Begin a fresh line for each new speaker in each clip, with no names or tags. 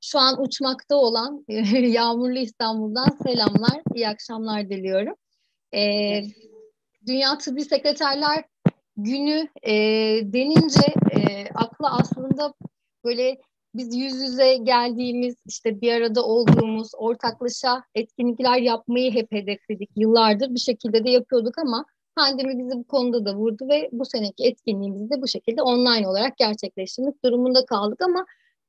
şu an uçmakta olan Yağmurlu İstanbul'dan selamlar, iyi akşamlar diliyorum. E, Dünya Tıbbi Sekreterler Günü e, denince e, akla aslında böyle biz yüz yüze geldiğimiz, işte bir arada olduğumuz, ortaklaşa etkinlikler yapmayı hep hedefledik. Yıllardır bir şekilde de yapıyorduk ama pandemi bizi bu konuda da vurdu ve bu seneki etkinliğimizi de bu şekilde online olarak gerçekleştirmek durumunda kaldık ama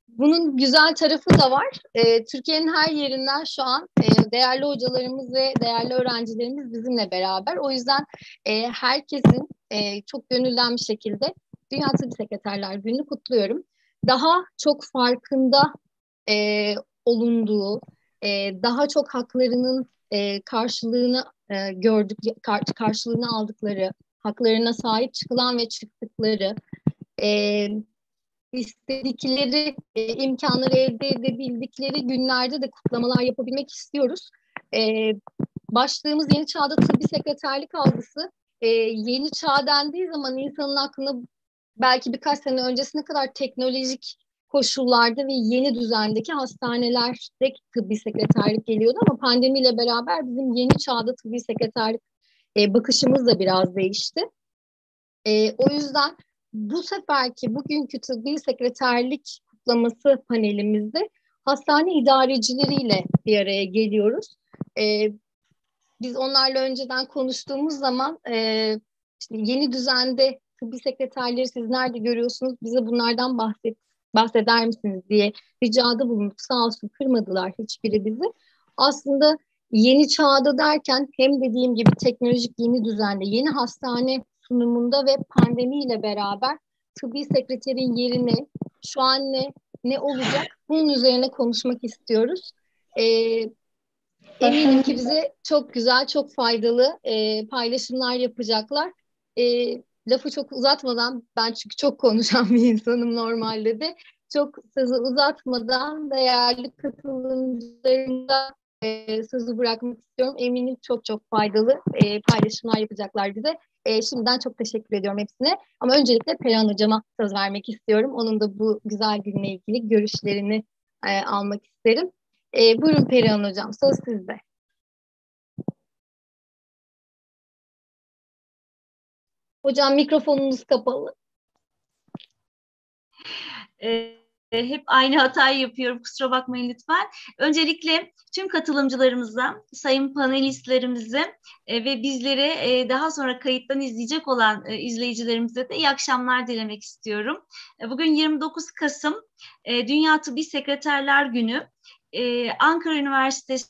bunun güzel tarafı da var. E, Türkiye'nin her yerinden şu an e, değerli hocalarımız ve değerli öğrencilerimiz bizimle beraber. O yüzden e, herkesin e, çok gönülden bir şekilde Dünya Tıbbi Sekreterler Günü'nü kutluyorum. Daha çok farkında e, olunduğu, e, daha çok haklarının e, karşılığını e, gördük, kar, karşılığını aldıkları, haklarına sahip çıkılan ve çıktıkları, e, istedikleri e, imkanları elde edebildikleri günlerde de kutlamalar yapabilmek istiyoruz. E, başlığımız Yeni Çağda Tıbbi Sekreterlik algısı. E, yeni çağ dendiği zaman insanın aklına belki birkaç sene öncesine kadar teknolojik koşullarda ve yeni düzendeki hastanelerde tıbbi sekreterlik geliyordu ama pandemiyle beraber bizim yeni çağda tıbbi sekreterlik e, bakışımız da biraz değişti. E, o yüzden bu seferki bugünkü tıbbi sekreterlik kutlaması panelimizde hastane idarecileriyle bir araya geliyoruz. E, biz onlarla önceden konuştuğumuz zaman e, işte yeni düzende tıbbi sekreterleri siz nerede görüyorsunuz? Bize bunlardan bahset, bahseder misiniz diye ricada bulunduk. Sağ olsun kırmadılar hiçbiri bizi. Aslında yeni çağda derken hem dediğim gibi teknolojik yeni düzende, yeni hastane sunumunda ve pandemiyle beraber tıbbi sekreterin yerine şu an ne, ne olacak bunun üzerine konuşmak istiyoruz. Ee, eminim ki bize çok güzel, çok faydalı e, paylaşımlar yapacaklar. E, lafı çok uzatmadan, ben çünkü çok konuşan bir insanım normalde de, çok sözü uzatmadan değerli katılımcılarımda e, sözü bırakmak istiyorum. Eminim çok çok faydalı e, paylaşımlar yapacaklar bize. E, şimdiden çok teşekkür ediyorum hepsine. Ama öncelikle Perihan Hocam'a söz vermek istiyorum. Onun da bu güzel günle ilgili görüşlerini e, almak isterim. E, buyurun Perihan Hocam, söz sizde. Hocam mikrofonunuz kapalı.
E, hep aynı hatayı yapıyorum kusura bakmayın lütfen. Öncelikle tüm katılımcılarımıza, sayın panelistlerimize e, ve bizleri e, daha sonra kayıttan izleyecek olan izleyicilerimize de iyi akşamlar dilemek istiyorum. Bugün 29 Kasım Dünya Tıbbi Sekreterler Günü. Ankara Üniversitesi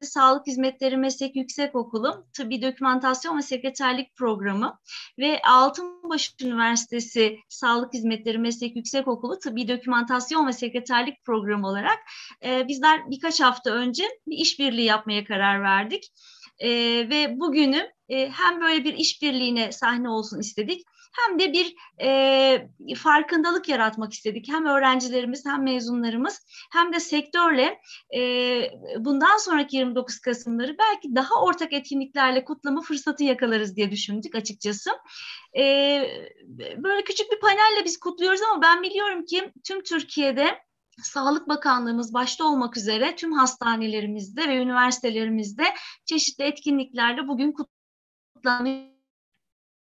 Sağlık Hizmetleri Meslek Yüksekokulu Tıbbi Dokümantasyon ve Sekreterlik Programı ve Altınbaş Üniversitesi Sağlık Hizmetleri Meslek Yüksekokulu Tıbbi Dokümantasyon ve Sekreterlik Programı olarak e, bizler birkaç hafta önce bir işbirliği yapmaya karar verdik. E, ve bugünü e, hem böyle bir işbirliğine sahne olsun istedik hem de bir e, farkındalık yaratmak istedik. Hem öğrencilerimiz hem mezunlarımız hem de sektörle e, bundan sonraki 29 Kasımları belki daha ortak etkinliklerle kutlama fırsatı yakalarız diye düşündük açıkçası. E, böyle küçük bir panelle biz kutluyoruz ama ben biliyorum ki tüm Türkiye'de Sağlık Bakanlığımız başta olmak üzere tüm hastanelerimizde ve üniversitelerimizde çeşitli etkinliklerle bugün kutlanmaya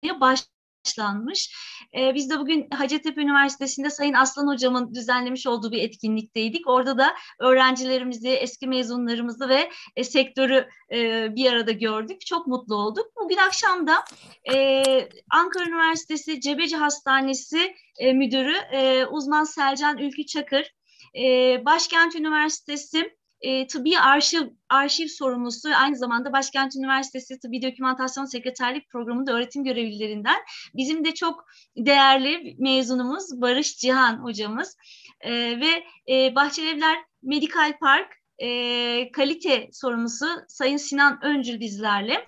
başlıyoruz başlanmış. E, biz de bugün Hacettepe Üniversitesi'nde Sayın Aslan Hocam'ın düzenlemiş olduğu bir etkinlikteydik. Orada da öğrencilerimizi, eski mezunlarımızı ve e, sektörü e, bir arada gördük. Çok mutlu olduk. Bugün akşam da e, Ankara Üniversitesi Cebeci Hastanesi e, Müdürü e, uzman Selcan Ülkü Çakır, e, Başkent Üniversitesi e, tıbbi arşiv arşiv sorumlusu aynı zamanda Başkent Üniversitesi Tıbbi Dokümantasyon Sekreterlik Programı'nda öğretim görevlilerinden bizim de çok değerli mezunumuz Barış Cihan hocamız e, ve e, Bahçelievler Medikal Park e, kalite sorumlusu Sayın Sinan Öncül bizlerle.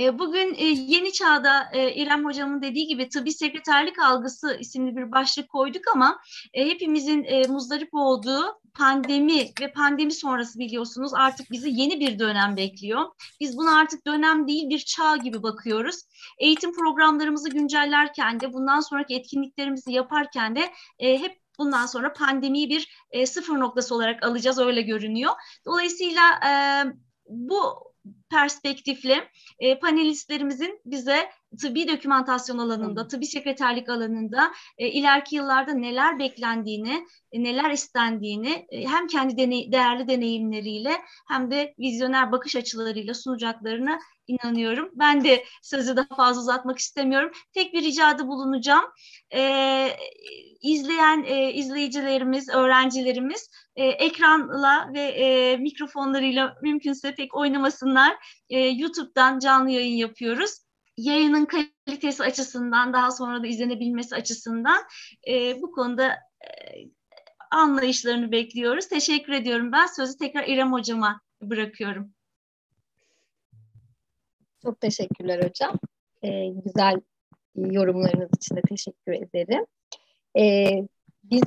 E, bugün e, yeni çağda e, İrem Hocam'ın dediği gibi tıbbi sekreterlik algısı isimli bir başlık koyduk ama hepimizin muzdarip olduğu pandemi ve pandemi sonrası biliyorsunuz artık bizi yeni bir dönem bekliyor. Biz buna artık dönem değil bir çağ gibi bakıyoruz. Eğitim programlarımızı güncellerken de bundan sonraki etkinliklerimizi yaparken de hep bundan sonra pandemiyi bir sıfır noktası olarak alacağız öyle görünüyor. Dolayısıyla bu perspektifle e, panelistlerimizin bize tıbbi dokümantasyon alanında, tıbbi sekreterlik alanında e, ileriki yıllarda neler beklendiğini, e, neler istendiğini e, hem kendi deney, değerli deneyimleriyle hem de vizyoner bakış açılarıyla sunacaklarına inanıyorum. Ben de sözü daha fazla uzatmak istemiyorum. Tek bir ricada bulunacağım. E, izleyen e, izleyicilerimiz, öğrencilerimiz e, ekranla ve e, mikrofonlarıyla mümkünse pek oynamasınlar. E, YouTube'dan canlı yayın yapıyoruz yayının kalitesi açısından daha sonra da izlenebilmesi açısından e, bu konuda e, anlayışlarını bekliyoruz. Teşekkür ediyorum. Ben sözü tekrar İrem Hocama bırakıyorum.
Çok teşekkürler hocam. Ee, güzel yorumlarınız için de teşekkür ederim. Ee, biz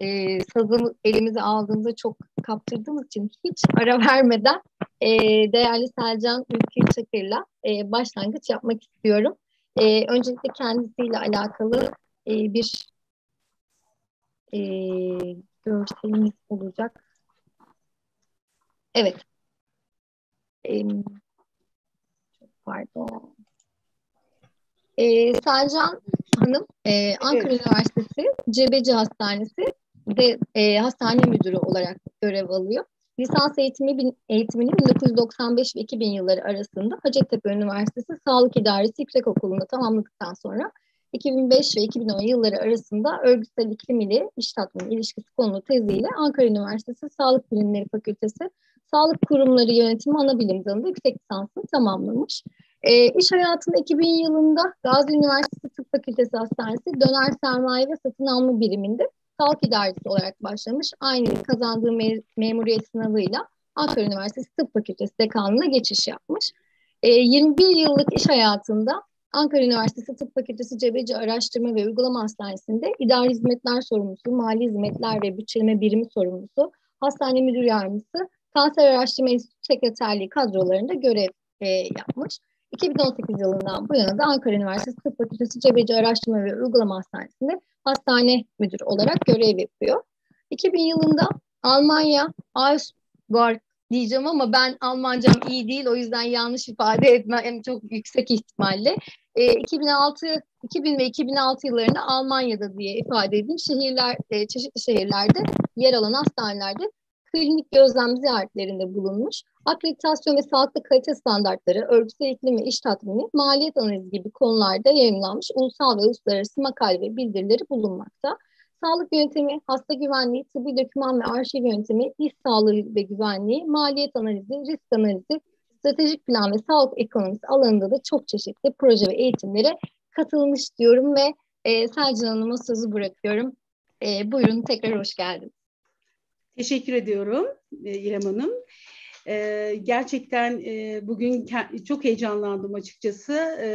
e, sazı elimize aldığımızda çok kaptırdığımız için hiç ara vermeden e, değerli Selcan Ülkü Çakır'la e, başlangıç yapmak istiyorum. E, öncelikle kendisiyle alakalı e, bir e, görselimiz olacak. Evet. E, pardon. E, Selcan Hanım e, Ankara evet. Üniversitesi Cebeci Hastanesi de e, hastane müdürü olarak görev alıyor. Lisans eğitimi eğitimini 1995 ve 2000 yılları arasında Hacettepe Üniversitesi Sağlık İdaresi Yüksekokulu'nda tamamladıktan sonra 2005 ve 2010 yılları arasında örgütsel iklim ile iş tatmini ilişkisi konulu teziyle Ankara Üniversitesi Sağlık Bilimleri Fakültesi Sağlık Kurumları Yönetimi Ana Bilim Dalı'nda yüksek lisansını tamamlamış. E, iş hayatında 2000 yılında Gazi Üniversitesi Tıp Fakültesi Hastanesi Döner Sermaye ve Satın Alma Biriminde sağlık idaresi olarak başlamış. Aynı kazandığı me memuriyet sınavıyla Ankara Üniversitesi Tıp Fakültesi dekanlığına geçiş yapmış. E, 21 yıllık iş hayatında Ankara Üniversitesi Tıp Fakültesi Cebeci Araştırma ve Uygulama Hastanesi'nde idari hizmetler sorumlusu, mali hizmetler ve bütçeleme birimi sorumlusu, hastane müdür yardımcısı, kanser araştırma enstitüsü sekreterliği kadrolarında görev e, yapmış. 2018 yılından bu yana da Ankara Üniversitesi Tıp Fakültesi Cebeci Araştırma ve Uygulama Hastanesi'nde hastane müdürü olarak görev yapıyor. 2000 yılında Almanya Augsburg diyeceğim ama ben Almancam iyi değil o yüzden yanlış ifade etmem çok yüksek ihtimalle. E, 2006 2000 ve 2006 yıllarında Almanya'da diye ifade edeyim şehirler e, çeşitli şehirlerde yer alan hastanelerde klinik gözlem ziyaretlerinde bulunmuş. Akreditasyon ve sağlıklı kalite standartları, örgütsel iklim ve iş tatmini, maliyet analizi gibi konularda yayınlanmış ulusal ve uluslararası makale ve bildirileri bulunmakta. Sağlık yöntemi, hasta güvenliği, tıbbi doküman ve arşiv yöntemi, iş sağlığı ve güvenliği, maliyet analizi, risk analizi, stratejik plan ve sağlık ekonomisi alanında da çok çeşitli proje ve eğitimlere katılmış diyorum ve e, Selcan Hanım'a sözü bırakıyorum. E, buyurun tekrar hoş geldiniz.
Teşekkür ediyorum e, İrem Hanım. E, gerçekten e, bugün çok heyecanlandım açıkçası. E,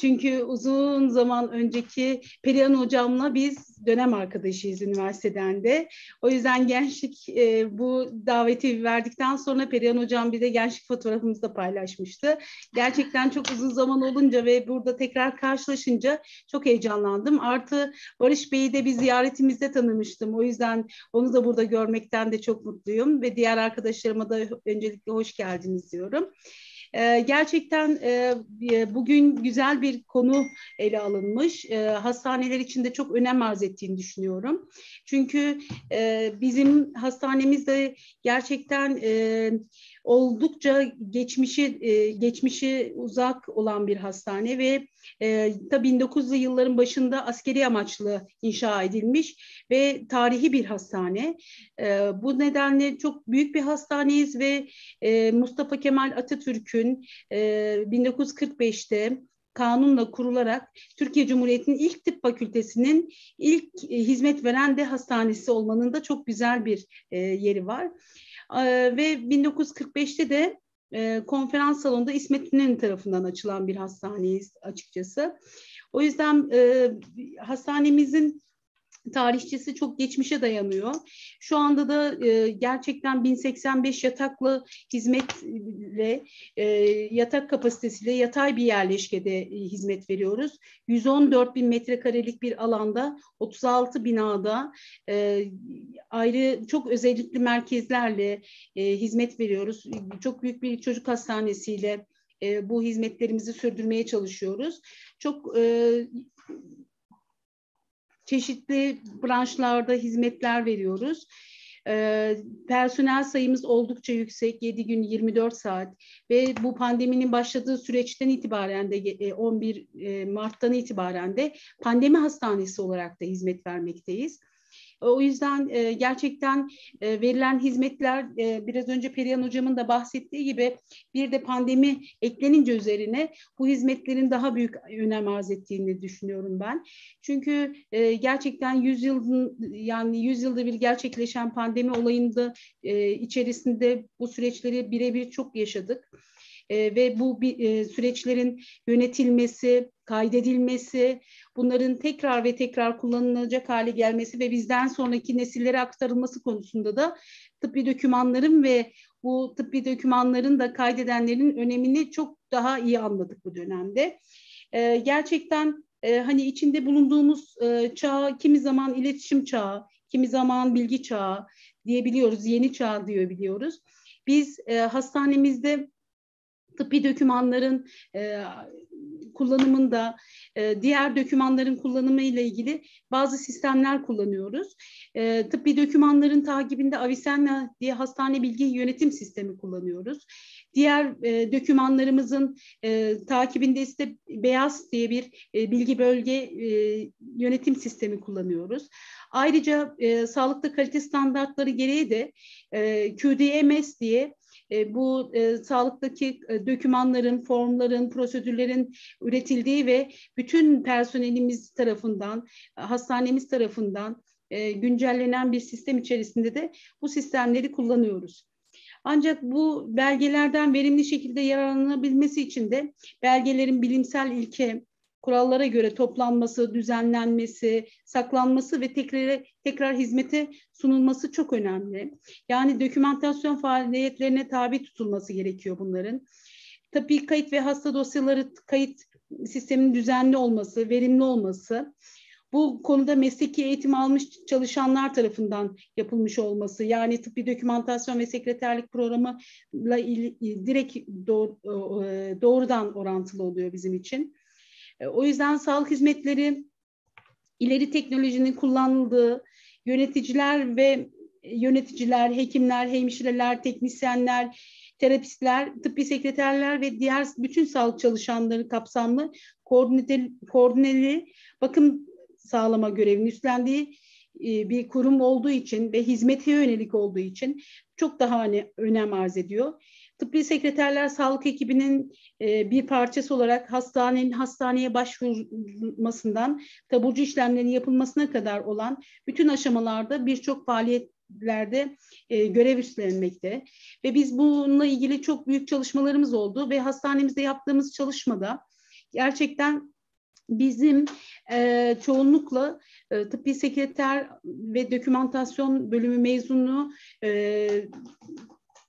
çünkü uzun zaman önceki Perihan Hocam'la biz dönem arkadaşıyız üniversiteden de. O yüzden gençlik e, bu daveti verdikten sonra Perihan Hocam bize gençlik fotoğrafımızı da paylaşmıştı. Gerçekten çok uzun zaman olunca ve burada tekrar karşılaşınca çok heyecanlandım. Artı Barış Bey'i de bir ziyaretimizde tanımıştım. O yüzden onu da burada görmekten de çok mutluyum ve diğer arkadaşlarıma da öncelikle hoş geldiniz diyorum. Ee, gerçekten e, e, bugün güzel bir konu ele alınmış. Ee, hastaneler için de çok önem arz ettiğini düşünüyorum. Çünkü e, bizim hastanemizde gerçekten oldukça geçmişi geçmişi uzak olan bir hastane ve e, tabii 1900'lü yılların başında askeri amaçlı inşa edilmiş ve tarihi bir hastane. E, bu nedenle çok büyük bir hastaneyiz ve e, Mustafa Kemal Atatürk'ün e, 1945'te kanunla kurularak Türkiye Cumhuriyeti'nin ilk tıp fakültesinin ilk e, hizmet veren de hastanesi olmanın da çok güzel bir e, yeri var. E, ve 1945'te de e, konferans salonunda İsmet İnönü tarafından açılan bir hastaneyiz açıkçası. O yüzden e, hastanemizin tarihçesi çok geçmişe dayanıyor. Şu anda da e, gerçekten 1085 yataklı hizmetle e, yatak kapasitesiyle yatay bir yerleşkede e, hizmet veriyoruz. 114 bin metrekarelik bir alanda 36 binada e, ayrı çok özellikli merkezlerle e, hizmet veriyoruz. Çok büyük bir çocuk hastanesiyle e, bu hizmetlerimizi sürdürmeye çalışıyoruz. Çok e, çeşitli branşlarda hizmetler veriyoruz. E, personel sayımız oldukça yüksek. 7 gün 24 saat ve bu pandeminin başladığı süreçten itibaren de 11 e, e, Mart'tan itibaren de pandemi hastanesi olarak da hizmet vermekteyiz. O yüzden e, gerçekten e, verilen hizmetler e, biraz önce Perihan Hocam'ın da bahsettiği gibi bir de pandemi eklenince üzerine bu hizmetlerin daha büyük önem arz ettiğini düşünüyorum ben. Çünkü e, gerçekten 100 yılın yani 100 yılda bir gerçekleşen pandemi olayında e, içerisinde bu süreçleri birebir çok yaşadık e, ve bu e, süreçlerin yönetilmesi, kaydedilmesi, bunların tekrar ve tekrar kullanılacak hale gelmesi ve bizden sonraki nesillere aktarılması konusunda da tıbbi dokümanların ve bu tıbbi dokümanların da kaydedenlerin önemini çok daha iyi anladık bu dönemde. E, gerçekten e, hani içinde bulunduğumuz e, çağ kimi zaman iletişim çağı, kimi zaman bilgi çağı diyebiliyoruz, yeni çağ diyor biliyoruz. Biz e, hastanemizde tıbbi dokümanların e, kullanımında, e, diğer dokümanların kullanımı ile ilgili bazı sistemler kullanıyoruz. E, tıbbi dokümanların takibinde Avicenna diye hastane bilgi yönetim sistemi kullanıyoruz. Diğer e, dokümanlarımızın e, takibinde ise Beyaz diye bir bilgi bölge yönetim sistemi kullanıyoruz. Ayrıca e, sağlıkta kalite standartları gereği de e, QDMS diye bu e, sağlıktaki e, dokümanların, formların, prosedürlerin üretildiği ve bütün personelimiz tarafından, hastanemiz tarafından e, güncellenen bir sistem içerisinde de bu sistemleri kullanıyoruz. Ancak bu belgelerden verimli şekilde yararlanabilmesi için de belgelerin bilimsel ilke, kurallara göre toplanması, düzenlenmesi, saklanması ve tekrar tekrar hizmete sunulması çok önemli. Yani dokümantasyon faaliyetlerine tabi tutulması gerekiyor bunların. Tabii kayıt ve hasta dosyaları kayıt sisteminin düzenli olması, verimli olması, bu konuda mesleki eğitim almış çalışanlar tarafından yapılmış olması, yani tıbbi dokümantasyon ve sekreterlik programıyla direkt doğrudan orantılı oluyor bizim için. E, o yüzden sağlık hizmetleri ileri teknolojinin kullanıldığı yöneticiler ve yöneticiler, hekimler, hemşireler, teknisyenler, terapistler, tıbbi sekreterler ve diğer bütün sağlık çalışanları kapsamlı koordineli, koordineli bakım sağlama görevini üstlendiği e, bir kurum olduğu için ve hizmete yönelik olduğu için çok daha hani önem arz ediyor. Tıbbi sekreterler sağlık ekibinin e, bir parçası olarak hastanenin hastaneye başvurmasından taburcu işlemlerinin yapılmasına kadar olan bütün aşamalarda birçok faaliyetlerde e, görev üstlenmekte. Ve biz bununla ilgili çok büyük çalışmalarımız oldu ve hastanemizde yaptığımız çalışmada gerçekten bizim e, çoğunlukla e, tıbbi sekreter ve dokümantasyon bölümü mezunu e,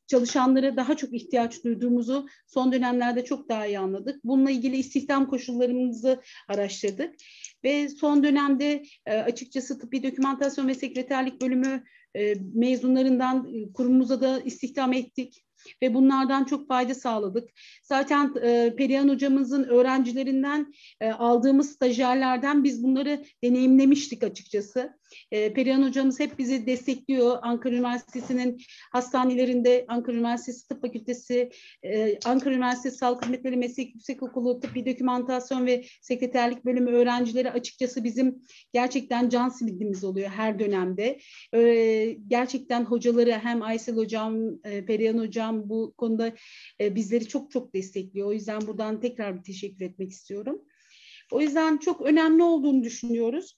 çalışanlara daha çok ihtiyaç duyduğumuzu son dönemlerde çok daha iyi anladık. Bununla ilgili istihdam koşullarımızı araştırdık ve son dönemde e, açıkçası tıbbi dokümantasyon ve sekreterlik bölümü e, mezunlarından e, kurumumuza da istihdam ettik ve bunlardan çok fayda sağladık. Zaten e, Perihan hocamızın öğrencilerinden e, aldığımız stajyerlerden biz bunları deneyimlemiştik açıkçası. E, Perihan hocamız hep bizi destekliyor. Ankara Üniversitesi'nin hastanelerinde Ankara Üniversitesi Tıp Fakültesi, e, Ankara Üniversitesi Sağlık Hizmetleri Meslek Yüksekokulu Tıbbi Dokümantasyon ve Sekreterlik Bölümü öğrencileri açıkçası bizim gerçekten can simidimiz oluyor her dönemde. E, gerçekten hocaları hem Aysel hocam, e, Perihan hocam bu konuda e, bizleri çok çok destekliyor. O yüzden buradan tekrar bir teşekkür etmek istiyorum. O yüzden çok önemli olduğunu düşünüyoruz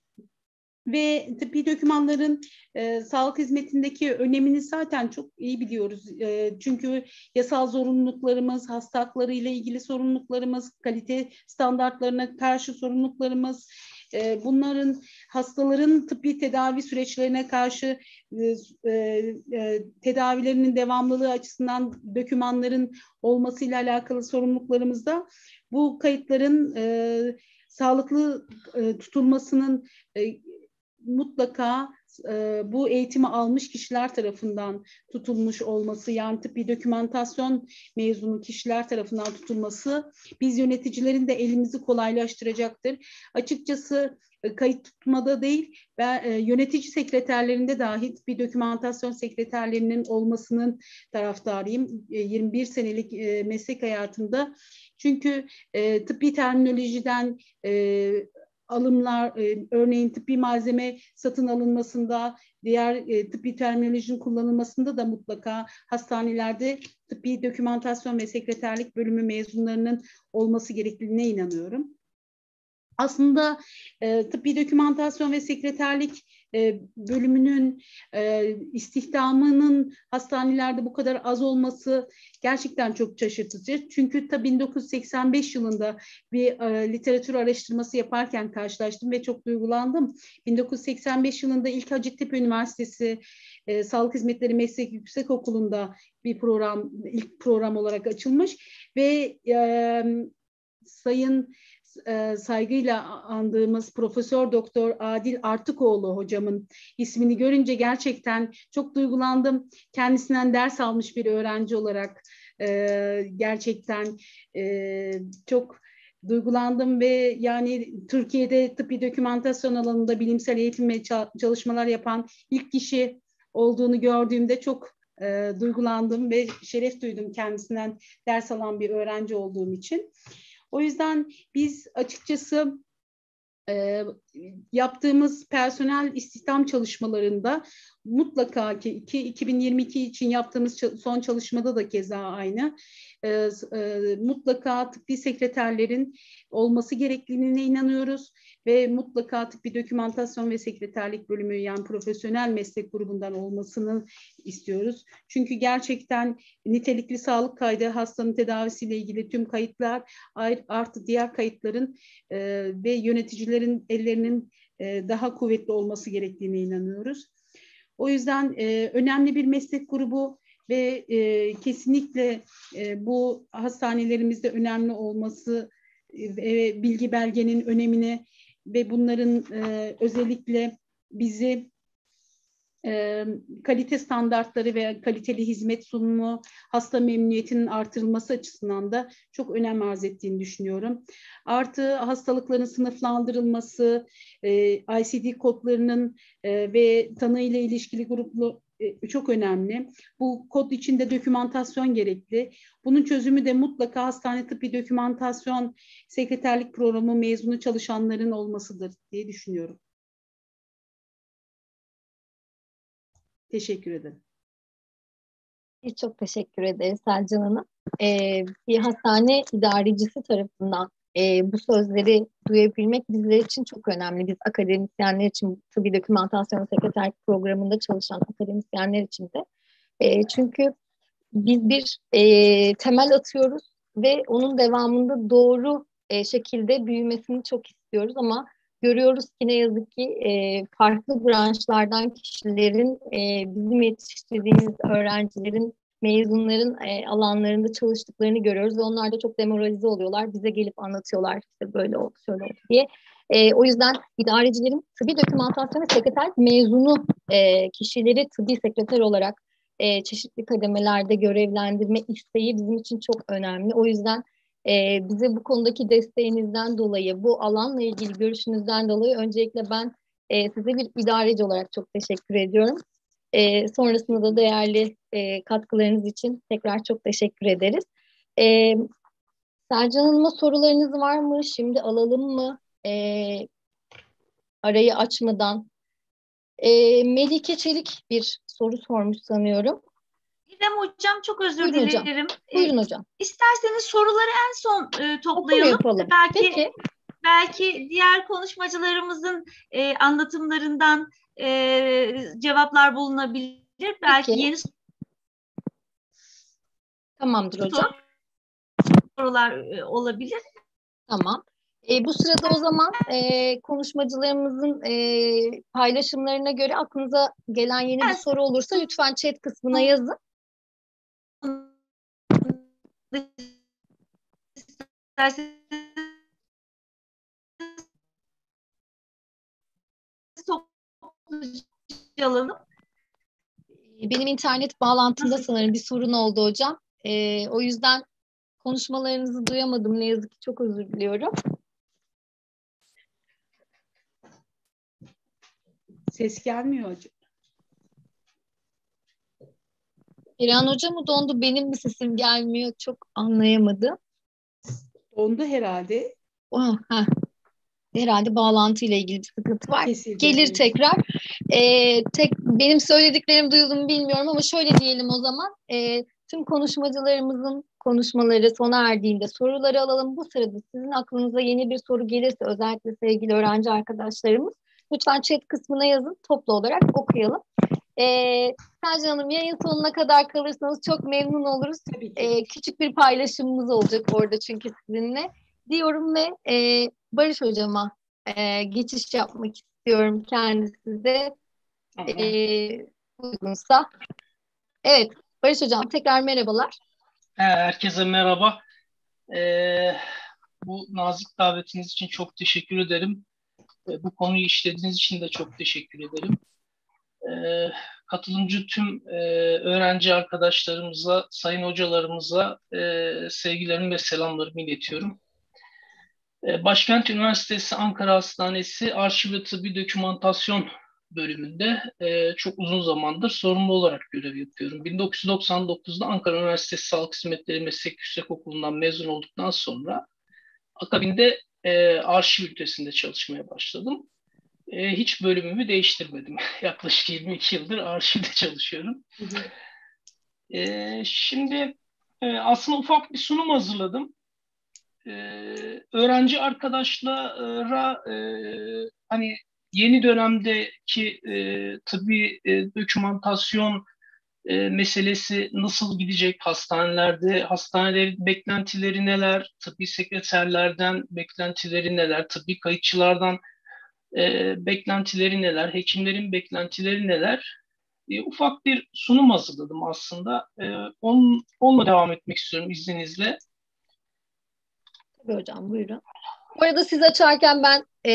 ve tıbbi dokümanların e, sağlık hizmetindeki önemini zaten çok iyi biliyoruz. E, çünkü yasal zorunluluklarımız, hasta hakları ile ilgili sorumluluklarımız, kalite standartlarına karşı sorumluluklarımız, e, bunların hastaların tıbbi tedavi süreçlerine karşı e, e, e, tedavilerinin devamlılığı açısından dokümanların olmasıyla alakalı sorumluluklarımızda bu kayıtların sağlıklı e, tutulmasının e, mutlaka e, bu eğitimi almış kişiler tarafından tutulmuş olması yani tıbbi dokümantasyon mezunu kişiler tarafından tutulması biz yöneticilerin de elimizi kolaylaştıracaktır. Açıkçası e, kayıt tutmada değil ve e, yönetici sekreterlerinde dahi bir dokümantasyon sekreterlerinin olmasının taraftarıyım. E, 21 senelik e, meslek hayatımda çünkü e, tıbbi terminolojiden e, alımlar, e, örneğin tıbbi malzeme satın alınmasında, diğer e, tıbbi terminolojinin kullanılmasında da mutlaka hastanelerde tıbbi dokümantasyon ve sekreterlik bölümü mezunlarının olması gerektiğine inanıyorum. Aslında e, tıbbi dokümantasyon ve sekreterlik e, bölümünün e, istihdamının hastanelerde bu kadar az olması gerçekten çok şaşırtıcı. Çünkü tabii 1985 yılında bir e, literatür araştırması yaparken karşılaştım ve çok duygulandım. 1985 yılında ilk Hacettepe Üniversitesi e, Sağlık Hizmetleri Meslek Yüksekokulu'nda bir program, ilk program olarak açılmış ve e, Sayın e, saygıyla andığımız Profesör Doktor Adil Artıkoğlu hocamın ismini görünce gerçekten çok duygulandım. Kendisinden ders almış bir öğrenci olarak e, gerçekten e, çok duygulandım ve yani Türkiye'de tıbbi dokümantasyon alanında bilimsel eğitim ve çalışmalar yapan ilk kişi olduğunu gördüğümde çok e, duygulandım ve şeref duydum kendisinden ders alan bir öğrenci olduğum için. O yüzden biz açıkçası yaptığımız personel istihdam çalışmalarında mutlaka ki, ki 2022 için yaptığımız son çalışmada da keza aynı e, e, mutlaka tıbbi sekreterlerin olması gerektiğine inanıyoruz ve mutlaka tıbbi dokümantasyon ve sekreterlik bölümü yani profesyonel meslek grubundan olmasını istiyoruz. Çünkü gerçekten nitelikli sağlık kaydı hastanın tedavisiyle ilgili tüm kayıtlar artı diğer kayıtların e, ve yöneticilerin ellerinin e, daha kuvvetli olması gerektiğine inanıyoruz. O yüzden e, önemli bir meslek grubu ve e, kesinlikle bu hastanelerimizde önemli olması ve bilgi belgenin önemini ve bunların özellikle bizi kalite standartları ve kaliteli hizmet sunumu, hasta memnuniyetinin artırılması açısından da çok önem arz ettiğini düşünüyorum. Artı hastalıkların sınıflandırılması, ICD kodlarının ve tanı ile ilişkili gruplu çok önemli. Bu kod içinde dokümantasyon gerekli. Bunun çözümü de mutlaka hastane tıbbi dokümantasyon sekreterlik programı mezunu çalışanların olmasıdır diye düşünüyorum. Teşekkür ederim.
Çok teşekkür ederiz Selcan Hanım. Ee, bir hastane idarecisi tarafından e, bu sözleri duyabilmek bizler için çok önemli. Biz akademisyenler için tıbbi dokümantasyon sekreterlik programında çalışan akademisyenler için de. E, çünkü biz bir e, temel atıyoruz ve onun devamında doğru e, şekilde büyümesini çok istiyoruz ama görüyoruz ki ne yazık ki e, farklı branşlardan kişilerin e, bizim yetiştirdiğimiz öğrencilerin mezunların e, alanlarında çalıştıklarını görüyoruz ve onlar da çok demoralize oluyorlar. Bize gelip anlatıyorlar işte böyle oldu, şöyle oldu diye. E, o yüzden idarecilerin tıbbi dokümantasyon ve sekreter mezunu e, kişileri tıbbi sekreter olarak e, çeşitli kademelerde görevlendirme isteği bizim için çok önemli. O yüzden e, bize bu konudaki desteğinizden dolayı, bu alanla ilgili görüşünüzden dolayı öncelikle ben e, size bir idareci olarak çok teşekkür ediyorum. E, sonrasında da değerli e, katkılarınız için tekrar çok teşekkür ederiz. E, Selcan Hanım'a sorularınız var mı? Şimdi alalım mı? Arayı açmadan. E, Melike Çelik bir soru sormuş sanıyorum.
İrem Hocam çok özür Buyurun dilerim. Hocam.
Buyurun hocam.
İsterseniz soruları en son e, toplayalım.
yapalım.
Belki Peki. belki diğer konuşmacılarımızın e, anlatımlarından e, cevaplar bulunabilir. Belki Peki. yeni
Tamamdır hocam.
Sorular e, olabilir.
Tamam. E, bu sırada o zaman e, konuşmacılarımızın e, paylaşımlarına göre aklınıza gelen yeni bir soru olursa lütfen chat kısmına yazın.
Alalım.
Benim internet bağlantımda sanırım bir sorun oldu hocam. E, o yüzden konuşmalarınızı duyamadım. Ne yazık ki çok özür diliyorum.
Ses gelmiyor hocam.
İran Hoca mı dondu? Benim mi sesim gelmiyor? Çok anlayamadım.
Dondu herhalde.
Oh, heh. Herhalde bağlantı ile ilgili bir sıkıntı var.
Kesildi.
Gelir tekrar. Ee, tek benim söylediklerim duyuldu mu bilmiyorum ama şöyle diyelim o zaman. Ee, tüm konuşmacılarımızın konuşmaları sona erdiğinde soruları alalım. Bu sırada sizin aklınıza yeni bir soru gelirse özellikle sevgili öğrenci arkadaşlarımız lütfen chat kısmına yazın. Toplu olarak okuyalım. Ee, Hanım yayın sonuna kadar kalırsanız çok memnun oluruz. Ee, küçük bir paylaşımımız olacak orada çünkü sizinle. Diyorum ve e, Barış Hocama e, geçiş yapmak istiyorum kendisi de e, uygunsa. Evet Barış Hocam tekrar merhabalar.
Herkese merhaba. Ee, bu nazik davetiniz için çok teşekkür ederim. Ee, bu konuyu işlediğiniz için de çok teşekkür ederim. Ee, katılımcı tüm e, öğrenci arkadaşlarımıza, sayın hocalarımıza e, sevgilerimi ve selamlarımı iletiyorum. E, Başkent Üniversitesi Ankara Hastanesi Arşiv ve Tıbbi Dokümantasyon bölümünde e, çok uzun zamandır sorumlu olarak görev yapıyorum. 1999'da Ankara Üniversitesi Sağlık Hizmetleri Meslek Yüksekokulu'ndan mezun olduktan sonra akabinde e, arşiv ünitesinde çalışmaya başladım. E, hiç bölümümü değiştirmedim. Yaklaşık 22 yıldır arşivde çalışıyorum. Hı hı. E, şimdi e, aslında ufak bir sunum hazırladım. E, öğrenci arkadaşlara e, hani yeni dönemdeki e, tıbbi e, dokümantasyon e, meselesi nasıl gidecek hastanelerde, hastanelerin beklentileri neler, tıbbi sekreterlerden beklentileri neler, tıbbi kayıtçılardan e, beklentileri neler, hekimlerin beklentileri neler? E, ufak bir sunum hazırladım aslında. E, on, onunla devam etmek istiyorum izninizle.
Tabii hocam buyurun. Bu arada siz açarken ben e,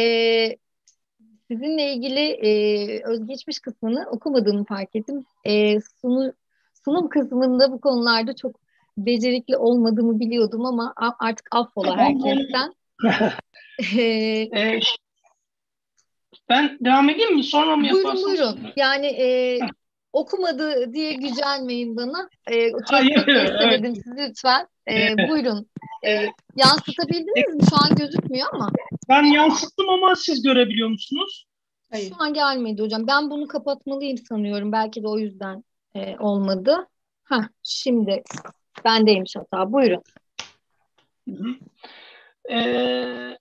sizinle ilgili e, özgeçmiş kısmını okumadığımı fark ettim. E, sunu, sunum kısmında bu konularda çok becerikli olmadığımı biliyordum ama artık affola herkesten.
e, ben devam edeyim mi? Sonra mı
yaparsınız? Buyurun buyurun. Yani e, okumadı diye gücenmeyin bana. E, çok
Hayır,
istemedim evet. sizi lütfen. E, buyurun. E, yansıtabildiniz mi? Şu an gözükmüyor ama.
Ben yansıttım ama siz görebiliyor musunuz?
Hayır. Şu an gelmedi hocam. Ben bunu kapatmalıyım sanıyorum. Belki de o yüzden e, olmadı. Ha şimdi bendeymiş hata. Buyurun.
Hı hı. Ee,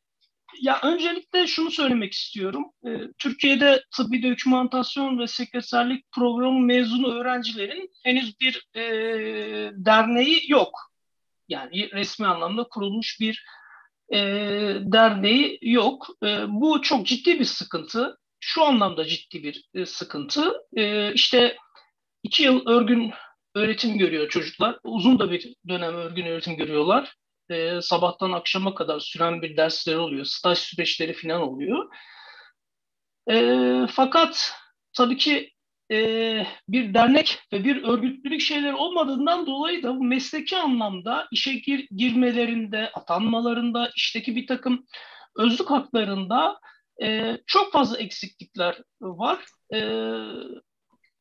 ya öncelikle şunu söylemek istiyorum. Ee, Türkiye'de tıbbi dokümantasyon ve sekreterlik programı mezunu öğrencilerin henüz bir e, derneği yok. Yani resmi anlamda kurulmuş bir e, derneği yok. E, bu çok ciddi bir sıkıntı. Şu anlamda ciddi bir e, sıkıntı. E, işte iki yıl örgün öğretim görüyor çocuklar. Uzun da bir dönem örgün öğretim görüyorlar e, sabahtan akşama kadar süren bir dersleri oluyor. Staj süreçleri falan oluyor. E, fakat tabii ki e, bir dernek ve bir örgütlülük şeyleri olmadığından dolayı da bu mesleki anlamda işe gir, girmelerinde, atanmalarında, işteki bir takım özlük haklarında e, çok fazla eksiklikler var. E,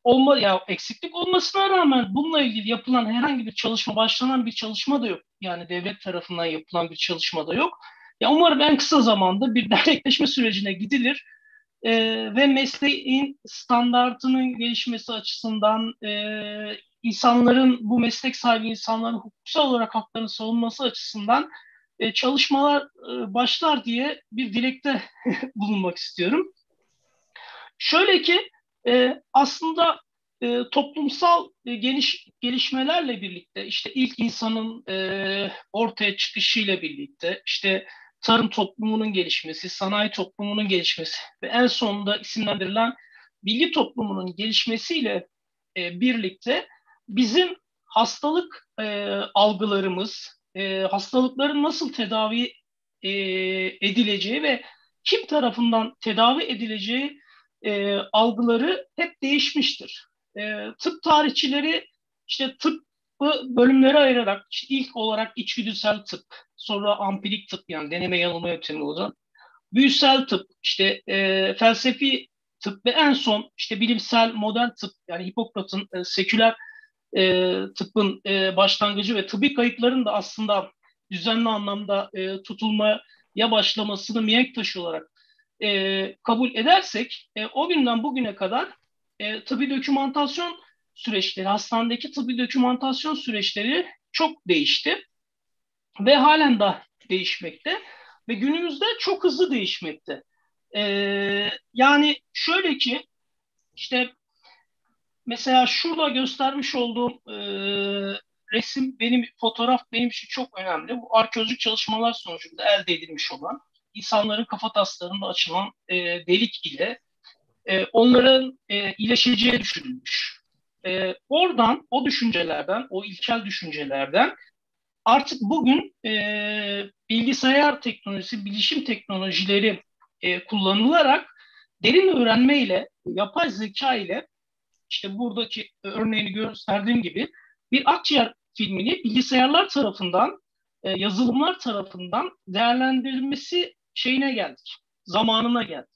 olma ya eksiklik olmasına rağmen bununla ilgili yapılan herhangi bir çalışma, başlanan bir çalışma da yok. Yani devlet tarafından yapılan bir çalışma da yok. Ya umarım en kısa zamanda bir dernekleşme sürecine gidilir e, ve mesleğin standartının gelişmesi açısından e, insanların bu meslek sahibi insanların hukuksal olarak haklarını savunması açısından e, çalışmalar e, başlar diye bir dilekte bulunmak istiyorum. Şöyle ki e, aslında e, toplumsal e, geniş gelişmelerle birlikte işte ilk insanın e, ortaya çıkışıyla birlikte işte tarım toplumunun gelişmesi, sanayi toplumunun gelişmesi ve en sonunda isimlendirilen bilgi toplumunun gelişmesiyle e, birlikte bizim hastalık e, algılarımız, e, hastalıkların nasıl tedavi e, edileceği ve kim tarafından tedavi edileceği e, algıları hep değişmiştir. E, tıp tarihçileri işte tıp bölümlere ayırarak işte ilk olarak içgüdüsel tıp, sonra ampirik tıp yani deneme yanılma yöntemi olan, büyüsel tıp, işte e, felsefi tıp ve en son işte bilimsel modern tıp yani Hipokrat'ın e, seküler e, tıbbın e, başlangıcı ve tıbbi kayıtların da aslında düzenli anlamda e, tutulmaya başlamasını mihenk taşı olarak e, kabul edersek e, o günden bugüne kadar e, tıbbi dokümantasyon süreçleri, hastanedeki tıbbi dokümantasyon süreçleri çok değişti ve halen de değişmekte ve günümüzde çok hızlı değişmekte. Ee, yani şöyle ki işte mesela şurada göstermiş olduğum e, resim benim fotoğraf benim için çok önemli. Bu arkeolojik çalışmalar sonucunda elde edilmiş olan insanların kafa taslarında açılan e, delik ile e, onların e, iyileşeceği düşünülmüş. E, oradan, o düşüncelerden, o ilkel düşüncelerden artık bugün e, bilgisayar teknolojisi, bilişim teknolojileri e, kullanılarak derin öğrenme ile, yapay zeka ile işte buradaki örneğini gösterdiğim gibi bir akciğer filmini bilgisayarlar tarafından, e, yazılımlar tarafından değerlendirilmesi şeyine geldik, zamanına geldik.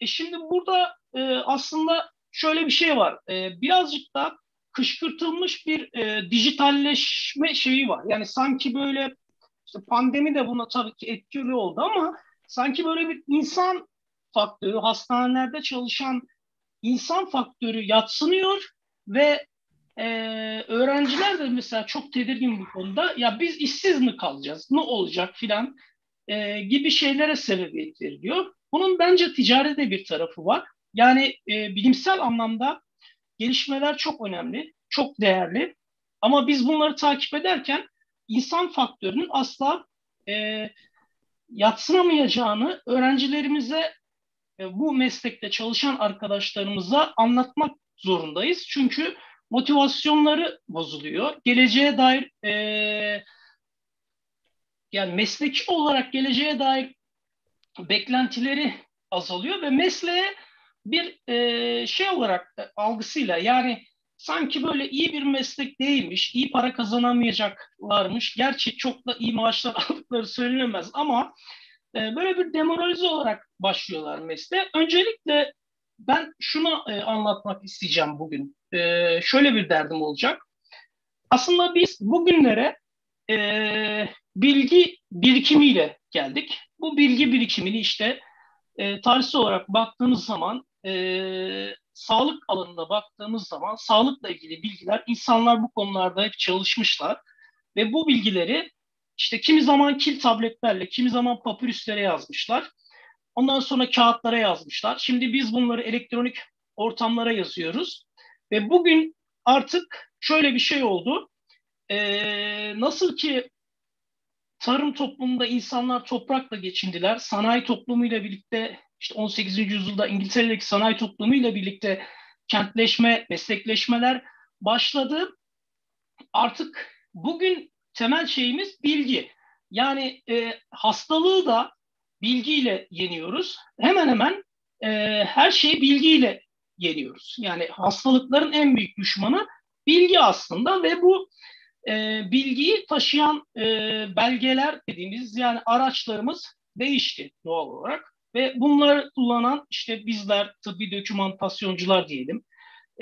E şimdi burada e, aslında şöyle bir şey var. E, birazcık da kışkırtılmış bir e, dijitalleşme şeyi var. Yani sanki böyle işte pandemi de buna tabii ki etkili oldu ama sanki böyle bir insan faktörü, hastanelerde çalışan insan faktörü yatsınıyor ve e, öğrenciler de mesela çok tedirgin bu konuda. Ya biz işsiz mi kalacağız? Ne olacak filan e, gibi şeylere sebebiyet veriliyor. Bunun bence ticarete bir tarafı var. Yani e, bilimsel anlamda gelişmeler çok önemli, çok değerli. Ama biz bunları takip ederken insan faktörünün asla e, yatsınamayacağını öğrencilerimize e, bu meslekte çalışan arkadaşlarımıza anlatmak zorundayız. Çünkü motivasyonları bozuluyor. Geleceğe dair e, yani mesleki olarak geleceğe dair beklentileri azalıyor ve mesleğe bir e, şey olarak e, algısıyla yani sanki böyle iyi bir meslek değilmiş, iyi para kazanamayacaklarmış. Gerçi çok da iyi maaşlar aldıkları söylenemez ama e, böyle bir demoralize olarak başlıyorlar mesleğe. Öncelikle ben şunu e, anlatmak isteyeceğim bugün. E, şöyle bir derdim olacak. Aslında biz bugünlere e, bilgi birikimiyle geldik. Bu bilgi birikimini işte e, tarihsel olarak baktığımız zaman e, sağlık alanına baktığımız zaman sağlıkla ilgili bilgiler insanlar bu konularda hep çalışmışlar ve bu bilgileri işte kimi zaman kil tabletlerle, kimi zaman papürüslere yazmışlar. Ondan sonra kağıtlara yazmışlar. Şimdi biz bunları elektronik ortamlara yazıyoruz. Ve bugün artık şöyle bir şey oldu. Ee, nasıl ki tarım toplumunda insanlar toprakla geçindiler. Sanayi toplumuyla birlikte işte 18. yüzyılda İngiltere'deki sanayi toplumuyla birlikte kentleşme, meslekleşmeler başladı. Artık bugün temel şeyimiz bilgi. Yani e, hastalığı da bilgiyle yeniyoruz. Hemen hemen e, her şeyi bilgiyle yeniyoruz. Yani hastalıkların en büyük düşmanı bilgi aslında ve bu e, bilgiyi taşıyan e, belgeler dediğimiz yani araçlarımız değişti doğal olarak. Ve bunları kullanan işte bizler tıbbi dokümantasyoncular diyelim,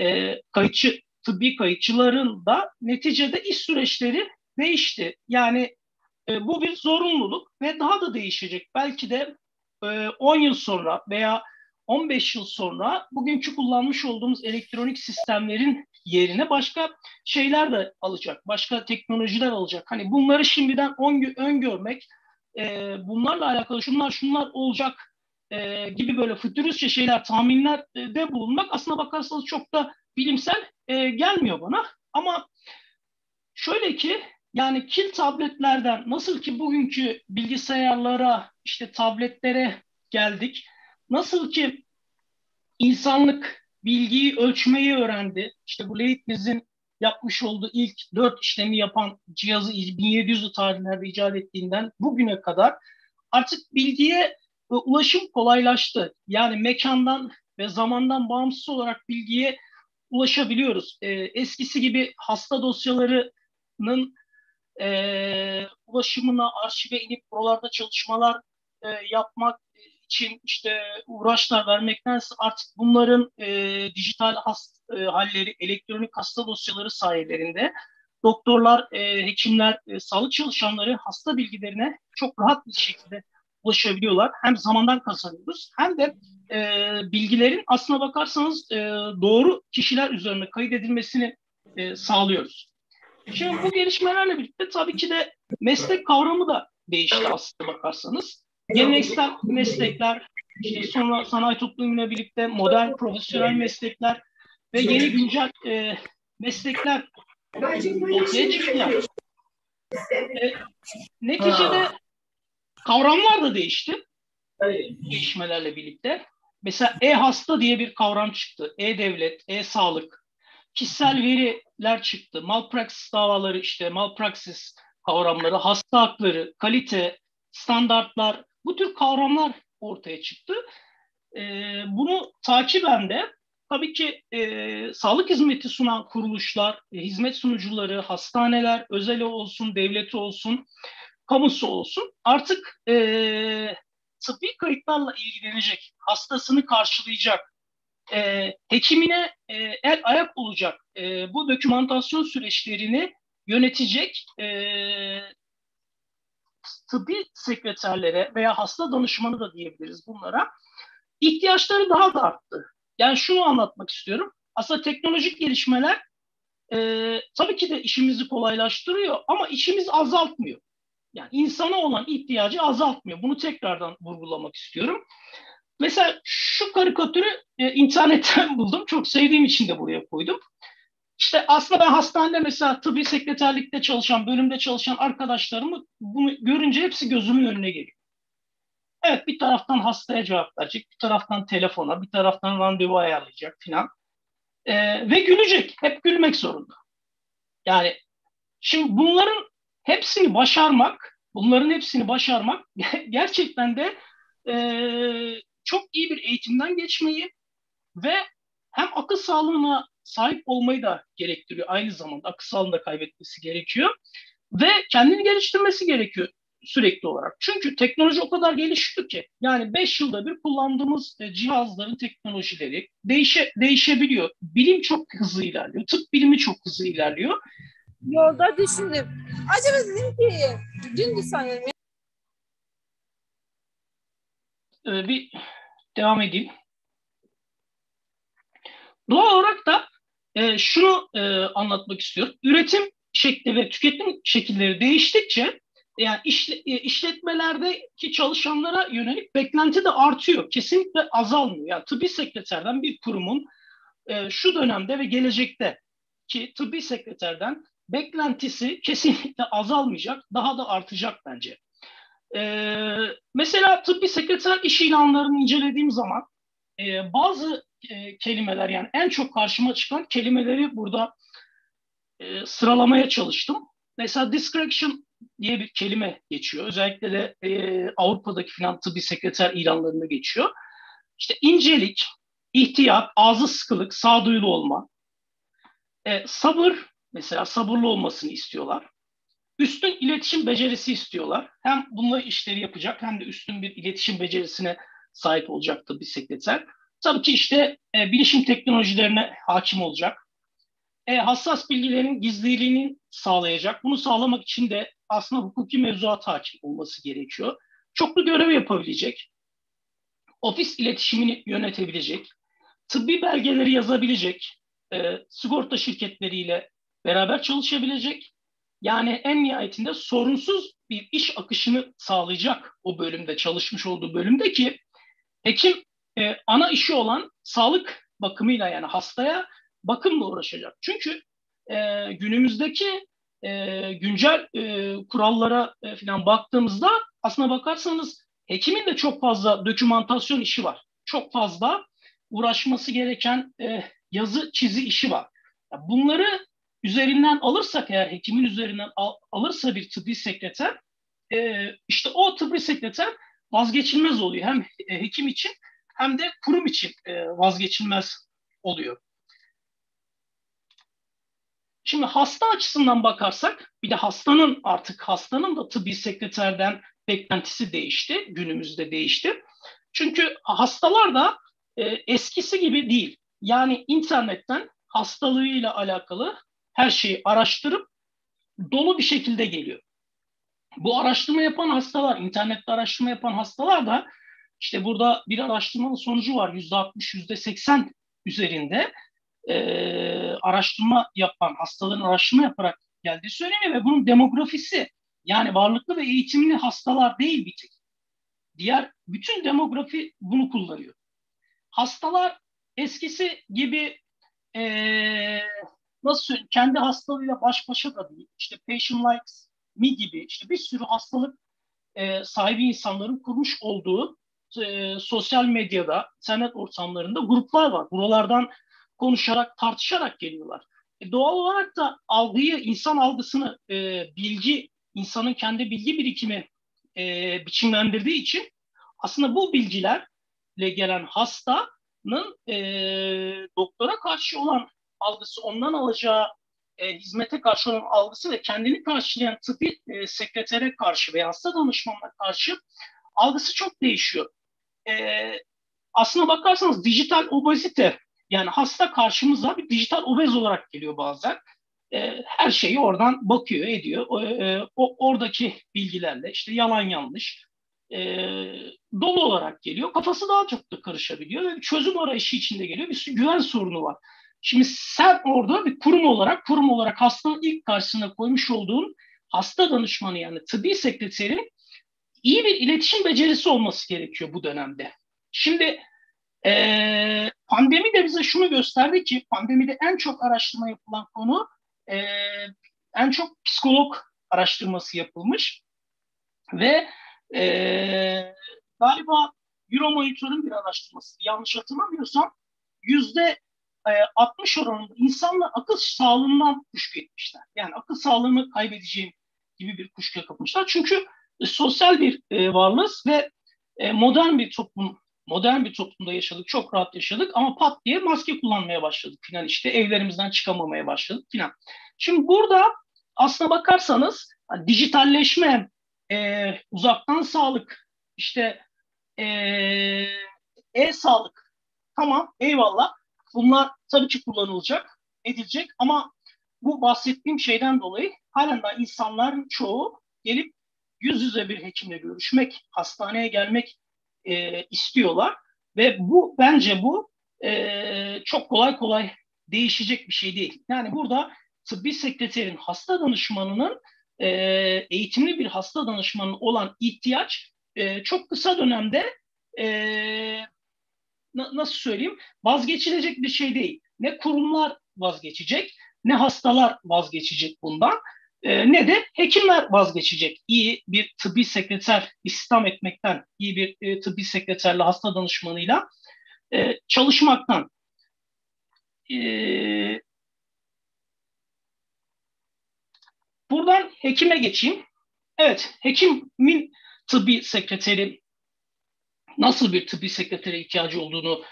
e, kayıtçı, tıbbi kayıtçıların da neticede iş süreçleri değişti. Yani e, bu bir zorunluluk ve daha da değişecek. Belki de e, 10 yıl sonra veya 15 yıl sonra bugünkü kullanmış olduğumuz elektronik sistemlerin yerine başka şeyler de alacak. Başka teknolojiler alacak. Hani bunları şimdiden öngörmek, e, bunlarla alakalı şunlar şunlar olacak e, gibi böyle fütüristçe şeyler, tahminlerde bulunmak aslına bakarsanız çok da bilimsel e, gelmiyor bana. Ama şöyle ki Yani kil tabletlerden nasıl ki bugünkü bilgisayarlara, işte tabletlere geldik. Nasıl ki insanlık bilgiyi ölçmeyi öğrendi. İşte bu Leibniz'in yapmış olduğu ilk dört işlemi yapan cihazı 1700'lü tarihlerde icat ettiğinden bugüne kadar artık bilgiye e, ulaşım kolaylaştı. Yani mekandan ve zamandan bağımsız olarak bilgiye ulaşabiliyoruz. E, eskisi gibi hasta dosyalarının e, ulaşımına, arşive inip buralarda çalışmalar e, yapmak için işte uğraşlar vermektense artık bunların e, dijital hast, e, halleri, elektronik hasta dosyaları sayesinde doktorlar, e, hekimler, e, sağlık çalışanları hasta bilgilerine çok rahat bir şekilde ulaşabiliyorlar. Hem zamandan kazanıyoruz hem de e, bilgilerin aslına bakarsanız e, doğru kişiler üzerine kaydedilmesini e, sağlıyoruz. Şimdi bu gelişmelerle birlikte tabii ki de meslek kavramı da değişti aslına bakarsanız. Geleneksel meslekler, işte sonra sanayi toplumuyla birlikte modern profesyonel meslekler ve yeni güncel e, meslekler ortaya çıktılar. E, neticede kavramlar da değişti. Değişmelerle birlikte. Mesela e-hasta diye bir kavram çıktı. E-devlet, e-sağlık, kişisel veriler çıktı. Malpraksis davaları işte malpraksis kavramları, hasta hakları, kalite, standartlar bu tür kavramlar ortaya çıktı. E, bunu takiben de tabii ki e, sağlık hizmeti sunan kuruluşlar, e, hizmet sunucuları, hastaneler, özel olsun, devleti olsun, kamusu olsun artık e, tıbbi kayıtlarla ilgilenecek, hastasını karşılayacak, e, hekimine e, el ayak olacak e, bu dokümantasyon süreçlerini yönetecek e, tıbbi sekreterlere veya hasta danışmanı da diyebiliriz bunlara ihtiyaçları daha da arttı. Yani şunu anlatmak istiyorum. Aslında teknolojik gelişmeler e, tabii ki de işimizi kolaylaştırıyor ama işimizi azaltmıyor. Yani insana olan ihtiyacı azaltmıyor. Bunu tekrardan vurgulamak istiyorum. Mesela şu karikatürü e, internetten buldum. Çok sevdiğim için de buraya koydum. İşte aslında ben hastanede mesela tıbbi sekreterlikte çalışan, bölümde çalışan arkadaşlarımı bunu görünce hepsi gözümün önüne geliyor. Evet bir taraftan hastaya cevap verecek, bir taraftan telefona, bir taraftan randevu ayarlayacak filan. Ee, ve gülecek, hep gülmek zorunda. Yani şimdi bunların hepsini başarmak, bunların hepsini başarmak gerçekten de e, çok iyi bir eğitimden geçmeyi ve hem akıl sağlığına sahip olmayı da gerektiriyor. Aynı zamanda akıl sağlığını da kaybetmesi gerekiyor. Ve kendini geliştirmesi gerekiyor sürekli olarak. Çünkü teknoloji o kadar gelişiyor ki yani 5 yılda bir kullandığımız e, cihazların teknolojileri değişe, değişebiliyor. Bilim çok hızlı ilerliyor. Tıp bilimi çok hızlı ilerliyor.
Yolda düşündüm. Acaba dedim ki dündü sanırım.
Ee, bir devam edeyim. Doğal olarak da e, şunu e, anlatmak istiyorum. Üretim şekli ve tüketim şekilleri değiştikçe yani işle, e, işletmelerdeki çalışanlara yönelik beklenti de artıyor. Kesinlikle azalmıyor. Yani tıbbi sekreterden bir kurumun e, şu dönemde ve gelecekte ki tıbbi sekreterden beklentisi kesinlikle azalmayacak, daha da artacak bence. Ee, mesela tıbbi sekreter iş ilanlarını incelediğim zaman e, bazı e, kelimeler yani en çok karşıma çıkan kelimeleri burada e, sıralamaya çalıştım. Mesela discretion diye bir kelime geçiyor. Özellikle de e, Avrupa'daki filan tıbbi sekreter ilanlarında geçiyor. İşte incelik, ihtiyat, ağzı sıkılık, sağduyulu olma, e, sabır, mesela sabırlı olmasını istiyorlar. Üstün iletişim becerisi istiyorlar. Hem bununla işleri yapacak hem de üstün bir iletişim becerisine sahip olacak bir sekreter. Tabii ki işte e, bilişim teknolojilerine hakim olacak. E, hassas bilgilerin gizliliğini sağlayacak. Bunu sağlamak için de aslında hukuki mevzuat hakim olması gerekiyor. Çoklu görev yapabilecek. Ofis iletişimini yönetebilecek. Tıbbi belgeleri yazabilecek. E, sigorta şirketleriyle beraber çalışabilecek. Yani en nihayetinde sorunsuz bir iş akışını sağlayacak o bölümde, çalışmış olduğu bölümde ki hekim e, ana işi olan sağlık bakımıyla yani hastaya bakımla uğraşacak. Çünkü e, günümüzdeki e, güncel e, kurallara e, falan baktığımızda aslına bakarsanız hekimin de çok fazla dokümantasyon işi var. Çok fazla uğraşması gereken e, yazı çizi işi var. Bunları üzerinden alırsak eğer hekimin üzerinden al, alırsa bir tıbbi sekreter e, işte o tıbbi sekreter vazgeçilmez oluyor. Hem e, hekim için hem de kurum için e, vazgeçilmez oluyor. Şimdi hasta açısından bakarsak bir de hastanın artık hastanın da tıbbi sekreterden beklentisi değişti. Günümüzde değişti. Çünkü hastalar da e, eskisi gibi değil. Yani internetten hastalığıyla alakalı her şeyi araştırıp dolu bir şekilde geliyor. Bu araştırma yapan hastalar, internette araştırma yapan hastalar da işte burada bir araştırmanın sonucu var. Yüzde 60, yüzde 80 üzerinde e, araştırma yapan, hastaların araştırma yaparak geldiği söyleniyor ve bunun demografisi yani varlıklı ve eğitimli hastalar değil bir tek. Diğer bütün demografi bunu kullanıyor. Hastalar eskisi gibi e, nasıl söyleyeyim kendi hastalığıyla baş başa da değil. İşte patient likes me gibi işte bir sürü hastalık e, sahibi insanların kurmuş olduğu e, sosyal medyada, internet ortamlarında gruplar var. Buralardan konuşarak, tartışarak geliyorlar. E, doğal olarak da algıyı, insan algısını, e, bilgi, insanın kendi bilgi birikimi e, biçimlendirdiği için aslında bu bilgilerle gelen hastanın e, doktora karşı olan algısı, ondan alacağı e, hizmete karşı olan algısı ve kendini karşılayan tıbbi e, sekretere karşı veya hasta danışmanına karşı algısı çok değişiyor. E, aslına bakarsanız dijital obezite yani hasta karşımıza bir dijital obez olarak geliyor bazen. E, her şeyi oradan bakıyor, ediyor. E, o oradaki bilgilerle işte yalan yanlış e, dolu olarak geliyor. Kafası daha çok da karışabiliyor ve çözüm arayışı içinde geliyor. Bir güven sorunu var. Şimdi sen orada bir kurum olarak, kurum olarak hastanın ilk karşısına koymuş olduğun hasta danışmanı yani tıbbi sekreterin iyi bir iletişim becerisi olması gerekiyor bu dönemde. Şimdi e, pandemi de bize şunu gösterdi ki pandemide en çok araştırma yapılan konu e, en çok psikolog araştırması yapılmış ve e, galiba Euromonitor'un bir araştırması yanlış hatırlamıyorsam yüzde 60 e, oranında insanlar akıl sağlığından kuşku etmişler. Yani akıl sağlığını kaybedeceğim gibi bir kuşkuya kapılmışlar. Çünkü sosyal bir e, varlığız ve e, modern bir toplum modern bir toplumda yaşadık, çok rahat yaşadık ama pat diye maske kullanmaya başladık filan işte evlerimizden çıkamamaya başladık filan. Şimdi burada aslına bakarsanız dijitalleşme, e, uzaktan sağlık, işte e-sağlık tamam eyvallah bunlar tabii ki kullanılacak, edilecek ama bu bahsettiğim şeyden dolayı halen daha insanların çoğu gelip yüz yüze bir hekimle görüşmek, hastaneye gelmek e, istiyorlar ve bu bence bu e, çok kolay kolay değişecek bir şey değil. Yani burada tıbbi sekreterin hasta danışmanının e, eğitimli bir hasta danışmanı olan ihtiyaç e, çok kısa dönemde e, na, nasıl söyleyeyim vazgeçilecek bir şey değil. Ne kurumlar vazgeçecek ne hastalar vazgeçecek bundan e, ne de hekimler vazgeçecek. İyi bir tıbbi sekreter istihdam etmekten, iyi bir e, tıbbi sekreterle hasta danışmanıyla e, çalışmaktan. E, buradan hekime geçeyim. Evet, hekimin tıbbi sekreteri nasıl bir tıbbi sekretere ihtiyacı olduğunu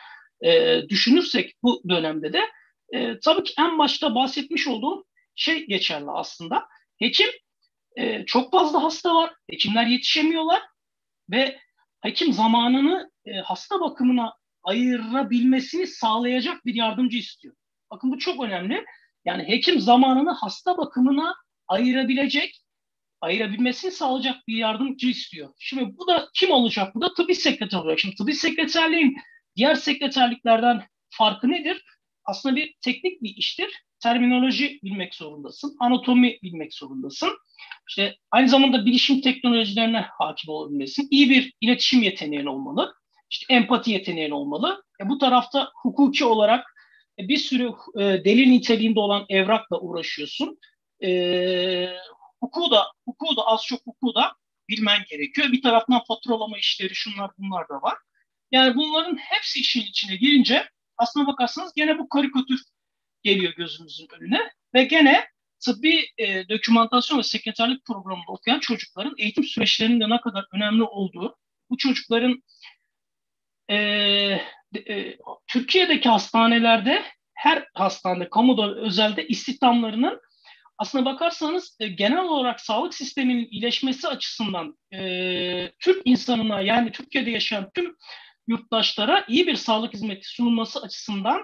e, düşünürsek bu dönemde de e, tabii ki en başta bahsetmiş olduğum şey geçerli aslında. Hekim e, çok fazla hasta var. Hekimler yetişemiyorlar ve hekim zamanını e, hasta bakımına ayırabilmesini sağlayacak bir yardımcı istiyor. Bakın bu çok önemli. Yani hekim zamanını hasta bakımına ayırabilecek, ayırabilmesini sağlayacak bir yardımcı istiyor. Şimdi bu da kim olacak? Bu da tıbbi sekreter olacak. Şimdi tıbbi sekreterliğin diğer sekreterliklerden farkı nedir? Aslında bir teknik bir iştir terminoloji bilmek zorundasın, anatomi bilmek zorundasın. İşte aynı zamanda bilişim teknolojilerine hakim olabilmesin. İyi bir iletişim yeteneğin olmalı. İşte empati yeteneğin olmalı. E bu tarafta hukuki olarak e, bir sürü e, delil niteliğinde olan evrakla uğraşıyorsun. e, hukuku da, hukuku da az çok hukuku da bilmen gerekiyor. Bir taraftan faturalama işleri şunlar bunlar da var. Yani bunların hepsi işin içine girince aslına bakarsanız gene bu karikatür geliyor gözümüzün önüne. Ve gene tıbbi e, dokümantasyon ve sekreterlik programında okuyan çocukların eğitim süreçlerinin de ne kadar önemli olduğu, bu çocukların e, e, Türkiye'deki hastanelerde her hastanede, kamuda, özelde istihdamlarının aslına bakarsanız e, genel olarak sağlık sisteminin iyileşmesi açısından e, Türk insanına yani Türkiye'de yaşayan tüm yurttaşlara iyi bir sağlık hizmeti sunulması açısından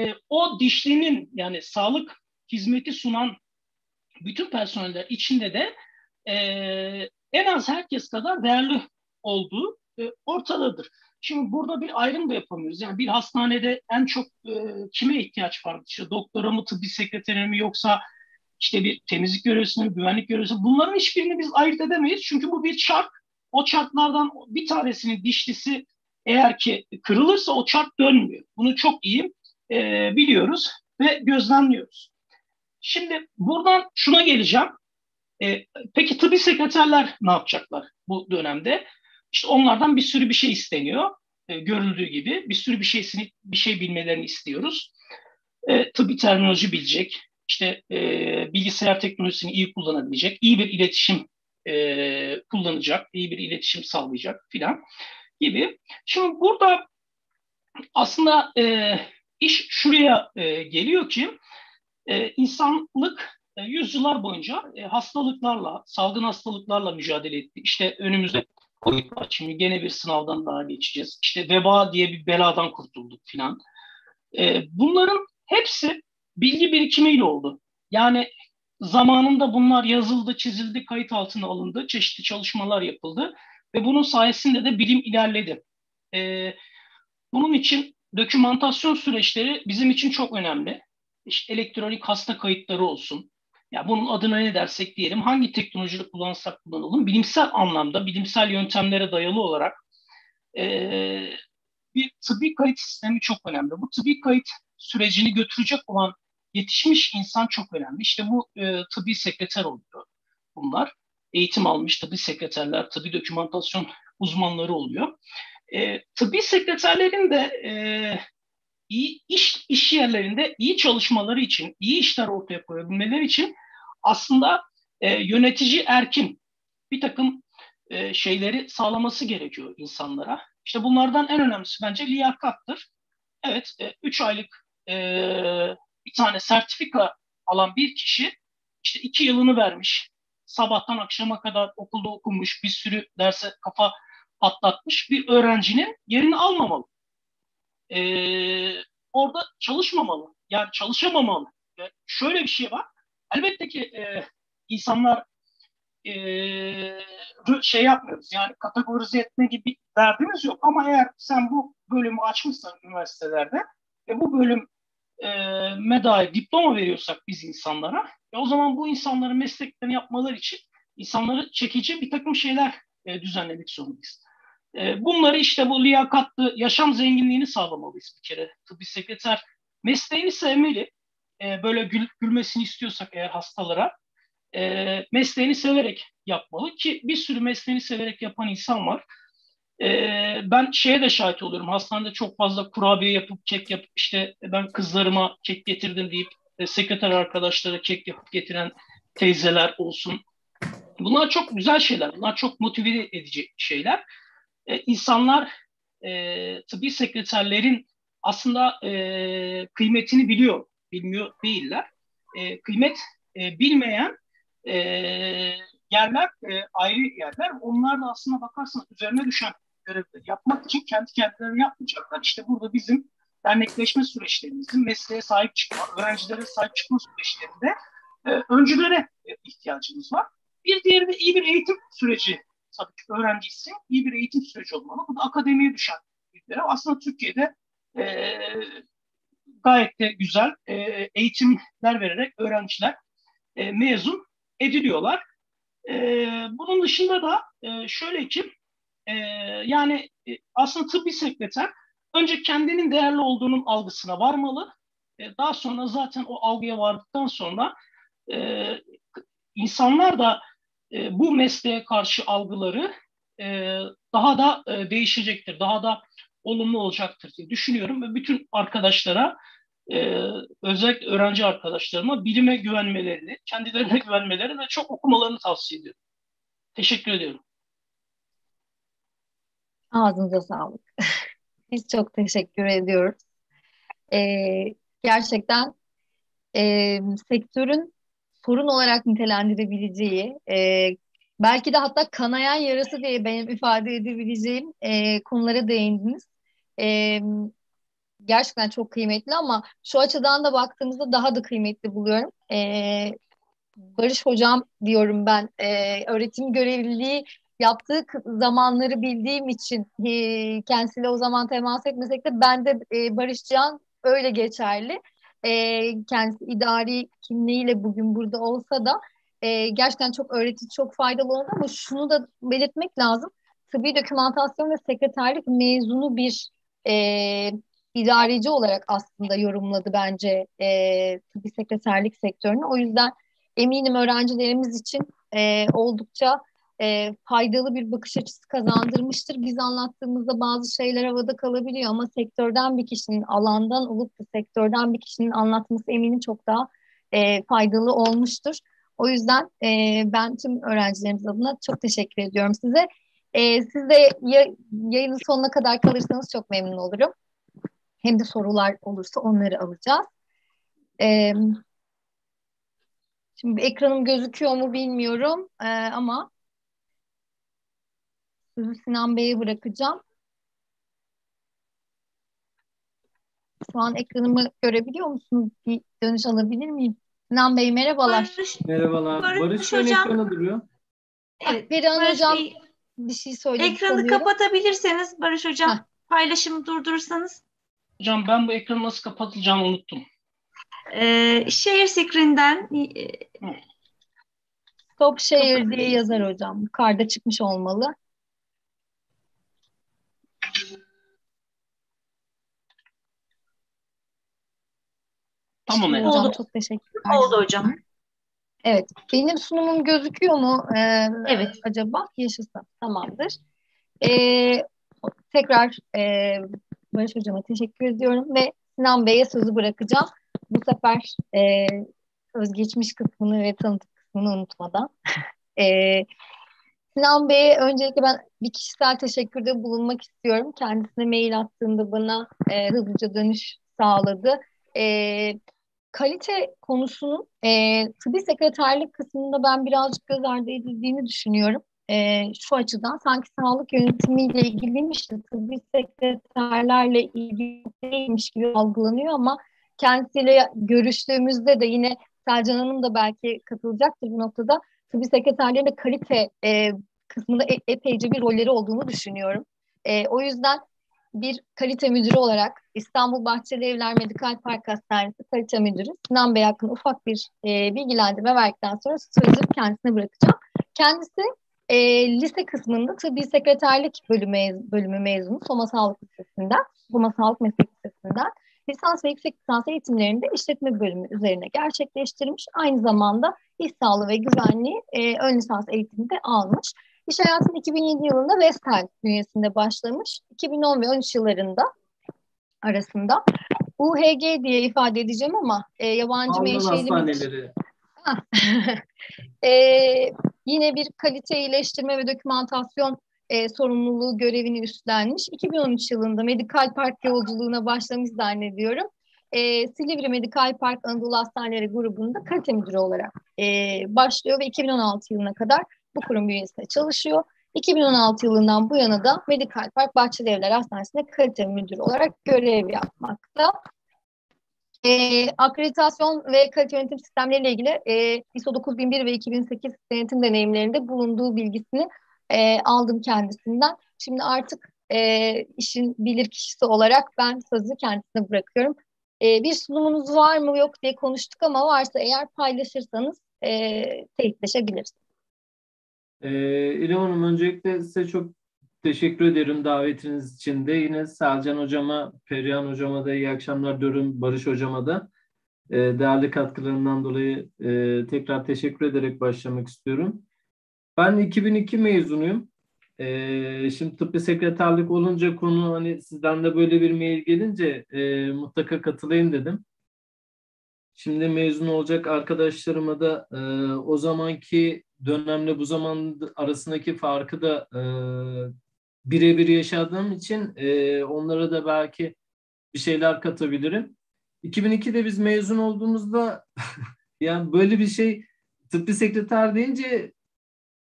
e, o dişlinin yani sağlık hizmeti sunan bütün personeller içinde de e, en az herkes kadar değerli olduğu e, ortadadır. Şimdi burada bir ayrım da yapamıyoruz. Yani bir hastanede en çok e, kime ihtiyaç var? İşte doktora mı, tıbbi sekretere mi yoksa işte bir temizlik görevlisi mi, güvenlik görevlisi mi? Bunların hiçbirini biz ayırt edemeyiz. Çünkü bu bir çark. O çarklardan bir tanesinin dişlisi eğer ki kırılırsa o çark dönmüyor. Bunu çok iyi e, biliyoruz ve gözlemliyoruz. Şimdi buradan şuna geleceğim. E, peki tıbbi sekreterler ne yapacaklar bu dönemde? İşte onlardan bir sürü bir şey isteniyor. E, görüldüğü gibi bir sürü bir şeysini bir şey bilmelerini istiyoruz. E, tıbbi terminoloji bilecek, işte e, bilgisayar teknolojisini iyi kullanabilecek, iyi bir iletişim e, kullanacak, iyi bir iletişim sağlayacak filan gibi. Şimdi burada aslında e, iş şuraya e, geliyor ki e, insanlık e, yüzyıllar boyunca e, hastalıklarla, salgın hastalıklarla mücadele etti. İşte önümüzde Covid var. Şimdi gene bir sınavdan daha geçeceğiz. İşte veba diye bir beladan kurtulduk filan. E, bunların hepsi bilgi birikimiyle oldu. Yani zamanında bunlar yazıldı, çizildi, kayıt altına alındı, çeşitli çalışmalar yapıldı ve bunun sayesinde de bilim ilerledi. E, bunun için dokümantasyon süreçleri bizim için çok önemli. İşte elektronik hasta kayıtları olsun, ya bunun adına ne dersek diyelim, hangi teknolojiyi kullanırsak kullanalım, bilimsel anlamda, bilimsel yöntemlere dayalı olarak e, bir tıbbi kayıt sistemi çok önemli. Bu tıbbi kayıt sürecini götürecek olan yetişmiş insan çok önemli. İşte bu e, tıbbi sekreter oluyor bunlar. Eğitim almış tıbbi sekreterler, tıbbi dokümantasyon uzmanları oluyor. E, tıbbi sekreterlerin de e, iyi iş, iş yerlerinde iyi çalışmaları için, iyi işler ortaya koyabilmeleri için aslında e, yönetici erkin bir takım e, şeyleri sağlaması gerekiyor insanlara. İşte bunlardan en önemlisi bence liyakattır. Evet, 3 e, aylık e, bir tane sertifika alan bir kişi işte iki yılını vermiş, sabahtan akşama kadar okulda okumuş, bir sürü derse kafa patlatmış bir öğrencinin yerini almamalı e, orada çalışmamalı. Yani çalışamamalı. E, şöyle bir şey var. Elbette ki e, insanlar e, şey yapmıyoruz. Yani kategorize etme gibi derdimiz yok. Ama eğer sen bu bölümü açmışsan üniversitelerde ve bu bölüm e, medaya, diploma veriyorsak biz insanlara e, o zaman bu insanların mesleklerini yapmaları için insanları çekici bir takım şeyler e, düzenlemek zorundayız. E, bunları işte bu liyakatlı yaşam zenginliğini sağlamalıyız bir kere. Tıbbi sekreter mesleğini sevmeli. E, böyle gül, gülmesini istiyorsak eğer hastalara e, mesleğini severek yapmalı ki bir sürü mesleğini severek yapan insan var. ben şeye de şahit oluyorum. Hastanede çok fazla kurabiye yapıp kek yapıp işte ben kızlarıma kek getirdim deyip sekreter arkadaşlara kek yapıp getiren teyzeler olsun. Bunlar çok güzel şeyler. Bunlar çok motive edici şeyler e, insanlar e, tıbbi sekreterlerin aslında e, kıymetini biliyor, bilmiyor değiller. E, kıymet e, bilmeyen e, yerler e, ayrı yerler. Onlar da aslında bakarsan üzerine düşen görevleri yapmak için kendi kendilerini yapmayacaklar. İşte burada bizim dernekleşme süreçlerimizin mesleğe sahip çıkma, öğrencilere sahip çıkma süreçlerinde e, öncülere e, ihtiyacımız var. Bir diğeri de iyi bir eğitim süreci tabii ki öğrencisi iyi bir eğitim süreci olmalı. Bu da akademiye düşen bir görev. Aslında Türkiye'de e, gayet de güzel e, eğitimler vererek öğrenciler e, mezun ediliyorlar. E, bunun dışında da e, şöyle ki e, yani e, aslında tıbbi sekreter önce kendinin değerli olduğunun algısına varmalı. E, daha sonra zaten o algıya vardıktan sonra e, insanlar da e, bu mesleğe karşı algıları e, daha da e, değişecektir, daha da olumlu olacaktır diye düşünüyorum ve bütün arkadaşlara e, özellikle öğrenci arkadaşlarıma bilime güvenmelerini, kendilerine güvenmelerini ve çok okumalarını tavsiye ediyorum. Teşekkür ediyorum.
Ağzınıza sağlık. Biz çok teşekkür ediyoruz. Ee, gerçekten e, sektörün sorun olarak nitelendirebileceği, e, belki de hatta kanayan yarası diye benim ifade edebileceğim e, konulara değindiniz. E, gerçekten çok kıymetli ama şu açıdan da baktığımızda daha da kıymetli buluyorum. E, Barış Hocam diyorum ben, e, öğretim görevliliği yaptığı zamanları bildiğim için e, kendisiyle o zaman temas etmesek de ben de e, Barış Can öyle geçerli. E, kendisi idari kimliğiyle bugün burada olsa da e, gerçekten çok öğretici, çok faydalı oldu ama şunu da belirtmek lazım. Tıbbi dokümantasyon ve sekreterlik mezunu bir e, idareci olarak aslında yorumladı bence e, tıbbi sekreterlik sektörünü. O yüzden eminim öğrencilerimiz için e, oldukça e, faydalı bir bakış açısı kazandırmıştır. Biz anlattığımızda bazı şeyler havada kalabiliyor ama sektörden bir kişinin alandan olup da sektörden bir kişinin anlatması eminim çok daha e, faydalı olmuştur. O yüzden e, ben tüm öğrencilerimiz adına çok teşekkür ediyorum size. E, siz de ya, yayının sonuna kadar kalırsanız çok memnun olurum. Hem de sorular olursa onları alacağız. E, şimdi ekranım gözüküyor mu bilmiyorum e, ama sözü Sinan Bey'e bırakacağım. Şu an ekranımı görebiliyor musunuz? Bir dönüş alabilir miyim? Sinan Bey merhabalar.
Barış, Merhabalar. Barış, Barış Hocam. ekranı duruyor.
Evet. Berihan Hocam Bey, bir şey söyleyeyim.
Ekranı sanıyorum. kapatabilirseniz Barış Hocam Heh. paylaşımı durdurursanız.
Hocam ben bu ekranı nasıl kapatılacağını unuttum.
Ee, share screen'den
Stop share diye yazar hocam. Yukarıda çıkmış olmalı.
Tamam
hocam oldu. çok teşekkürler.
Oldu hocam.
Evet. Benim sunumum gözüküyor mu? Ee, evet. Acaba yaşasın. Tamamdır. Ee, tekrar e, Barış Hocam'a teşekkür ediyorum ve Sinan Bey'e sözü bırakacağım. Bu sefer e, özgeçmiş kısmını ve tanıtık kısmını unutmadan. e, Sinan Bey'e öncelikle ben bir kişisel teşekkürde bulunmak istiyorum. Kendisine mail attığında bana e, hızlıca dönüş sağladı. E, kalite konusunun e, tıbbi sekreterlik kısmında ben birazcık göz ardı edildiğini düşünüyorum. E, şu açıdan sanki sağlık yönetimiyle ilgiliymiş de tıbbi sekreterlerle ilgili değilmiş gibi algılanıyor ama kendisiyle görüştüğümüzde de yine Selcan Hanım da belki katılacaktır bu noktada. Tıbbi sekreterlerin de kalite e, kısmında e, epeyce bir rolleri olduğunu düşünüyorum. E, o yüzden bir kalite müdürü olarak İstanbul Bahçeli Evler Medikal Park Hastanesi kalite müdürü Sinan Bey hakkında ufak bir e, bilgilendirme verdikten sonra sözü kendisine bırakacağım. Kendisi e, lise kısmında tıbbi sekreterlik bölümü, bölümü mezunu Soma Sağlık Lisesi'nden, Soma Sağlık Meslek Lisesi'nden lisans ve yüksek lisans eğitimlerinde işletme bölümü üzerine gerçekleştirmiş. Aynı zamanda iş sağlığı ve güvenliği e, ön lisans eğitiminde almış. İş hayatının 2007 yılında Vestel bünyesinde başlamış. 2010 ve 13 yıllarında arasında UHG diye ifade edeceğim ama e, yabancı menşeli e, yine bir kalite iyileştirme ve dokümantasyon e, sorumluluğu görevini üstlenmiş. 2013 yılında Medikal Park yolculuğuna başlamış zannediyorum. E, Silivri Medikal Park Anadolu Hastaneleri grubunda kalite müdürü olarak e, başlıyor ve 2016 yılına kadar bu kurum bünyesinde çalışıyor. 2016 yılından bu yana da Medikal Park Bahçeli Evler Hastanesi'nde kalite müdürü olarak görev yapmakta. E, akreditasyon ve kalite yönetim sistemleriyle ilgili e, ISO 9001 ve 2008 denetim deneyimlerinde bulunduğu bilgisini e, aldım kendisinden. Şimdi artık e, işin bilir kişisi olarak ben sözü kendisine bırakıyorum. E, bir sunumunuz var mı yok diye konuştuk ama varsa eğer paylaşırsanız e, teyitleşebiliriz.
Ee, İrem Hanım öncelikle size çok teşekkür ederim davetiniz için de. Yine Selcan Hocama, Perihan Hocama da iyi akşamlar diyorum, Barış Hocama da. e, değerli katkılarından dolayı e, tekrar teşekkür ederek başlamak istiyorum. Ben 2002 mezunuyum. E, şimdi tıbbi sekreterlik olunca konu hani sizden de böyle bir mail gelince e, mutlaka katılayım dedim. Şimdi mezun olacak arkadaşlarıma da e, o zamanki dönemle bu zaman arasındaki farkı da e, birebir yaşadığım için e, onlara da belki bir şeyler katabilirim. 2002'de biz mezun olduğumuzda yani böyle bir şey tıbbi sekreter deyince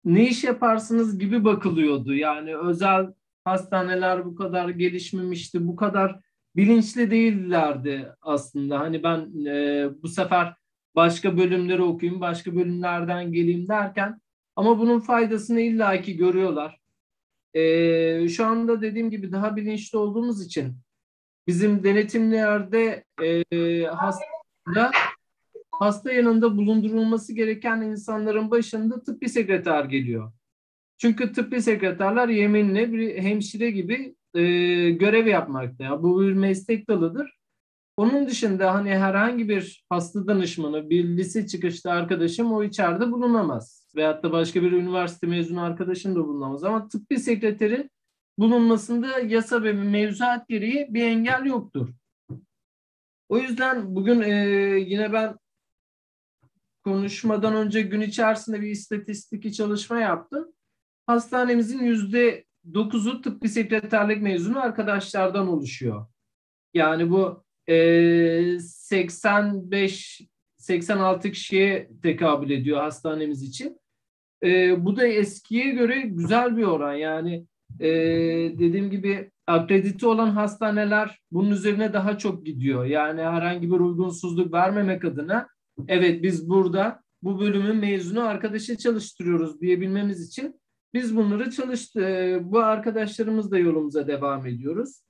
ne iş yaparsınız gibi bakılıyordu. Yani özel hastaneler bu kadar gelişmemişti, bu kadar bilinçli değillerdi aslında. Hani ben e, bu sefer başka bölümleri okuyayım, başka bölümlerden geleyim derken ama bunun faydasını illaki görüyorlar. E, şu anda dediğim gibi daha bilinçli olduğumuz için bizim denetimlerde e, hasta, hasta yanında bulundurulması gereken insanların başında tıbbi sekreter geliyor. Çünkü tıbbi sekreterler yeminle bir hemşire gibi e, görev yapmakta. Ya. Bu bir meslek dalıdır. Onun dışında hani herhangi bir hasta danışmanı, bir lise çıkışlı arkadaşım o içeride bulunamaz. Veyahut da başka bir üniversite mezunu arkadaşım da bulunamaz. Ama tıbbi sekreterin bulunmasında yasa ve mevzuat gereği bir engel yoktur. O yüzden bugün e, yine ben konuşmadan önce gün içerisinde bir istatistik çalışma yaptım. Hastanemizin yüzde dokuzu tıbbi sekreterlik mezunu arkadaşlardan oluşuyor. Yani bu e, 85 86 kişiye tekabül ediyor hastanemiz için. E, bu da eskiye göre güzel bir oran. Yani e, dediğim gibi akredite olan hastaneler bunun üzerine daha çok gidiyor. Yani herhangi bir uygunsuzluk vermemek adına evet biz burada bu bölümün mezunu arkadaşı çalıştırıyoruz diyebilmemiz için biz bunları çalıştı. Bu arkadaşlarımız da yolumuza devam ediyoruz.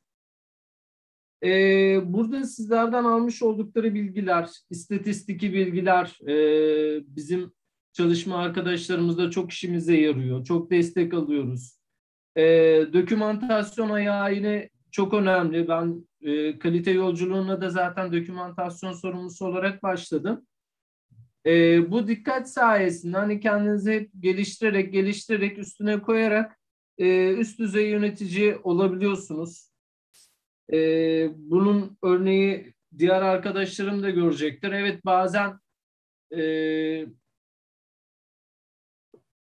Ee, burada sizlerden almış oldukları bilgiler, istatistiki bilgiler e, bizim çalışma arkadaşlarımızda çok işimize yarıyor. Çok destek alıyoruz. E, dokümantasyon ayağı yine çok önemli. Ben e, kalite yolculuğuna da zaten dokümantasyon sorumlusu olarak başladım. E, bu dikkat sayesinde hani kendinizi hep geliştirerek, geliştirerek, üstüne koyarak e, üst düzey yönetici olabiliyorsunuz. E, bunun örneği diğer arkadaşlarım da görecektir. Evet bazen e,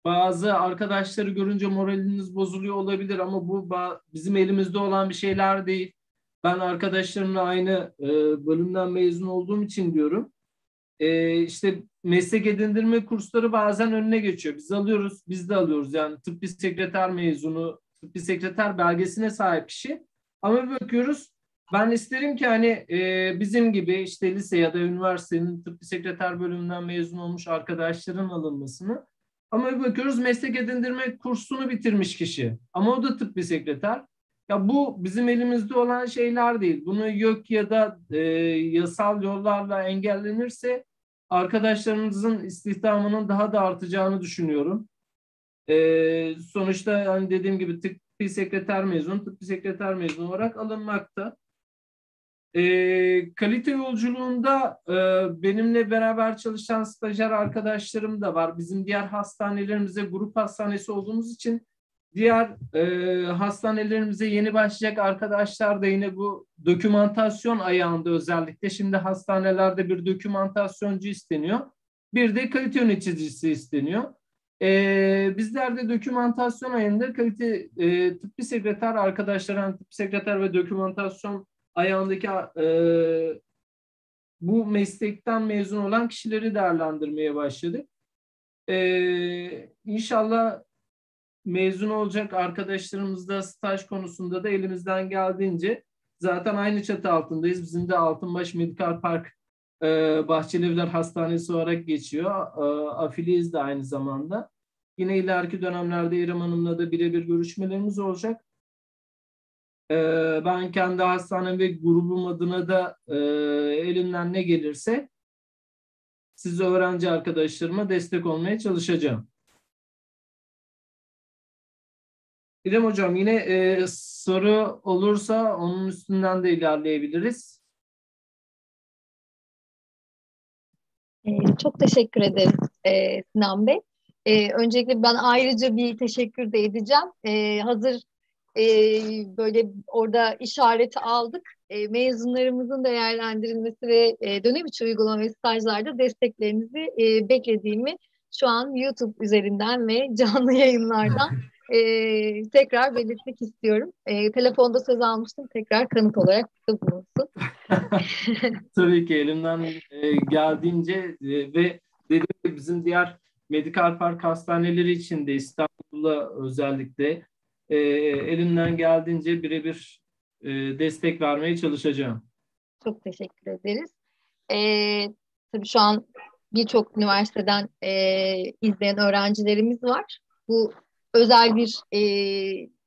bazı arkadaşları görünce moraliniz bozuluyor olabilir ama bu bizim elimizde olan bir şeyler değil. Ben arkadaşlarımla aynı e, bölümden mezun olduğum için diyorum. E, işte meslek edindirme kursları bazen önüne geçiyor. Biz alıyoruz, biz de alıyoruz. Yani tıbbi sekreter mezunu, tıbbi sekreter belgesine sahip kişi. Ama bakıyoruz ben isterim ki hani e, bizim gibi işte lise ya da üniversitenin tıbbi sekreter bölümünden mezun olmuş arkadaşların alınmasını ama bakıyoruz meslek edindirme kursunu bitirmiş kişi. Ama o da tıbbi sekreter. Ya bu bizim elimizde olan şeyler değil. Bunu yok ya da e, yasal yollarla engellenirse arkadaşlarımızın istihdamının daha da artacağını düşünüyorum. E, sonuçta hani dediğim gibi tıbbi sekreter mezun, tıbbi sekreter mezun olarak alınmakta. E, kalite yolculuğunda e, benimle beraber çalışan stajyer arkadaşlarım da var. Bizim diğer hastanelerimize grup hastanesi olduğumuz için diğer e, hastanelerimize yeni başlayacak arkadaşlar da yine bu dokümantasyon ayağında özellikle. Şimdi hastanelerde bir dokümantasyoncu isteniyor. Bir de kalite yöneticisi isteniyor. E, bizler de dokümantasyon ayında kalite e, tıbbi sekreter arkadaşlar, tıbbi sekreter ve dokümantasyon ayağındaki e, bu meslekten mezun olan kişileri değerlendirmeye başladık. E, inşallah mezun olacak arkadaşlarımızda staj konusunda da elimizden geldiğince zaten aynı çatı altındayız. Bizim de Altınbaş Medikal Park e, Bahçelievler Hastanesi olarak geçiyor. E, afiliyiz de aynı zamanda. Yine ileriki dönemlerde İrem Hanım'la da birebir görüşmelerimiz olacak. Ee, ben kendi hastanem ve grubum adına da e, elimden ne gelirse siz öğrenci arkadaşlarıma destek olmaya çalışacağım. İrem Hocam yine e, soru olursa onun üstünden de ilerleyebiliriz.
çok teşekkür ederim e, Sinan Bey. E, öncelikle ben ayrıca bir teşekkür de edeceğim. E, hazır e, böyle orada işareti aldık. E, mezunlarımızın değerlendirilmesi ve e, dönem içi uygulama ve stajlarda desteklerinizi e, beklediğimi şu an YouTube üzerinden ve canlı yayınlardan e, tekrar belirtmek istiyorum. E, telefonda söz almıştım. Tekrar kanıt olarak da bulunsun.
Tabii ki elimden e, geldiğince e, ve dediğim gibi bizim diğer medikal park hastaneleri için de İstanbul'da özellikle e, elimden geldiğince birebir e, destek vermeye çalışacağım.
Çok teşekkür ederiz. E, tabii şu an birçok üniversiteden e, izleyen öğrencilerimiz var. Bu özel bir e,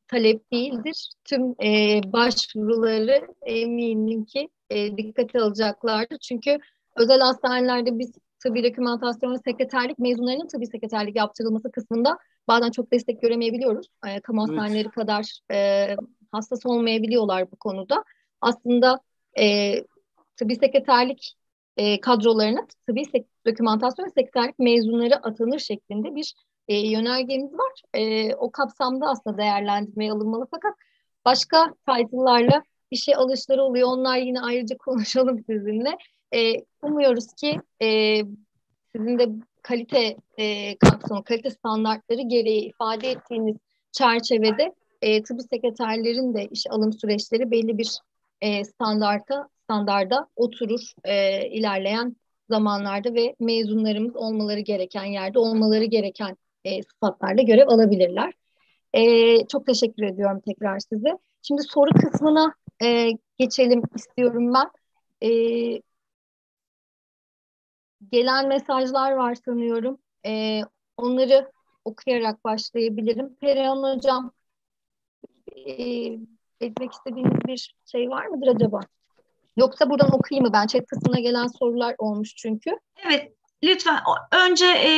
talep değildir. Tüm e, başvuruları eminim ki e, dikkate alacaklardır. Çünkü özel hastanelerde biz tıbbi dokümantasyon ve sekreterlik mezunlarının tıbbi sekreterlik yaptırılması kısmında bazen çok destek göremeyebiliyoruz. E, kamu hastaneleri evet. kadar e, hassas olmayabiliyorlar bu konuda. Aslında e, tıbbi sekreterlik e, kadrolarına tıbbi sek- dokümantasyon ve sekreterlik mezunları atanır şeklinde bir e, yönergemiz var. E, o kapsamda aslında değerlendirmeye alınmalı fakat başka title'larla bir şey alışları oluyor. Onlar yine ayrıca konuşalım sizinle. E, umuyoruz ki e, sizin de kalite e, kapsamı, kalite standartları gereği ifade ettiğiniz çerçevede e, tıbbi sekreterlerin de iş alım süreçleri belli bir e, standarta standarda oturur e, ilerleyen zamanlarda ve mezunlarımız olmaları gereken yerde olmaları gereken e, sıfatlarla görev alabilirler. E, çok teşekkür ediyorum tekrar size. Şimdi soru kısmına e, geçelim istiyorum ben. E, gelen mesajlar var sanıyorum. E, onları okuyarak başlayabilirim. Perihan Hocam e, etmek istediğiniz bir şey var mıdır acaba? Yoksa buradan okuyayım mı ben? Chat kısmına gelen sorular olmuş çünkü.
Evet, lütfen önce e,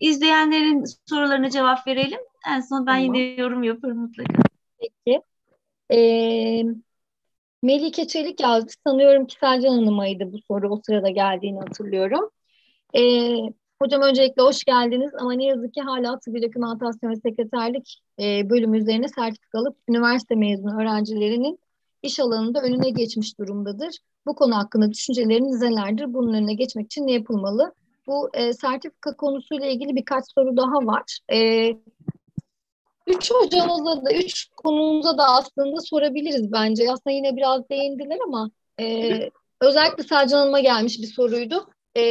izleyenlerin sorularına cevap verelim. En son ben tamam. yine yorum yaparım mutlaka.
Peki. Ee, Melike Çelik yazdı. Sanıyorum ki Selcan Hanım'aydı bu soru. O sırada geldiğini hatırlıyorum. Ee, hocam öncelikle hoş geldiniz ama ne yazık ki hala tıbbi dokümantasyon ve sekreterlik e, bölümü üzerine sertifika alıp üniversite mezunu öğrencilerinin iş alanında önüne geçmiş durumdadır. Bu konu hakkında düşünceleriniz nelerdir? Bunun önüne geçmek için ne yapılmalı? Bu e, sertifika konusuyla ilgili birkaç soru daha var. E, üç hocamıza da, üç konumuza da aslında sorabiliriz bence. Aslında yine biraz değindiler ama e, özellikle Selcan Hanım'a gelmiş bir soruydu. E,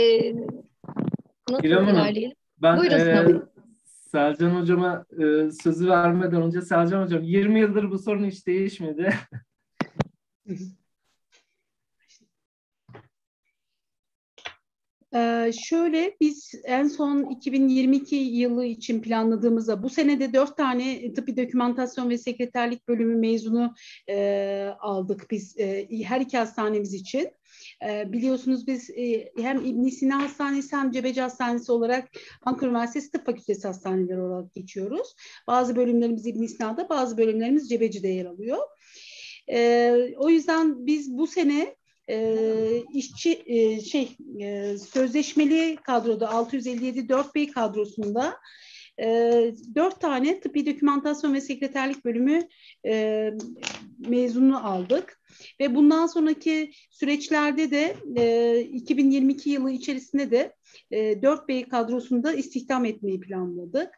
nasıl ilerleyelim?
Ben Buyurun e, Selcan Hocama e, sözü vermeden önce Selcan Hocam 20 yıldır bu sorun hiç değişmedi.
Ee, şöyle biz en son 2022 yılı için planladığımızda bu senede dört tane tıbbi dokümantasyon ve sekreterlik bölümü mezunu e, aldık biz e, her iki hastanemiz için. E, biliyorsunuz biz e, hem İbn Sina Hastanesi hem Cebeci Hastanesi olarak Ankara Üniversitesi Tıp Fakültesi hastaneleri olarak geçiyoruz. Bazı bölümlerimiz İbn Sina'da bazı bölümlerimiz Cebeci'de yer alıyor. E, o yüzden biz bu sene e, işçi e, şey e, sözleşmeli kadroda 657 4 kadrosunda e, dört tane tıbbi dokümantasyon ve sekreterlik bölümü e, mezunu aldık. Ve bundan sonraki süreçlerde de e, 2022 yılı içerisinde de e, 4 bey kadrosunda istihdam etmeyi planladık.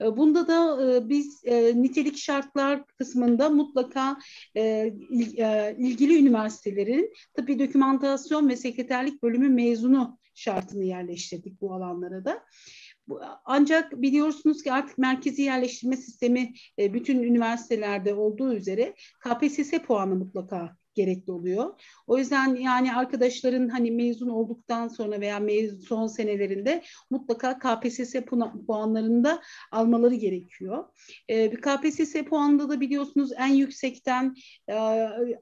E, bunda da e, biz e, nitelik şartlar kısmında mutlaka e, il, e, ilgili üniversitelerin tıbbi dokümantasyon ve sekreterlik bölümü mezunu şartını yerleştirdik bu alanlara da. Ancak biliyorsunuz ki artık merkezi yerleştirme sistemi e, bütün üniversitelerde olduğu üzere KPSS puanı mutlaka gerekli oluyor. O yüzden yani arkadaşların hani mezun olduktan sonra veya mezun son senelerinde mutlaka KPSS puanlarında almaları gerekiyor. Ee, bir KPSS puanında da biliyorsunuz en yüksekten e,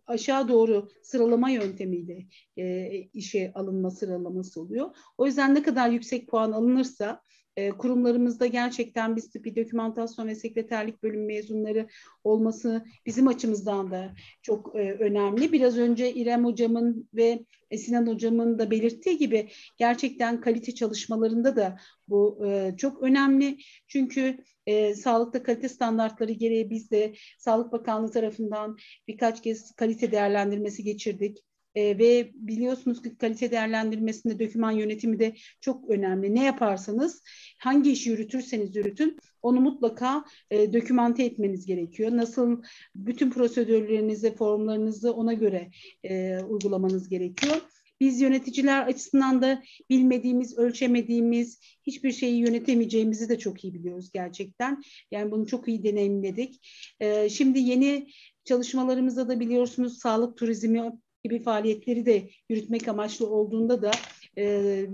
aşağı doğru sıralama yöntemiyle e, işe alınma sıralaması oluyor. O yüzden ne kadar yüksek puan alınırsa e, kurumlarımızda gerçekten biz bir dokümantasyon ve sekreterlik bölüm mezunları olması bizim açımızdan da çok e, önemli. Biraz önce İrem hocamın ve Sinan hocamın da belirttiği gibi gerçekten kalite çalışmalarında da bu e, çok önemli. Çünkü e, sağlıkta kalite standartları gereği biz de Sağlık Bakanlığı tarafından birkaç kez kalite değerlendirmesi geçirdik. E, ve biliyorsunuz ki kalite değerlendirmesinde döküman yönetimi de çok önemli. Ne yaparsanız, hangi işi yürütürseniz yürütün, onu mutlaka e, dokümante etmeniz gerekiyor. Nasıl bütün prosedürlerinizi, formlarınızı ona göre e, uygulamanız gerekiyor. Biz yöneticiler açısından da bilmediğimiz, ölçemediğimiz, hiçbir şeyi yönetemeyeceğimizi de çok iyi biliyoruz gerçekten. Yani bunu çok iyi deneyimledik. Ee, şimdi yeni çalışmalarımızda da biliyorsunuz sağlık turizmi gibi faaliyetleri de yürütmek amaçlı olduğunda da e,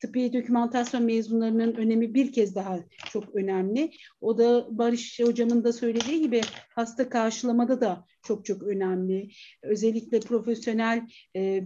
tıbbi dokümantasyon mezunlarının önemi bir kez daha çok önemli. O da Barış Hocam'ın da söylediği gibi hasta karşılamada da çok çok önemli. Özellikle profesyonel e,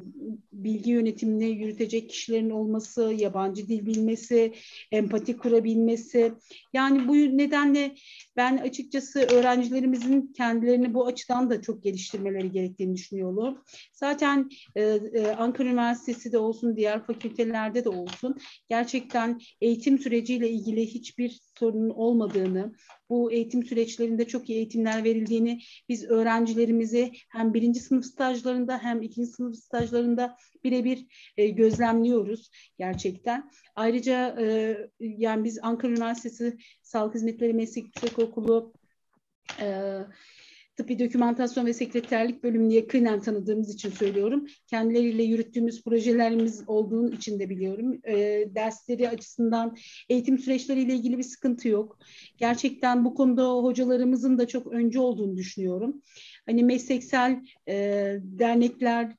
bilgi yönetimini yürütecek kişilerin olması, yabancı dil bilmesi, empati kurabilmesi. Yani bu nedenle ben açıkçası öğrencilerimizin kendilerini bu açıdan da çok geliştirmeleri gerektiğini düşünüyorum. Zaten e, e, Ankara Üniversitesi de olsun, diğer fakültelerde de olsun gerçekten eğitim süreciyle ilgili hiçbir sorunun olmadığını, bu eğitim süreçlerinde çok iyi eğitimler verildiğini biz öğrencilerimizi hem birinci sınıf stajlarında hem ikinci sınıf stajlarında birebir e, gözlemliyoruz gerçekten. Ayrıca e, yani biz Ankara Üniversitesi Sağlık Hizmetleri Meslek Yüksekokulu e, tıbbi dokümantasyon ve sekreterlik bölümünü yakinen tanıdığımız için söylüyorum. Kendileriyle yürüttüğümüz projelerimiz olduğunu için de biliyorum. E, dersleri açısından eğitim süreçleriyle ilgili bir sıkıntı yok. Gerçekten bu konuda hocalarımızın da çok önce olduğunu düşünüyorum. Hani mesleksel e, dernekler,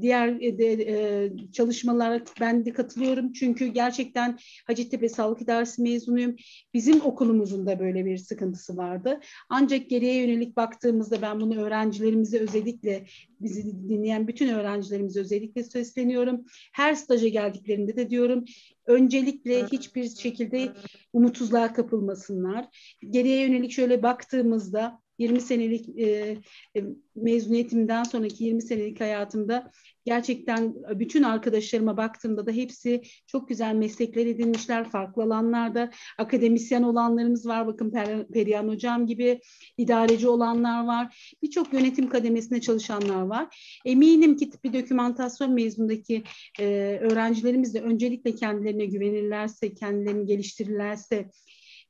diğer e, de, e, çalışmalara ben de katılıyorum. Çünkü gerçekten Hacettepe Sağlık İdaresi mezunuyum. Bizim okulumuzun da böyle bir sıkıntısı vardı. Ancak geriye yönelik baktığımızda ben bunu öğrencilerimize özellikle bizi dinleyen bütün öğrencilerimize özellikle sesleniyorum. Her staja geldiklerinde de diyorum öncelikle hiçbir şekilde umutsuzluğa kapılmasınlar. Geriye yönelik şöyle baktığımızda 20 senelik e, e, mezuniyetimden sonraki 20 senelik hayatımda gerçekten bütün arkadaşlarıma baktığımda da hepsi çok güzel meslekler edinmişler. Farklı alanlarda akademisyen olanlarımız var. Bakın per, Perihan Hocam gibi idareci olanlar var. Birçok yönetim kademesinde çalışanlar var. Eminim ki bir dokümantasyon mezundaki e, öğrencilerimiz de öncelikle kendilerine güvenirlerse, kendilerini geliştirirlerse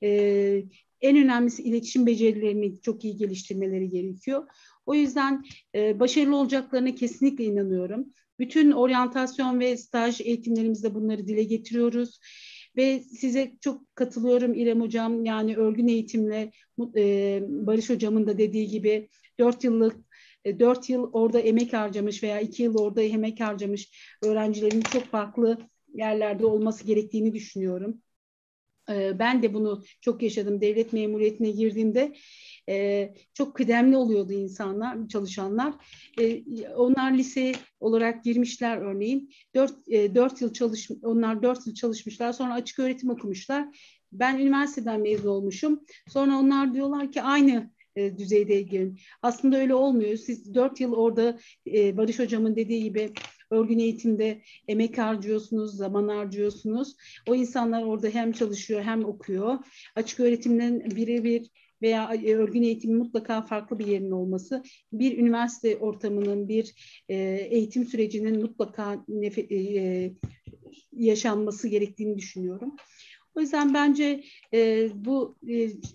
e, en önemlisi iletişim becerilerini çok iyi geliştirmeleri gerekiyor. O yüzden e, başarılı olacaklarına kesinlikle inanıyorum. Bütün oryantasyon ve staj eğitimlerimizde bunları dile getiriyoruz. Ve size çok katılıyorum İrem Hocam. Yani örgün eğitimle e, Barış Hocam'ın da dediği gibi dört yıllık e, dört yıl orada emek harcamış veya iki yıl orada emek harcamış öğrencilerin çok farklı yerlerde olması gerektiğini düşünüyorum. Ee, ben de bunu çok yaşadım. Devlet memuriyetine girdiğimde e, çok kıdemli oluyordu insanlar, çalışanlar. E, onlar lise olarak girmişler örneğin. Dört, e, dört yıl çalış, onlar dört yıl çalışmışlar. Sonra açık öğretim okumuşlar. Ben üniversiteden mezun olmuşum. Sonra onlar diyorlar ki aynı e, düzeyde ilgilenin. Aslında öyle olmuyor. Siz dört yıl orada e, Barış Hocam'ın dediği gibi örgün eğitimde emek harcıyorsunuz, zaman harcıyorsunuz. O insanlar orada hem çalışıyor hem okuyor. Açık öğretimden birebir veya e, örgün eğitimin mutlaka farklı bir yerin olması, bir üniversite ortamının, bir e, eğitim sürecinin mutlaka nefe, e, yaşanması gerektiğini düşünüyorum. O yüzden bence e, bu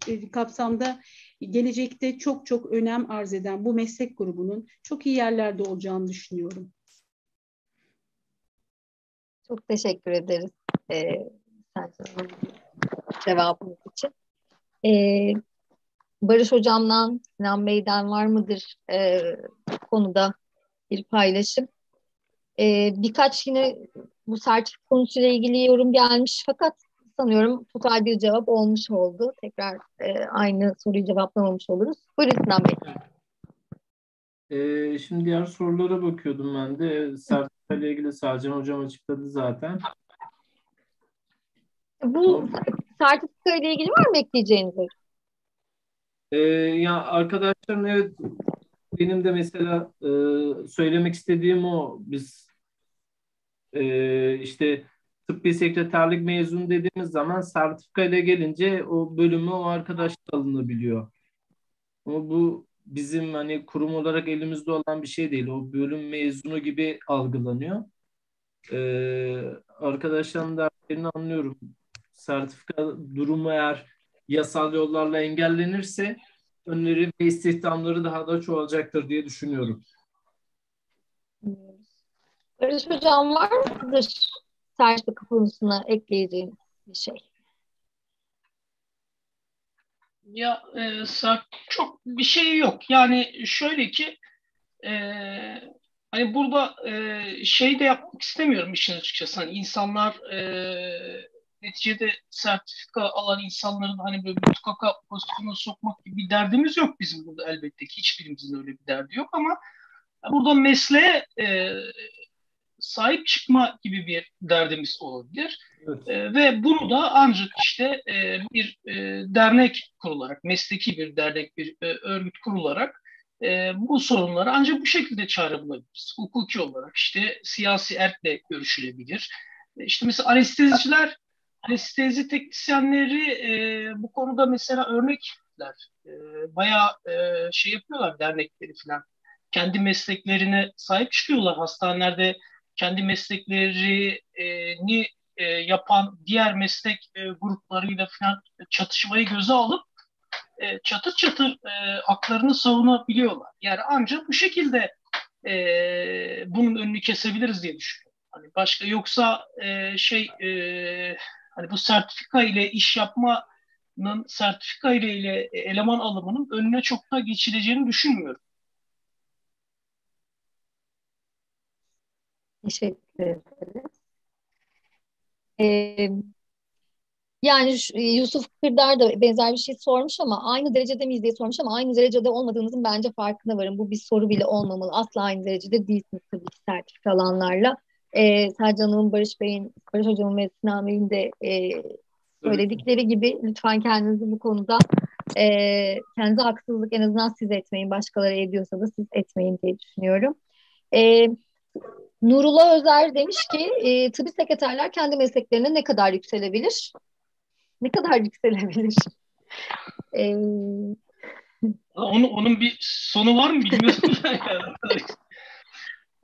e, kapsamda gelecekte çok çok önem arz eden bu meslek grubunun çok iyi yerlerde olacağını düşünüyorum.
Çok teşekkür ederiz e, cevabınız için. E, Barış Hocam'dan, Sinan Bey'den var mıdır e, konuda bir paylaşım? E, birkaç yine bu sertifika konusuyla ilgili yorum gelmiş fakat sanıyorum total bir cevap olmuş oldu. Tekrar e, aynı soruyu cevaplamamış oluruz. Buyurun Sinan Bey.
Ee, şimdi diğer sorulara bakıyordum ben de. Sertifika ile ilgili Selcan Hocam açıkladı zaten.
Bu sertifika ile ilgili var mı ekleyeceğiniz?
Ee, ya arkadaşlarım evet benim de mesela e, söylemek istediğim o biz e, işte tıbbi sekreterlik mezunu dediğimiz zaman sertifika ile gelince o bölümü o arkadaş alınabiliyor. Ama bu bizim hani kurum olarak elimizde olan bir şey değil. O bölüm mezunu gibi algılanıyor. Ee, arkadaşların dertlerini anlıyorum. Sertifika durumu eğer yasal yollarla engellenirse önleri ve istihdamları daha da çoğalacaktır diye düşünüyorum.
Barış Hocam var mıdır sertifika konusuna ekleyeceğiniz bir şey?
Ya e, çok bir şey yok. Yani şöyle ki e, hani burada e, şey de yapmak istemiyorum işin açıkçası. Hani insanlar e, neticede sertifika alan insanların hani böyle bir tukaka pozisyonuna sokmak gibi bir derdimiz yok bizim burada elbette ki. Hiçbirimizin öyle bir derdi yok ama burada mesleğe e, sahip çıkma gibi bir derdimiz olabilir. Evet. E, ve bunu da ancak işte e, bir e, dernek kurularak, mesleki bir dernek, bir e, örgüt kurularak e, bu sorunları ancak bu şekilde çare bulabiliriz. Hukuki olarak işte siyasi erkle görüşülebilir. E, işte mesela anesteziciler, anestezi teknisyenleri e, bu konuda mesela örnekler. E, bayağı e, şey yapıyorlar dernekleri falan. Kendi mesleklerine sahip çıkıyorlar. Hastanelerde kendi mesleklerini e, yapan diğer meslek e, gruplarıyla falan çatışmayı göze alıp e, çatır çatır e, haklarını savunabiliyorlar. Yani ancak bu şekilde e, bunun önünü kesebiliriz diye düşünüyorum. Hani başka yoksa e, şey e, hani bu sertifika ile iş yapmanın sertifika ile, ile eleman alımının önüne çok da geçileceğini düşünmüyorum.
Teşekkür ederiz. Ee, yani Yusuf Kırdar da benzer bir şey sormuş ama aynı derecede miyiz diye sormuş ama aynı derecede olmadığınızın bence farkına varım. Bu bir soru bile olmamalı. Asla aynı derecede değilsiniz tabii ki sertifika alanlarla. Ee, Sercan Barış Bey'in, Barış Hocam'ın ve Sinan Bey'in de e, söyledikleri gibi lütfen kendinizi bu konuda e, kendi haksızlık en azından siz etmeyin. Başkaları ediyorsa da siz etmeyin diye düşünüyorum. E, Nurullah Özer demiş ki e, tıbbi sekreterler kendi mesleklerine ne kadar yükselebilir? Ne kadar yükselebilir?
E, onun, onun bir sonu var mı bilmiyorum.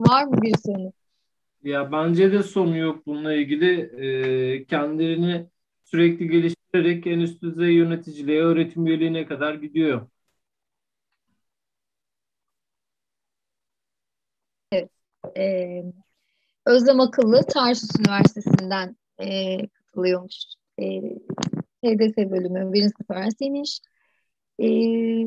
var mı bir sonu?
Ya bence de sonu yok bununla ilgili. E, kendilerini sürekli geliştirerek en üst düzey yöneticiliğe, öğretim üyeliğine kadar gidiyor.
Ee, Özlem Akıllı Tarsus Üniversitesi'nden e, katılıyormuş. E, HDS bölümü birinci sınıf öğrencisiymiş. E,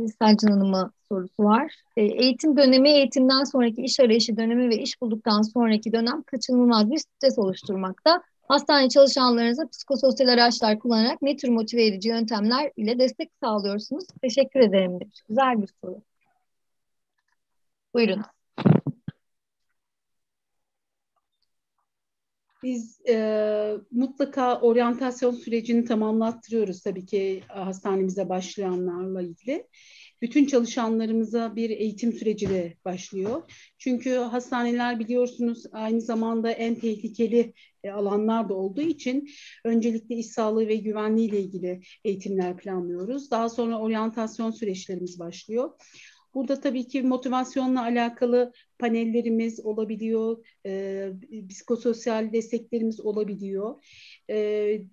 Selcan Hanım'a sorusu var. E, eğitim dönemi, eğitimden sonraki iş arayışı dönemi ve iş bulduktan sonraki dönem kaçınılmaz bir stres oluşturmakta. Hastane çalışanlarınıza psikososyal araçlar kullanarak ne tür motive edici yöntemler ile destek sağlıyorsunuz? Teşekkür ederim. Güzel bir soru. Buyurun.
Biz e, mutlaka oryantasyon sürecini tamamlattırıyoruz tabii ki hastanemize başlayanlarla ilgili. Bütün çalışanlarımıza bir eğitim süreci de başlıyor. Çünkü hastaneler biliyorsunuz aynı zamanda en tehlikeli e, alanlar da olduğu için öncelikle iş sağlığı ve güvenliği ile ilgili eğitimler planlıyoruz. Daha sonra oryantasyon süreçlerimiz başlıyor. Burada tabii ki motivasyonla alakalı panellerimiz olabiliyor, e, psikososyal desteklerimiz olabiliyor. E,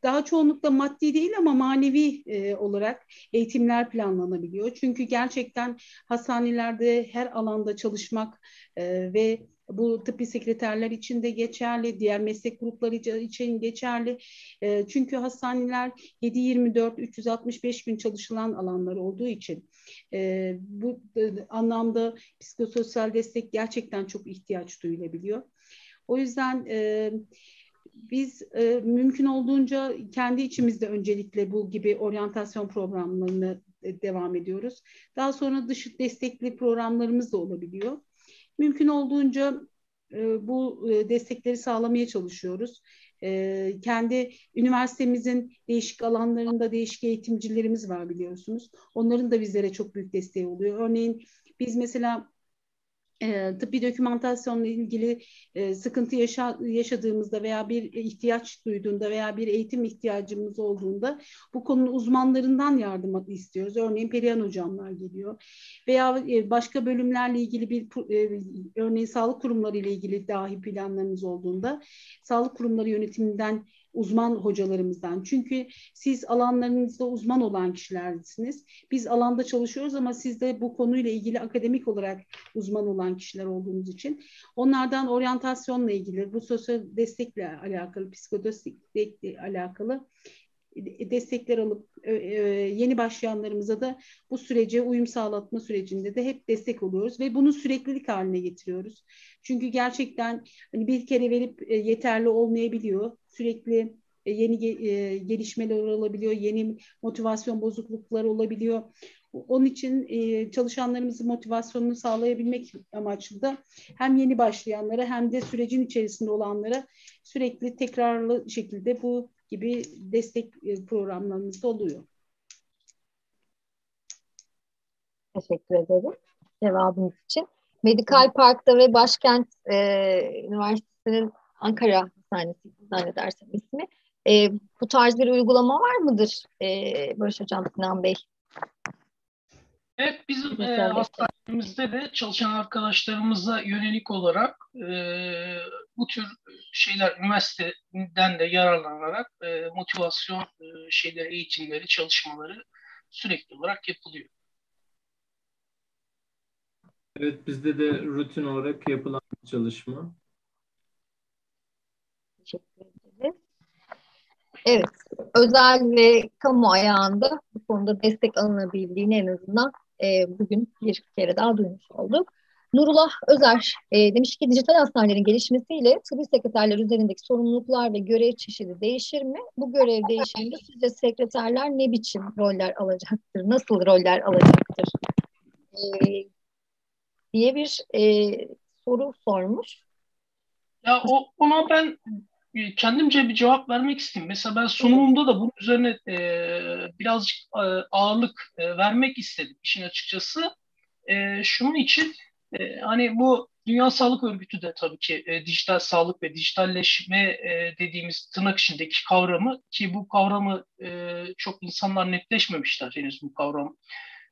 daha çoğunlukla maddi değil ama manevi e, olarak eğitimler planlanabiliyor. Çünkü gerçekten hastanelerde her alanda çalışmak e, ve bu tıbbi sekreterler için de geçerli, diğer meslek grupları için geçerli. E, çünkü hastaneler 7-24, 365 gün çalışılan alanlar olduğu için e, bu e, anlamda psikososyal destek gerçekten çok ihtiyaç duyulabiliyor. O yüzden e, biz e, mümkün olduğunca kendi içimizde öncelikle bu gibi oryantasyon programlarını e, devam ediyoruz. Daha sonra dış destekli programlarımız da olabiliyor mümkün olduğunca e, bu e, destekleri sağlamaya çalışıyoruz. E, kendi üniversitemizin değişik alanlarında değişik eğitimcilerimiz var biliyorsunuz. Onların da bizlere çok büyük desteği oluyor. Örneğin biz mesela e, tıbbi dokümantasyonla ilgili e, sıkıntı yaşa, yaşadığımızda veya bir ihtiyaç duyduğunda veya bir eğitim ihtiyacımız olduğunda bu konunun uzmanlarından yardım istiyoruz. Örneğin Perihan hocamlar geliyor veya e, başka bölümlerle ilgili bir e, örneğin sağlık kurumları ile ilgili dahi planlarınız olduğunda sağlık kurumları yönetiminden uzman hocalarımızdan. Çünkü siz alanlarınızda uzman olan kişilersiniz. Biz alanda çalışıyoruz ama siz de bu konuyla ilgili akademik olarak uzman olan kişiler olduğunuz için onlardan oryantasyonla ilgili, bu sosyal destekle alakalı, psikodestekle alakalı destekler alıp yeni başlayanlarımıza da bu sürece uyum sağlatma sürecinde de hep destek oluyoruz ve bunu süreklilik haline getiriyoruz. Çünkü gerçekten hani bir kere verip yeterli olmayabiliyor. Sürekli yeni gelişmeler olabiliyor, yeni motivasyon bozuklukları olabiliyor. Onun için çalışanlarımızın motivasyonunu sağlayabilmek amaçlı da hem yeni başlayanlara hem de sürecin içerisinde olanlara sürekli tekrarlı şekilde bu gibi destek e, programlarımız da oluyor.
Teşekkür ederim cevabınız için. Medikal Park'ta ve Başkent e, Üniversitesi'nin Ankara Hastanesi zannedersem ismi. E, bu tarz bir uygulama var mıdır e, Barış Hocam, Sinan Bey?
Evet, bizim e, hastanemizde de çalışan arkadaşlarımıza yönelik olarak e, bu tür şeyler üniversiteden de yararlanarak e, motivasyon e, şeyleri, eğitimleri, çalışmaları sürekli olarak yapılıyor.
Evet, bizde de rutin olarak yapılan bir çalışma.
Teşekkür ederiz. Evet, özel ve kamu ayağında bu konuda destek alınabildiğini en azından e, bugün bir kere daha duymuş olduk. Nurullah Özer e, demiş ki dijital hastanelerin gelişmesiyle tıbbi sekreterler üzerindeki sorumluluklar ve görev çeşidi değişir mi? Bu görev değişiminde sizce sekreterler ne biçim roller alacaktır? Nasıl roller alacaktır? E, diye bir e, soru sormuş.
Ya o, ona ben kendimce bir cevap vermek isteyeyim. Mesela ben sunumumda da bunun üzerine e, birazcık e, ağırlık e, vermek istedim işin açıkçası. E, şunun için e, hani bu Dünya Sağlık Örgütü de tabii ki e, dijital sağlık ve dijitalleşme e, dediğimiz tırnak içindeki kavramı ki bu kavramı e, çok insanlar netleşmemişler henüz bu kavram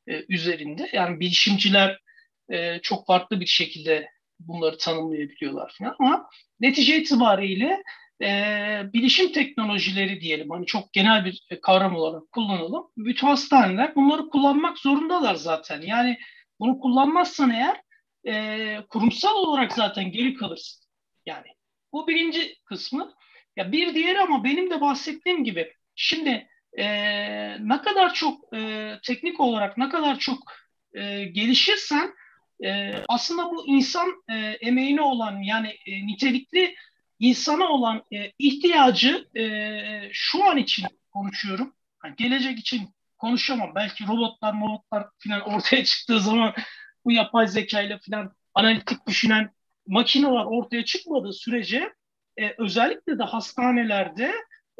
e, üzerinde. Yani bilişimciler e, çok farklı bir şekilde bunları tanımlayabiliyorlar falan ama netice itibariyle e, bilişim teknolojileri diyelim hani çok genel bir kavram olarak kullanalım. Bütün hastaneler bunları kullanmak zorundalar zaten. Yani bunu kullanmazsan eğer e, kurumsal olarak zaten geri kalırsın. Yani bu birinci kısmı. Ya bir diğeri ama benim de bahsettiğim gibi şimdi e, ne kadar çok e, teknik olarak ne kadar çok e, gelişirsen e, aslında bu insan e, emeğine olan yani e, nitelikli insana olan e, ihtiyacı e, şu an için konuşuyorum. Yani gelecek için konuşamam. Belki robotlar, robotlar falan ortaya çıktığı zaman bu yapay zeka ile falan analitik düşünen makineler ortaya çıkmadığı sürece e, özellikle de hastanelerde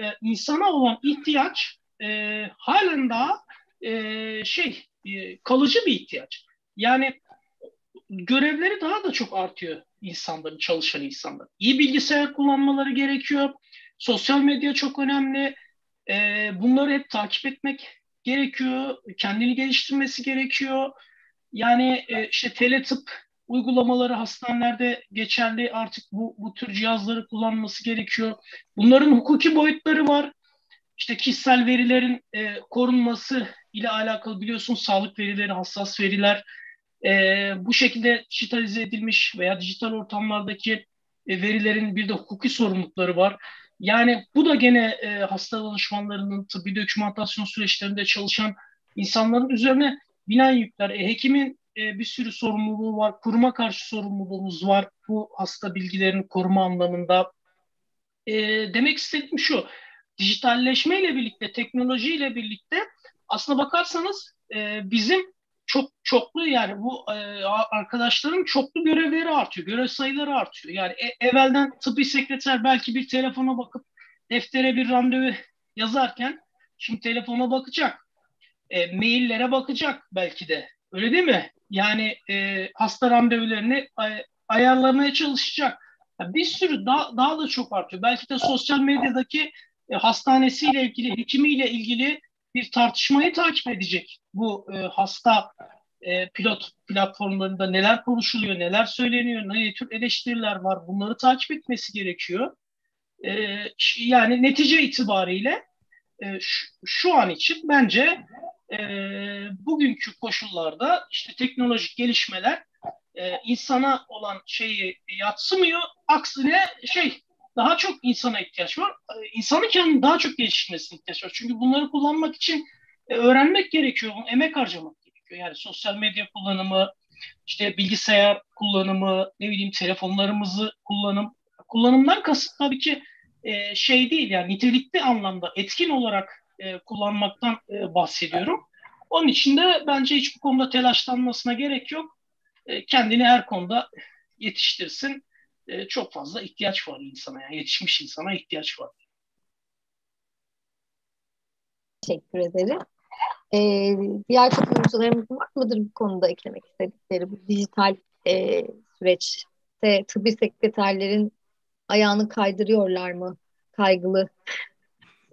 e, insana olan ihtiyaç e, halen daha e, şey e, kalıcı bir ihtiyaç. Yani görevleri daha da çok artıyor insanların, çalışan insanların. İyi bilgisayar kullanmaları gerekiyor. Sosyal medya çok önemli. E, bunları hep takip etmek gerekiyor. Kendini geliştirmesi gerekiyor. Yani e, işte teletıp uygulamaları hastanelerde geçerli artık bu, bu tür cihazları kullanması gerekiyor. Bunların hukuki boyutları var. İşte kişisel verilerin e, korunması ile alakalı biliyorsun sağlık verileri, hassas veriler e, bu şekilde dijitalize edilmiş veya dijital ortamlardaki e, verilerin bir de hukuki sorumlulukları var. Yani bu da gene e, hasta danışmanlarının tıbbi dokümantasyon süreçlerinde çalışan insanların üzerine binen yükler. E, hekimin e, bir sürü sorumluluğu var. Kuruma karşı sorumluluğumuz var. Bu hasta bilgilerini koruma anlamında. E, demek istediğim şu. Dijitalleşmeyle birlikte, teknolojiyle birlikte aslına bakarsanız e, bizim çok çoklu yani bu e, arkadaşların çoklu görevleri artıyor. Görev sayıları artıyor. Yani e, evvelden tıbbi sekreter belki bir telefona bakıp deftere bir randevu yazarken şimdi telefona bakacak, e, maillere bakacak belki de. Öyle değil mi? Yani e, hasta randevularını ay- ayarlamaya çalışacak. Yani bir sürü daha, daha da çok artıyor. Belki de sosyal medyadaki e, hastanesiyle ilgili, hekimiyle ilgili bir tartışmayı takip edecek. Bu e, hasta e, pilot platformlarında neler konuşuluyor, neler söyleniyor, ne tür eleştiriler var bunları takip etmesi gerekiyor. E, yani netice itibariyle e, şu, şu an için bence e, bugünkü koşullarda işte teknolojik gelişmeler e, insana olan şeyi yatsımıyor. Aksine şey daha çok insana ihtiyaç var. E, insanın kendini daha çok geliştirmesine ihtiyaç var. Çünkü bunları kullanmak için e, öğrenmek gerekiyor, emek harcamak gerekiyor. Yani sosyal medya kullanımı, işte bilgisayar kullanımı, ne bileyim telefonlarımızı kullanım. Kullanımdan kasıt tabii ki e, şey değil yani nitelikli anlamda etkin olarak e, kullanmaktan e, bahsediyorum. Onun için de bence hiç bu konuda telaşlanmasına gerek yok. E, kendini her konuda yetiştirsin. E, çok fazla ihtiyaç var insana yani yetişmiş insana ihtiyaç var.
Teşekkür ederim. Ee, diğer katılımcılarımızın var mıdır bu konuda eklemek istedikleri bu dijital e, süreçte tıbbi sekreterlerin ayağını kaydırıyorlar mı? Kaygılı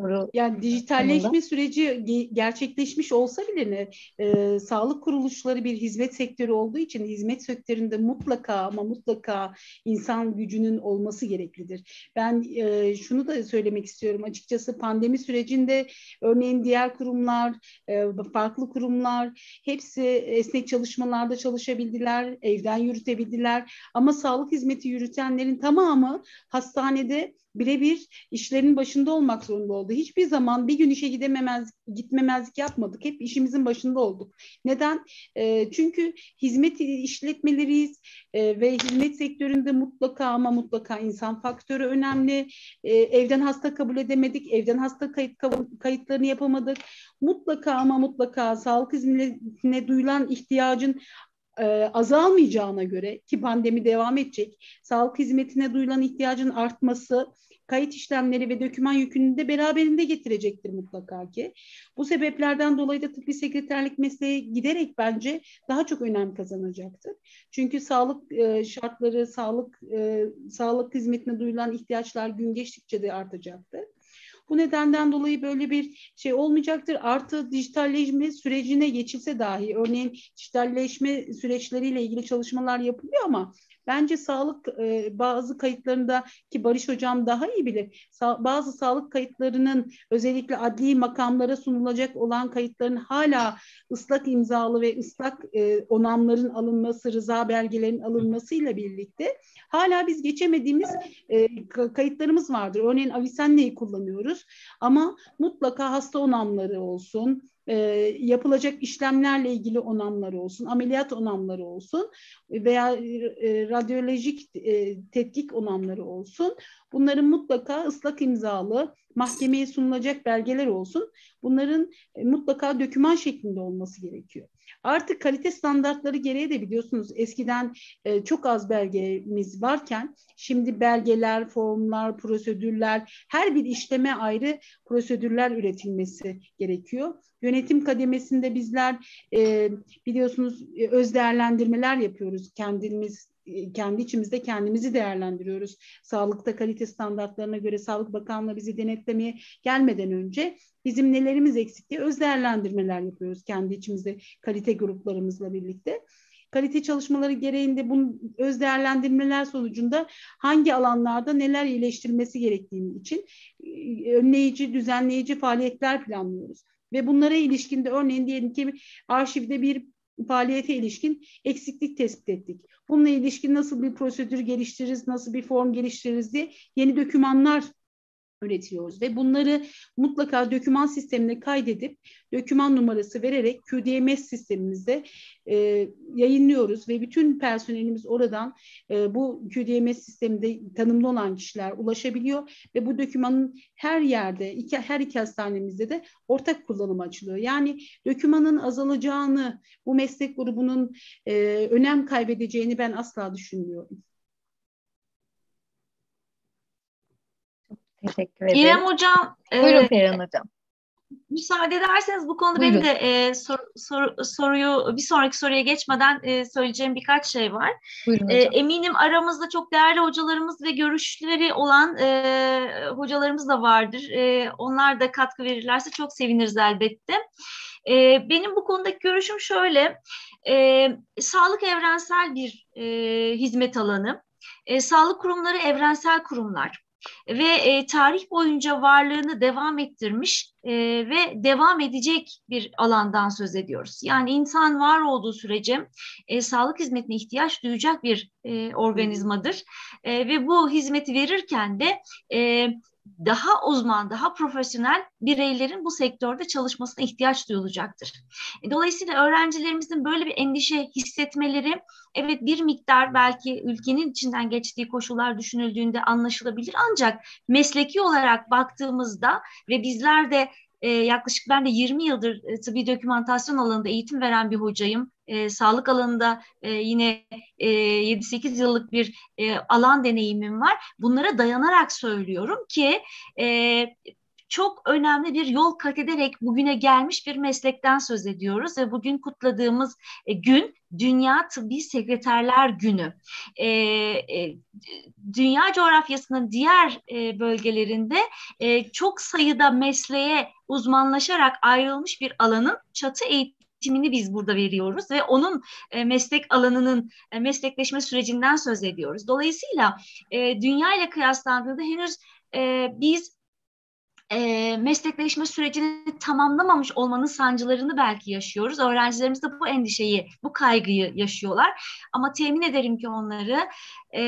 soru. Yani dijitalleşme sonunda. süreci gerçekleşmiş olsa bile ne, e, sağlık kuruluşları bir hizmet sektörü olduğu için hizmet sektöründe mutlaka ama mutlaka insan gücünün olması gereklidir. Ben e, şunu da söylemek istiyorum açıkçası pandemi sürecinde örneğin diğer kurumlar, e, farklı kurumlar hepsi esnek çalışmalarda çalışabildiler, evden yürütebildiler ama sağlık hizmeti yürütenlerin tamamı hastanede birebir işlerin başında olmak zorunda oldu. Hiçbir zaman bir gün işe gidememez, gitmemezlik yapmadık. Hep işimizin başında olduk. Neden? E, çünkü hizmet işletmeleriyiz e, ve hizmet sektöründe mutlaka ama mutlaka insan faktörü önemli. E, evden hasta kabul edemedik, evden hasta kayıt kayıtlarını yapamadık. Mutlaka ama mutlaka sağlık hizmetine duyulan ihtiyacın e, azalmayacağına göre ki pandemi devam edecek, sağlık hizmetine duyulan ihtiyacın artması kayıt işlemleri ve döküman yükünü de beraberinde getirecektir mutlaka ki. Bu sebeplerden dolayı da tıbbi sekreterlik mesleği giderek bence daha çok önem kazanacaktır. Çünkü sağlık e, şartları, sağlık e, sağlık hizmetine duyulan ihtiyaçlar gün geçtikçe de artacaktır. Bu nedenden dolayı böyle bir şey olmayacaktır. Artı dijitalleşme sürecine geçilse dahi örneğin dijitalleşme süreçleriyle ilgili çalışmalar yapılıyor ama Bence sağlık e, bazı kayıtlarında ki Barış Hocam daha iyi bilir. Sa- bazı sağlık kayıtlarının özellikle adli makamlara sunulacak olan kayıtların hala ıslak imzalı ve ıslak e, onamların alınması, rıza belgelerin alınmasıyla birlikte hala biz geçemediğimiz e, kayıtlarımız vardır. Örneğin Avicenne'yi kullanıyoruz ama mutlaka hasta onamları olsun, e, yapılacak işlemlerle ilgili onamları olsun, ameliyat onamları olsun veya e, radyolojik e, tetkik onamları olsun. Bunların mutlaka ıslak imzalı, mahkemeye sunulacak belgeler olsun. Bunların e, mutlaka döküman şeklinde olması gerekiyor. Artık kalite standartları gereği de biliyorsunuz eskiden e, çok az belgemiz varken şimdi belgeler, formlar, prosedürler her bir işleme ayrı prosedürler üretilmesi gerekiyor. Yönetim kademesinde bizler e, biliyorsunuz e, öz değerlendirmeler yapıyoruz kendimiz kendi içimizde kendimizi değerlendiriyoruz. Sağlıkta kalite standartlarına göre Sağlık Bakanlığı bizi denetlemeye gelmeden önce bizim nelerimiz eksik diye öz değerlendirmeler yapıyoruz kendi içimizde kalite gruplarımızla birlikte. Kalite çalışmaları gereğinde bu öz değerlendirmeler sonucunda hangi alanlarda neler iyileştirilmesi gerektiğini için e, önleyici, düzenleyici faaliyetler planlıyoruz. Ve bunlara ilişkinde örneğin diyelim ki arşivde bir faaliyete ilişkin eksiklik tespit ettik. Bununla ilişkin nasıl bir prosedür geliştiririz, nasıl bir form geliştiririz diye yeni dokümanlar üretiyoruz ve bunları mutlaka döküman sistemine kaydedip döküman numarası vererek QDMS sistemimizde e, yayınlıyoruz ve bütün personelimiz oradan e, bu QDMS sisteminde tanımlı olan kişiler ulaşabiliyor ve bu dökümanın her yerde iki, her iki hastanemizde de ortak kullanım açılıyor. Yani dökümanın azalacağını, bu meslek grubunun e, önem kaybedeceğini ben asla düşünmüyorum.
Teşekkür ederim.
İrem Hocam.
Buyurun e, Perihan Hocam.
Müsaade ederseniz bu konuda Buyurun. benim de e, sor, sor, soruyu bir sonraki soruya geçmeden e, söyleyeceğim birkaç şey var. Buyurun e, eminim aramızda çok değerli hocalarımız ve görüşleri olan e, hocalarımız da vardır. E, onlar da katkı verirlerse çok seviniriz elbette. E, benim bu konudaki görüşüm şöyle, e, sağlık evrensel bir e, hizmet alanı. E, sağlık kurumları evrensel kurumlar ve e, tarih boyunca varlığını devam ettirmiş e, ve devam edecek bir alandan söz ediyoruz. Yani insan var olduğu sürece e, sağlık hizmetine ihtiyaç duyacak bir e, organizmadır e, ve bu hizmeti verirken de e, daha uzman, daha profesyonel bireylerin bu sektörde çalışmasına ihtiyaç duyulacaktır. E, dolayısıyla öğrencilerimizin böyle bir endişe hissetmeleri evet bir miktar belki ülkenin içinden geçtiği koşullar düşünüldüğünde anlaşılabilir ancak mesleki olarak baktığımızda ve bizler de e, yaklaşık ben de 20 yıldır e, tıbbi dokümantasyon alanında eğitim veren bir hocayım. E, sağlık alanında e, yine e, 7-8 yıllık bir e, alan deneyimim var. Bunlara dayanarak söylüyorum ki e, çok önemli bir yol kat ederek bugüne gelmiş bir meslekten söz ediyoruz ve bugün kutladığımız e, gün Dünya Tıbbi Sekreterler Günü. E, e, dünya coğrafyasının diğer e, bölgelerinde e, çok sayıda mesleğe uzmanlaşarak ayrılmış bir alanın çatı eğitimi eğitimini biz burada veriyoruz ve onun e, meslek alanının e, meslekleşme sürecinden söz ediyoruz. Dolayısıyla e, dünya ile kıyaslandığında henüz e, biz e, meslekleşme sürecini tamamlamamış olmanın sancılarını belki yaşıyoruz. Öğrencilerimiz de bu endişeyi, bu kaygıyı yaşıyorlar. Ama temin ederim ki onları e,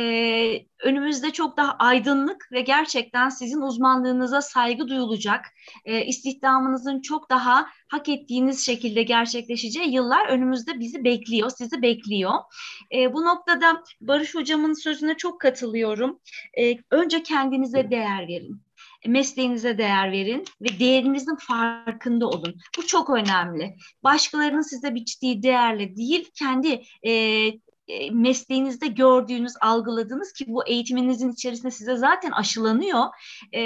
önümüzde çok daha aydınlık ve gerçekten sizin uzmanlığınıza saygı duyulacak, e, istihdamınızın çok daha hak ettiğiniz şekilde gerçekleşeceği yıllar önümüzde bizi bekliyor, sizi bekliyor. E, bu noktada Barış Hocam'ın sözüne çok katılıyorum. E, önce kendinize değer verin mesleğinize değer verin ve değerinizin farkında olun. Bu çok önemli. Başkalarının size biçtiği değerle değil, kendi e, e, mesleğinizde gördüğünüz, algıladığınız ki bu eğitiminizin içerisinde size zaten aşılanıyor. E,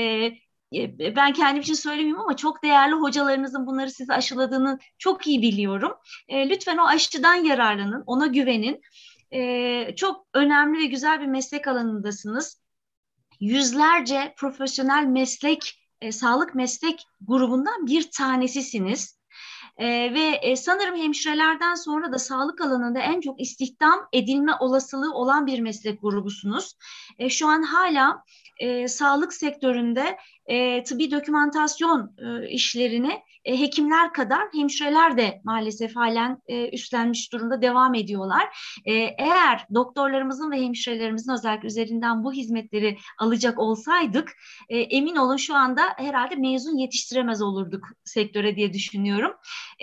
e ben kendim için söylemeyeyim ama çok değerli hocalarınızın bunları size aşıladığını çok iyi biliyorum. E, lütfen o aşıdan yararlanın, ona güvenin. E, çok önemli ve güzel bir meslek alanındasınız yüzlerce profesyonel meslek, e, sağlık meslek grubundan bir tanesisiniz. E, ve e, sanırım hemşirelerden sonra da sağlık alanında en çok istihdam edilme olasılığı olan bir meslek grubusunuz. E, şu an hala e, sağlık sektöründe e, tıbbi dokümantasyon e, işlerini e, hekimler kadar hemşireler de maalesef halen e, üstlenmiş durumda devam ediyorlar. E, eğer doktorlarımızın ve hemşirelerimizin özellikle üzerinden bu hizmetleri alacak olsaydık e, emin olun şu anda herhalde mezun yetiştiremez olurduk sektöre diye düşünüyorum.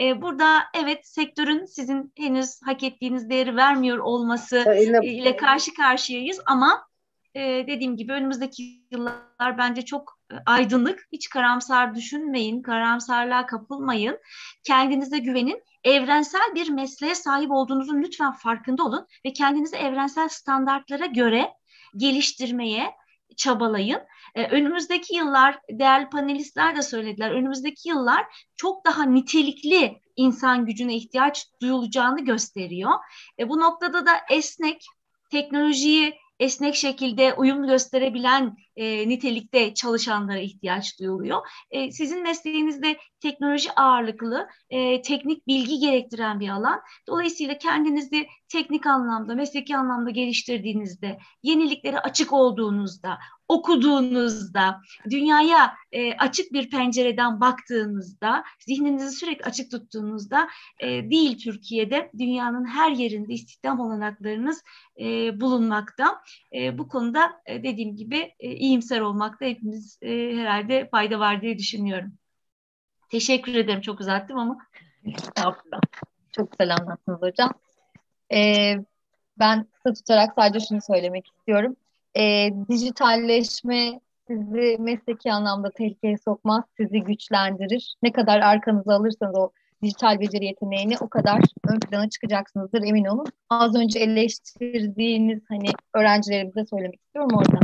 E, burada evet sektörün sizin henüz hak ettiğiniz değeri vermiyor olması ile karşı karşıyayız ama e, dediğim gibi önümüzdeki yıllar bence çok aydınlık. Hiç karamsar düşünmeyin, karamsarlığa kapılmayın. Kendinize güvenin. Evrensel bir mesleğe sahip olduğunuzun lütfen farkında olun ve kendinizi evrensel standartlara göre geliştirmeye çabalayın. Ee, önümüzdeki yıllar, değerli panelistler de söylediler, önümüzdeki yıllar çok daha nitelikli insan gücüne ihtiyaç duyulacağını gösteriyor. E, bu noktada da esnek, teknolojiyi esnek şekilde uyum gösterebilen e, nitelikte çalışanlara ihtiyaç duyuluyor. E, sizin mesleğinizde teknoloji ağırlıklı, e, teknik bilgi gerektiren bir alan. Dolayısıyla kendinizi teknik anlamda, mesleki anlamda geliştirdiğinizde, yeniliklere açık olduğunuzda, okuduğunuzda, dünyaya e, açık bir pencereden baktığınızda, zihninizi sürekli açık tuttuğunuzda e, değil Türkiye'de, dünyanın her yerinde istihdam olanaklarınız e, bulunmakta. E, bu konuda e, dediğim gibi e, iyimser olmakta hepimiz e, herhalde fayda var diye düşünüyorum. Teşekkür ederim. Çok uzattım ama.
Çok güzel anlattınız hocam. Ee, ben kısa tutarak sadece şunu söylemek istiyorum. Ee, dijitalleşme sizi mesleki anlamda tehlikeye sokmaz, sizi güçlendirir. Ne kadar arkanıza alırsanız o dijital beceri yeteneğini o kadar ön plana çıkacaksınızdır emin olun. Az önce eleştirdiğiniz hani öğrencilerimize söylemek istiyorum orada.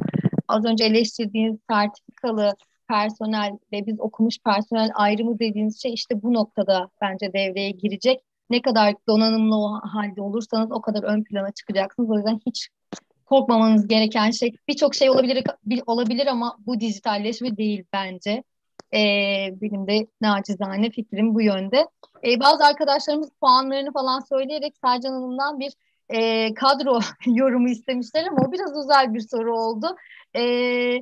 az önce eleştirdiğiniz sertifikalı personel ve biz okumuş personel ayrımı dediğiniz şey işte bu noktada bence devreye girecek. Ne kadar donanımlı o halde olursanız o kadar ön plana çıkacaksınız. O yüzden hiç korkmamanız gereken şey birçok şey olabilir olabilir ama bu dijitalleşme değil bence. Ee, benim de nacizane fikrim bu yönde. Ee, bazı arkadaşlarımız puanlarını falan söyleyerek Sercan Hanım'dan bir e, kadro yorumu istemişler ama o biraz özel bir soru oldu. Ee,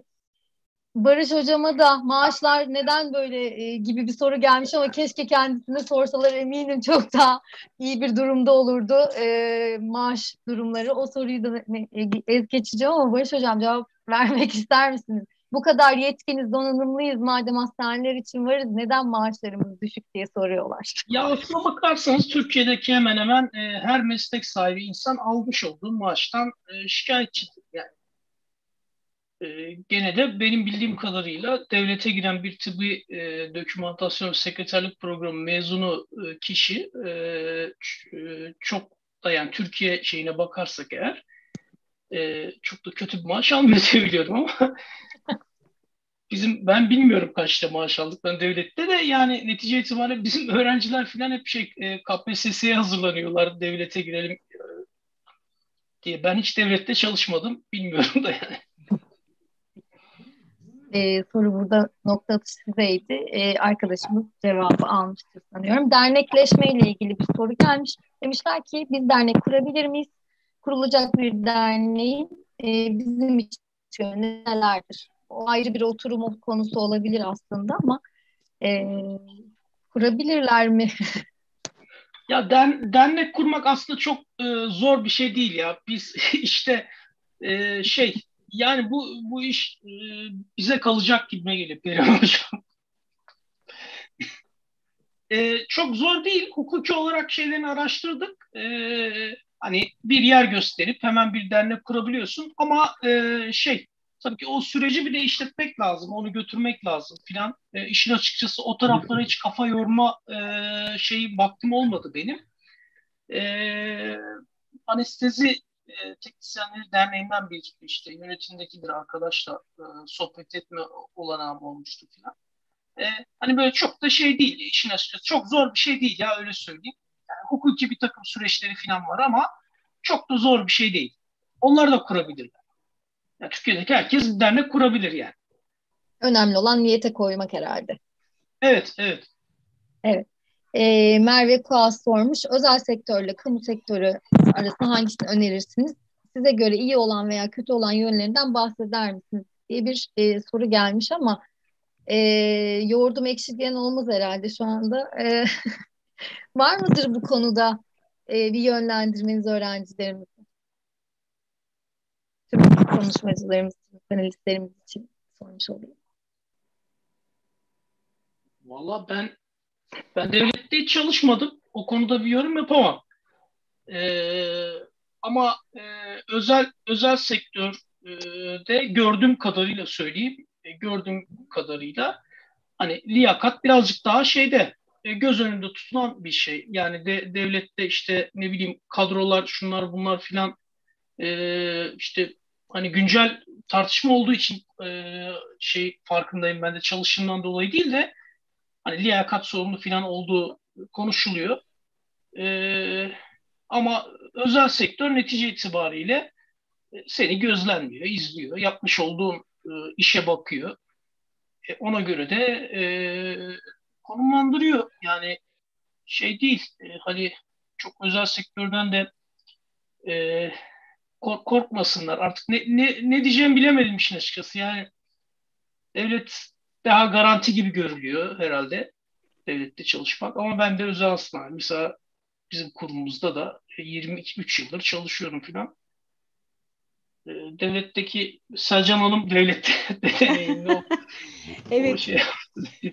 Barış hocama da maaşlar neden böyle e, gibi bir soru gelmiş ama keşke kendisine sorsalar eminim çok daha iyi bir durumda olurdu e, maaş durumları. O soruyu da e, ez geçeceğim ama Barış hocam cevap vermek ister misiniz? Bu kadar yetkiniz, donanımlıyız madem hastaneler için varız neden maaşlarımız düşük diye soruyorlar.
Ya aslına bakarsanız Türkiye'deki hemen hemen e, her meslek sahibi insan almış olduğu maaştan e, şikayetçidir. Yani e, gene de benim bildiğim kadarıyla devlete giren bir tıbbi e, dokümantasyon sekreterlik programı mezunu e, kişi e, e, çok da yani Türkiye şeyine bakarsak eğer e, çok da kötü bir maaş almıyor biliyorum ama bizim ben bilmiyorum kaçta maaş aldık ben devlette de yani netice itibariyle bizim öğrenciler falan hep şey e, KPSS'ye hazırlanıyorlar devlete girelim e, diye. Ben hiç devlette çalışmadım bilmiyorum da yani
e, soru burada nokta atışı sizeydi. E, arkadaşımız cevabı almıştır sanıyorum. Dernekleşme ile ilgili bir soru gelmiş. Demişler ki biz dernek kurabilir miyiz? Kurulacak bir derneğin e, bizim için nelerdir? O ayrı bir oturum konusu olabilir aslında ama e, kurabilirler mi?
ya den, dernek kurmak aslında çok e, zor bir şey değil ya. Biz işte e, şey yani bu bu iş e, bize kalacak gibime geliyor Perihan Hocam. e, çok zor değil. Hukuki olarak şeylerini araştırdık. E, hani bir yer gösterip hemen bir dernek kurabiliyorsun. Ama e, şey tabii ki o süreci bir de işletmek lazım. Onu götürmek lazım filan. E, işin açıkçası o taraflara hiç kafa yorma e, şeyi vaktim olmadı benim. E, anestezi e, Teknisyenleri Derneği'nden bir işte yönetimdeki bir arkadaşla e, sohbet etme olanağım olmuştu filan. E, hani böyle çok da şey değil işin açıkçası. Çok zor bir şey değil ya öyle söyleyeyim. Yani hukuki bir takım süreçleri filan var ama çok da zor bir şey değil. Onlar da kurabilirler. Yani Türkiye'deki herkes dernek kurabilir yani.
Önemli olan niyete koymak herhalde.
Evet, evet.
Evet. E, Merve Kuas sormuş. Özel sektörle kamu sektörü arasında hangisini önerirsiniz? Size göre iyi olan veya kötü olan yönlerinden bahseder misiniz? diye bir e, soru gelmiş ama e, yoğurdum ekşi diyen olmaz herhalde şu anda. E, var mıdır bu konuda e, bir yönlendirmeniz öğrencilerimizin? Tüm konuşmacılarımız, panelistlerimiz için sormuş olayım.
Valla ben ben devlette hiç çalışmadım. O konuda bir yorum yapamam. Ee, ama e, özel özel sektörde gördüğüm kadarıyla söyleyeyim, e, gördüğüm kadarıyla hani liyakat birazcık daha şeyde e, göz önünde tutulan bir şey. Yani de, devlette işte ne bileyim kadrolar şunlar bunlar filan e, işte hani güncel tartışma olduğu için e, şey farkındayım ben de çalışımdan dolayı değil de hani liyakat sorunu falan olduğu konuşuluyor. Ee, ama özel sektör netice itibariyle e, seni gözlenmiyor, izliyor. Yapmış olduğun e, işe bakıyor. E, ona göre de e, konumlandırıyor. Yani şey değil, hani çok özel sektörden de korkmasınlar. Artık ne, ne, ne diyeceğimi bilemedim işin açıkçası. Yani devlet daha garanti gibi görülüyor herhalde devlette çalışmak. Ama ben de özel hastane. Mesela bizim kurumumuzda da 23 yıldır çalışıyorum filan. Ee, devletteki Selcan Hanım devlette deneyimli o.
evet. O şey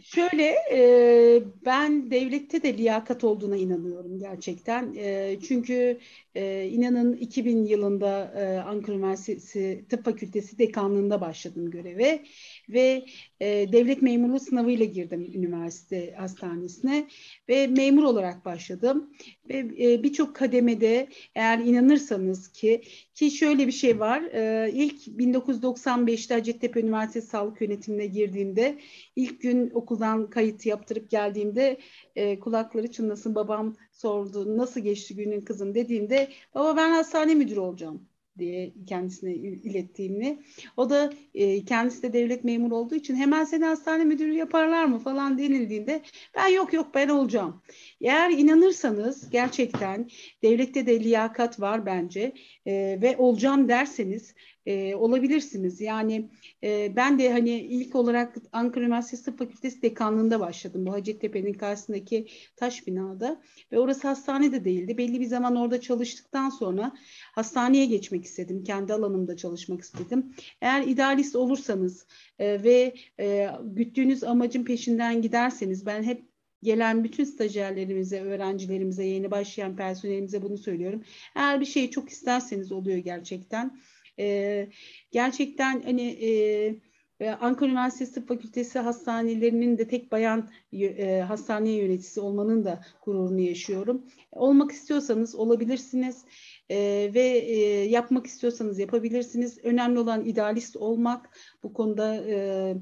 Şöyle e, ben devlette de liyakat olduğuna inanıyorum gerçekten. E, çünkü e, inanın 2000 yılında e, Ankara Üniversitesi Tıp Fakültesi dekanlığında başladım göreve ve e, devlet memurluğu sınavıyla girdim üniversite hastanesine ve memur olarak başladım. Ve e, birçok kademede eğer inanırsanız ki ki şöyle bir şey var e, ilk 1995'te Hacettepe Üniversitesi Sağlık Yönetimi'ne girdiğimde ilk gün okuldan kayıt yaptırıp geldiğimde e, kulakları çınlasın babam sordu nasıl geçti günün kızım? dediğimde baba ben hastane müdürü olacağım diye kendisine ilettiğimni. O da e, kendisi de devlet memuru olduğu için hemen seni hastane müdürü yaparlar mı falan denildiğinde ben yok yok ben olacağım. Eğer inanırsanız gerçekten devlette de liyakat var bence e, ve olacağım derseniz e, olabilirsiniz. Yani e, ben de hani ilk olarak Ankara Üniversitesi Tıp Fakültesi dekanlığında başladım. Bu Hacettepe'nin karşısındaki taş binada ve orası hastane de değildi. Belli bir zaman orada çalıştıktan sonra hastaneye geçmek istedim. Kendi alanımda çalışmak istedim. Eğer idealist olursanız e, ve e, güttüğünüz amacın peşinden giderseniz ben hep gelen bütün stajyerlerimize, öğrencilerimize, yeni başlayan personelimize bunu söylüyorum. Eğer bir şeyi çok isterseniz oluyor gerçekten. E, gerçekten hani e, Ankara Üniversitesi Tıp Fakültesi hastanelerinin de tek bayan e, hastane yöneticisi olmanın da gururunu yaşıyorum. Olmak istiyorsanız olabilirsiniz e, ve e, yapmak istiyorsanız yapabilirsiniz. Önemli olan idealist olmak. Bu konuda e,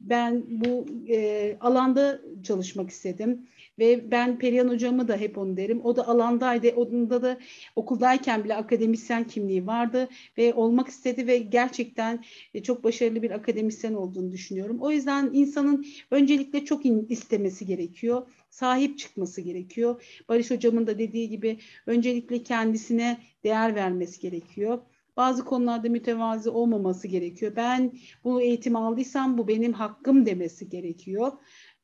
ben bu e, alanda çalışmak istedim. Ve ben Perihan hocamı da hep onu derim. O da alandaydı. Onda da okuldayken bile akademisyen kimliği vardı ve olmak istedi ve gerçekten e, çok başarılı bir akademisyen olduğunu düşünüyorum. O yüzden insanın öncelikle çok istemesi gerekiyor. Sahip çıkması gerekiyor. Barış hocamın da dediği gibi öncelikle kendisine değer vermesi gerekiyor bazı konularda mütevazi olmaması gerekiyor. Ben bu eğitim aldıysam bu benim hakkım demesi gerekiyor.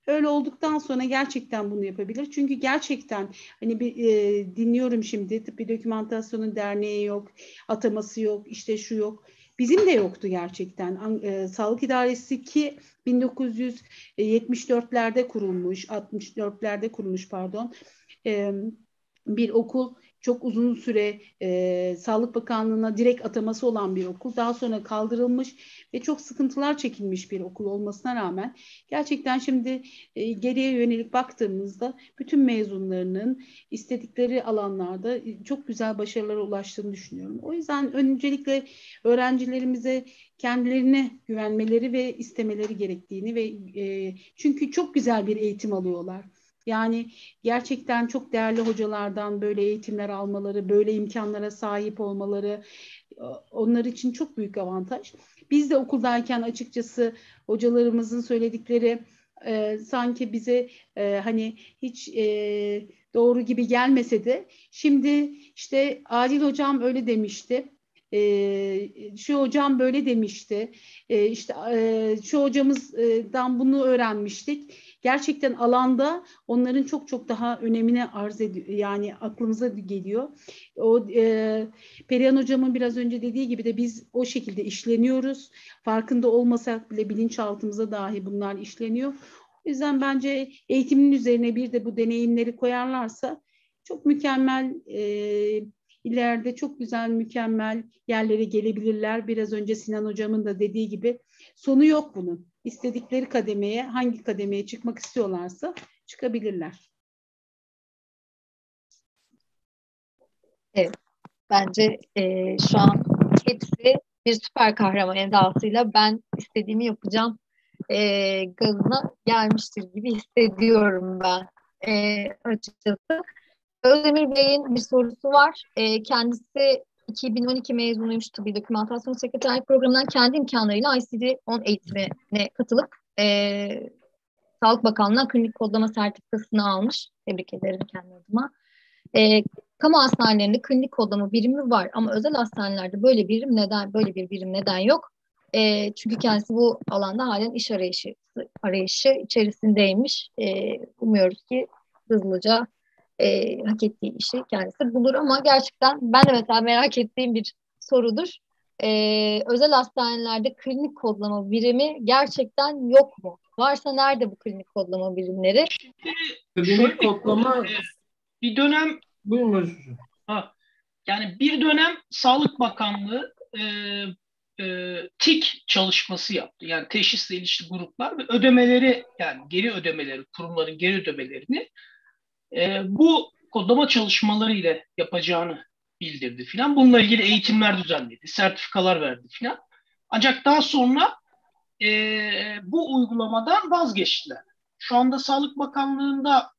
Öyle olduktan sonra gerçekten bunu yapabilir. Çünkü gerçekten hani bir e, dinliyorum şimdi tıbbi dokümantasyonun derneği yok, ataması yok, işte şu yok. Bizim de yoktu gerçekten. E, Sağlık İdaresi ki 1974'lerde kurulmuş, 64'lerde kurulmuş pardon. E, bir okul çok uzun süre e, Sağlık Bakanlığı'na direkt ataması olan bir okul. Daha sonra kaldırılmış ve çok sıkıntılar çekilmiş bir okul olmasına rağmen gerçekten şimdi e, geriye yönelik baktığımızda bütün mezunlarının istedikleri alanlarda e, çok güzel başarılara ulaştığını düşünüyorum. O yüzden öncelikle öğrencilerimize kendilerine güvenmeleri ve istemeleri gerektiğini ve e, çünkü çok güzel bir eğitim alıyorlar. Yani gerçekten çok değerli hocalardan böyle eğitimler almaları, böyle imkanlara sahip olmaları onlar için çok büyük avantaj. Biz de okuldayken açıkçası hocalarımızın söyledikleri e, sanki bize e, hani hiç e, doğru gibi gelmese de şimdi işte Adil hocam öyle demişti. E, şu hocam böyle demişti. E, işte e, şu hocamızdan bunu öğrenmiştik gerçekten alanda onların çok çok daha önemine arz ediyor. Yani aklımıza geliyor. O e, Perihan hocamın biraz önce dediği gibi de biz o şekilde işleniyoruz. Farkında olmasak bile bilinçaltımıza dahi bunlar işleniyor. O yüzden bence eğitimin üzerine bir de bu deneyimleri koyarlarsa çok mükemmel e, ileride çok güzel mükemmel yerlere gelebilirler. Biraz önce Sinan hocamın da dediği gibi sonu yok bunun istedikleri kademeye, hangi kademeye çıkmak istiyorlarsa çıkabilirler.
Evet, bence e, şu an hepsi bir süper kahraman edasıyla ben istediğimi yapacağım e, gazına gelmiştir gibi hissediyorum ben e, açıkçası. Özdemir Bey'in bir sorusu var. E, kendisi 2012 mezunuymuş tıbbi dokümantasyon sekreterlik programından kendi imkanlarıyla ICD-10 eğitimine katılıp e, Sağlık Bakanlığı'na klinik kodlama sertifikasını almış. Tebrik ederim kendi adıma. E, kamu hastanelerinde klinik kodlama birimi var ama özel hastanelerde böyle birim neden böyle bir birim neden yok? E, çünkü kendisi bu alanda halen iş arayışı arayışı içerisindeymiş. E, umuyoruz ki hızlıca e, hak ettiği işi kendisi bulur ama gerçekten ben de mesela merak ettiğim bir sorudur. E, özel hastanelerde klinik kodlama birimi gerçekten yok mu? Varsa nerede bu klinik kodlama birimleri?
Klinik kodlama
bir dönem
buyurun
Ha, yani bir dönem Sağlık Bakanlığı e, e, TİK çalışması yaptı. Yani teşhisle ilişkili gruplar ve ödemeleri yani geri ödemeleri, kurumların geri ödemelerini e, bu kodlama çalışmaları ile yapacağını bildirdi filan. Bununla ilgili eğitimler düzenledi, sertifikalar verdi filan. Ancak daha sonra e, bu uygulamadan vazgeçtiler. Şu anda Sağlık Bakanlığı'nda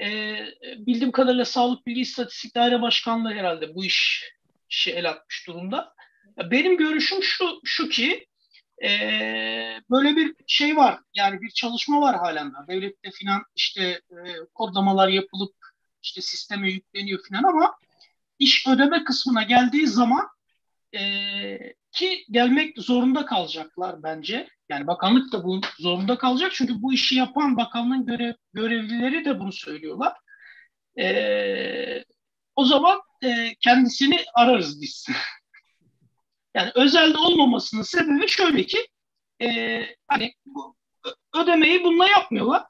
e, bildiğim kadarıyla Sağlık Bilgi İstatistik Daire Başkanlığı herhalde bu iş işi el atmış durumda. Benim görüşüm şu, şu ki e, böyle bir şey var. Yani bir çalışma var halen daha. Devlette filan işte e, kodlamalar yapılıp işte sisteme yükleniyor filan ama iş ödeme kısmına geldiği zaman e, ki gelmek zorunda kalacaklar bence. Yani bakanlık da bu zorunda kalacak çünkü bu işi yapan bakanlığın görev, görevlileri de bunu söylüyorlar. E, o zaman e, kendisini ararız biz. yani özelde olmamasının sebebi şöyle ki e, hani ödemeyi bununla yapmıyorlar.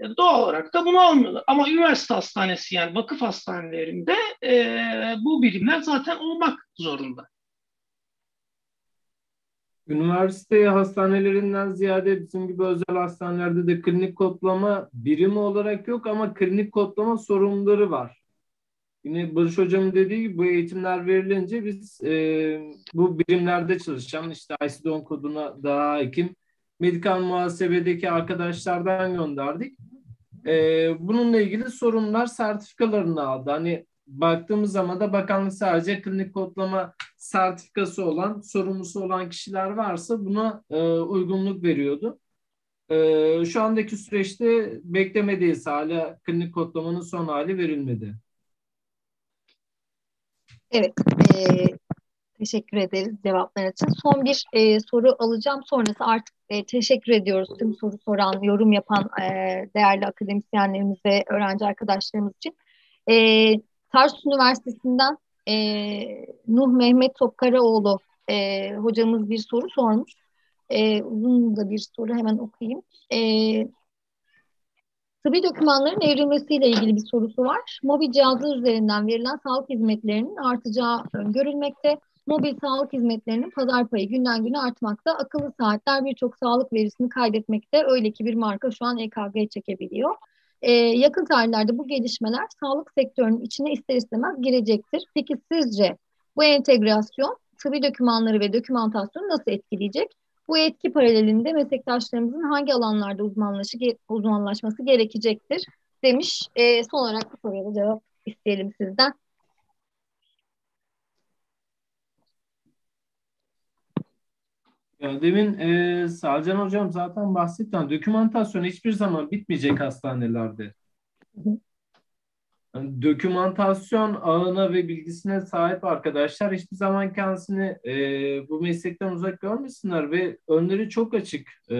E, doğal olarak da bunu almıyorlar. Ama üniversite hastanesi yani vakıf hastanelerinde e, bu birimler zaten olmak zorunda.
Üniversite hastanelerinden ziyade bizim gibi özel hastanelerde de klinik kodlama birimi olarak yok ama klinik kodlama sorumluları var. Yine Barış Hocam'ın dediği gibi bu eğitimler verilince biz e, bu birimlerde çalışan işte ICD-10 koduna daha hakim medikal muhasebedeki arkadaşlardan gönderdik. E, bununla ilgili sorunlar sertifikalarını aldı. Hani baktığımız zaman da bakanlık sadece klinik kodlama sertifikası olan, sorumlusu olan kişiler varsa buna e, uygunluk veriyordu. E, şu andaki süreçte beklemedeyiz. Hala klinik kodlamanın son hali verilmedi.
Evet, e, teşekkür ederiz cevaplar için. Son bir e, soru alacağım. Sonrası artık e, teşekkür ediyoruz tüm soru soran, yorum yapan e, değerli akademisyenlerimiz ve öğrenci arkadaşlarımız için. E, Tarsus Üniversitesi'nden e, Nuh Mehmet Topkaraoğlu e, hocamız bir soru sormuş. E, uzun da bir soru hemen okuyayım. E, Tıbbi dokümanların evrilmesiyle ilgili bir sorusu var. Mobil cihazlar üzerinden verilen sağlık hizmetlerinin artacağı öngörülmekte. Mobil sağlık hizmetlerinin pazar payı günden güne artmakta. Akıllı saatler birçok sağlık verisini kaydetmekte. Öyle ki bir marka şu an EKG çekebiliyor. Ee, yakın tarihlerde bu gelişmeler sağlık sektörünün içine ister istemez girecektir. Peki sizce bu entegrasyon tıbbi dokümanları ve dokümantasyonu nasıl etkileyecek? Bu etki paralelinde meslektaşlarımızın hangi alanlarda uzmanlaşı, uzmanlaşması gerekecektir demiş. E, son olarak bu soruya da cevap isteyelim sizden.
Ya demin e, Salcan Hocam zaten bahsetti. Dokümantasyon hiçbir zaman bitmeyecek hastanelerde. Hı hı. Yani dokümantasyon ağına ve bilgisine sahip arkadaşlar hiçbir zaman kendisini e, bu meslekten uzak görmesinler ve önleri çok açık. E,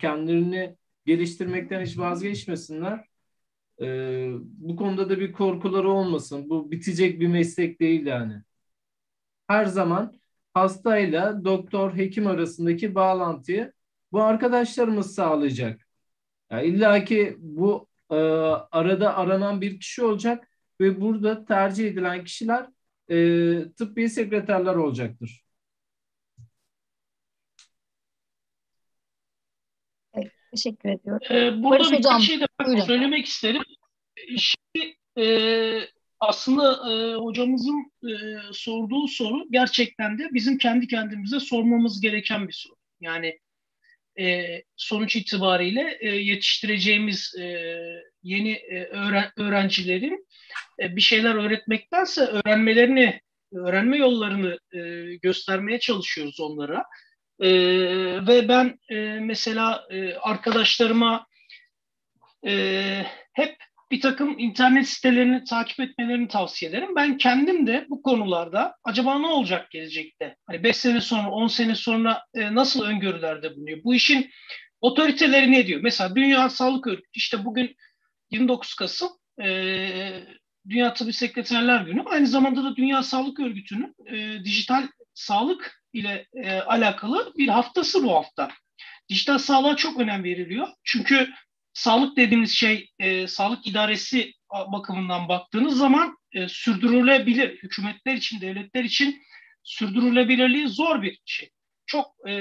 kendilerini geliştirmekten hiç vazgeçmesinler. E, bu konuda da bir korkuları olmasın. Bu bitecek bir meslek değil yani. Her zaman hastayla doktor, hekim arasındaki bağlantıyı bu arkadaşlarımız sağlayacak. Yani İlla ki bu arada aranan bir kişi olacak ve burada tercih edilen kişiler e, tıbbi sekreterler olacaktır.
Evet, teşekkür ediyorum.
Ee, burada Barış bir hocam, şey de buyurun. söylemek isterim. Şimdi e, aslında e, hocamızın e, sorduğu soru gerçekten de bizim kendi kendimize sormamız gereken bir soru. Yani e, sonuç itibariyle e, yetiştireceğimiz e, yeni e, öğren, öğrencilerin e, bir şeyler öğretmektense öğrenmelerini, öğrenme yollarını e, göstermeye çalışıyoruz onlara. E, ve ben e, mesela e, arkadaşlarıma e, hep bir takım internet sitelerini takip etmelerini tavsiye ederim. Ben kendim de bu konularda acaba ne olacak gelecekte? Hani 5 sene sonra, 10 sene sonra e, nasıl öngörülerde bulunuyor? Bu işin otoriteleri ne diyor? Mesela Dünya Sağlık Örgütü işte bugün 29 Kasım e, Dünya Tıbbi Sekreterler Günü. Aynı zamanda da Dünya Sağlık Örgütü'nün e, dijital sağlık ile e, alakalı bir haftası bu hafta. Dijital sağlığa çok önem veriliyor. Çünkü sağlık dediğimiz şey e, sağlık idaresi bakımından baktığınız zaman e, sürdürülebilir. Hükümetler için, devletler için sürdürülebilirliği zor bir şey. çok e,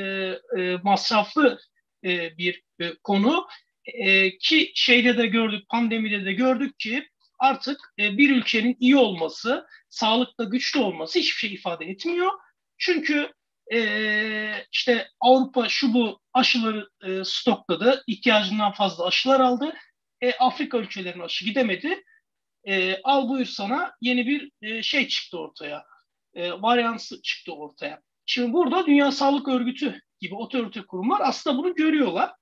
e, masraflı e, bir e, konu e, ki şeyde de gördük, pandemide de gördük ki artık e, bir ülkenin iyi olması, sağlıkta güçlü olması hiçbir şey ifade etmiyor. Çünkü e, işte Avrupa şu bu aşıları e, stokladı, ihtiyacından fazla aşılar aldı. E, Afrika ülkelerine aşı gidemedi. E, al buyur sana yeni bir e, şey çıktı ortaya. E, varyansı çıktı ortaya. Şimdi burada Dünya Sağlık Örgütü gibi otorite kurumlar aslında bunu görüyorlar.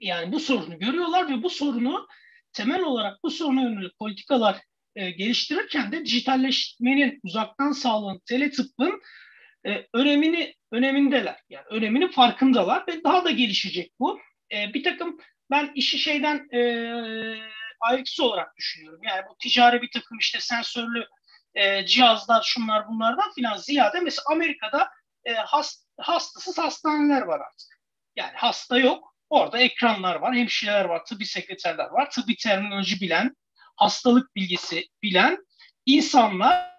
Yani bu sorunu görüyorlar ve bu sorunu temel olarak bu soruna yönelik politikalar e, geliştirirken de dijitalleşmenin uzaktan sağlanan teletıbbın e, önemini önemindeler. Yani öneminin farkındalar ve daha da gelişecek bu. E, bir takım ben işi şeyden e, ayrıksı olarak düşünüyorum. Yani bu ticari bir takım işte sensörlü e, cihazlar şunlar bunlardan filan ziyade mesela Amerika'da e, hast, hastasız hastaneler var artık. Yani hasta yok. Orada ekranlar var, hemşireler var, tıbbi sekreterler var, tıbbi terminoloji bilen, hastalık bilgisi bilen insanlar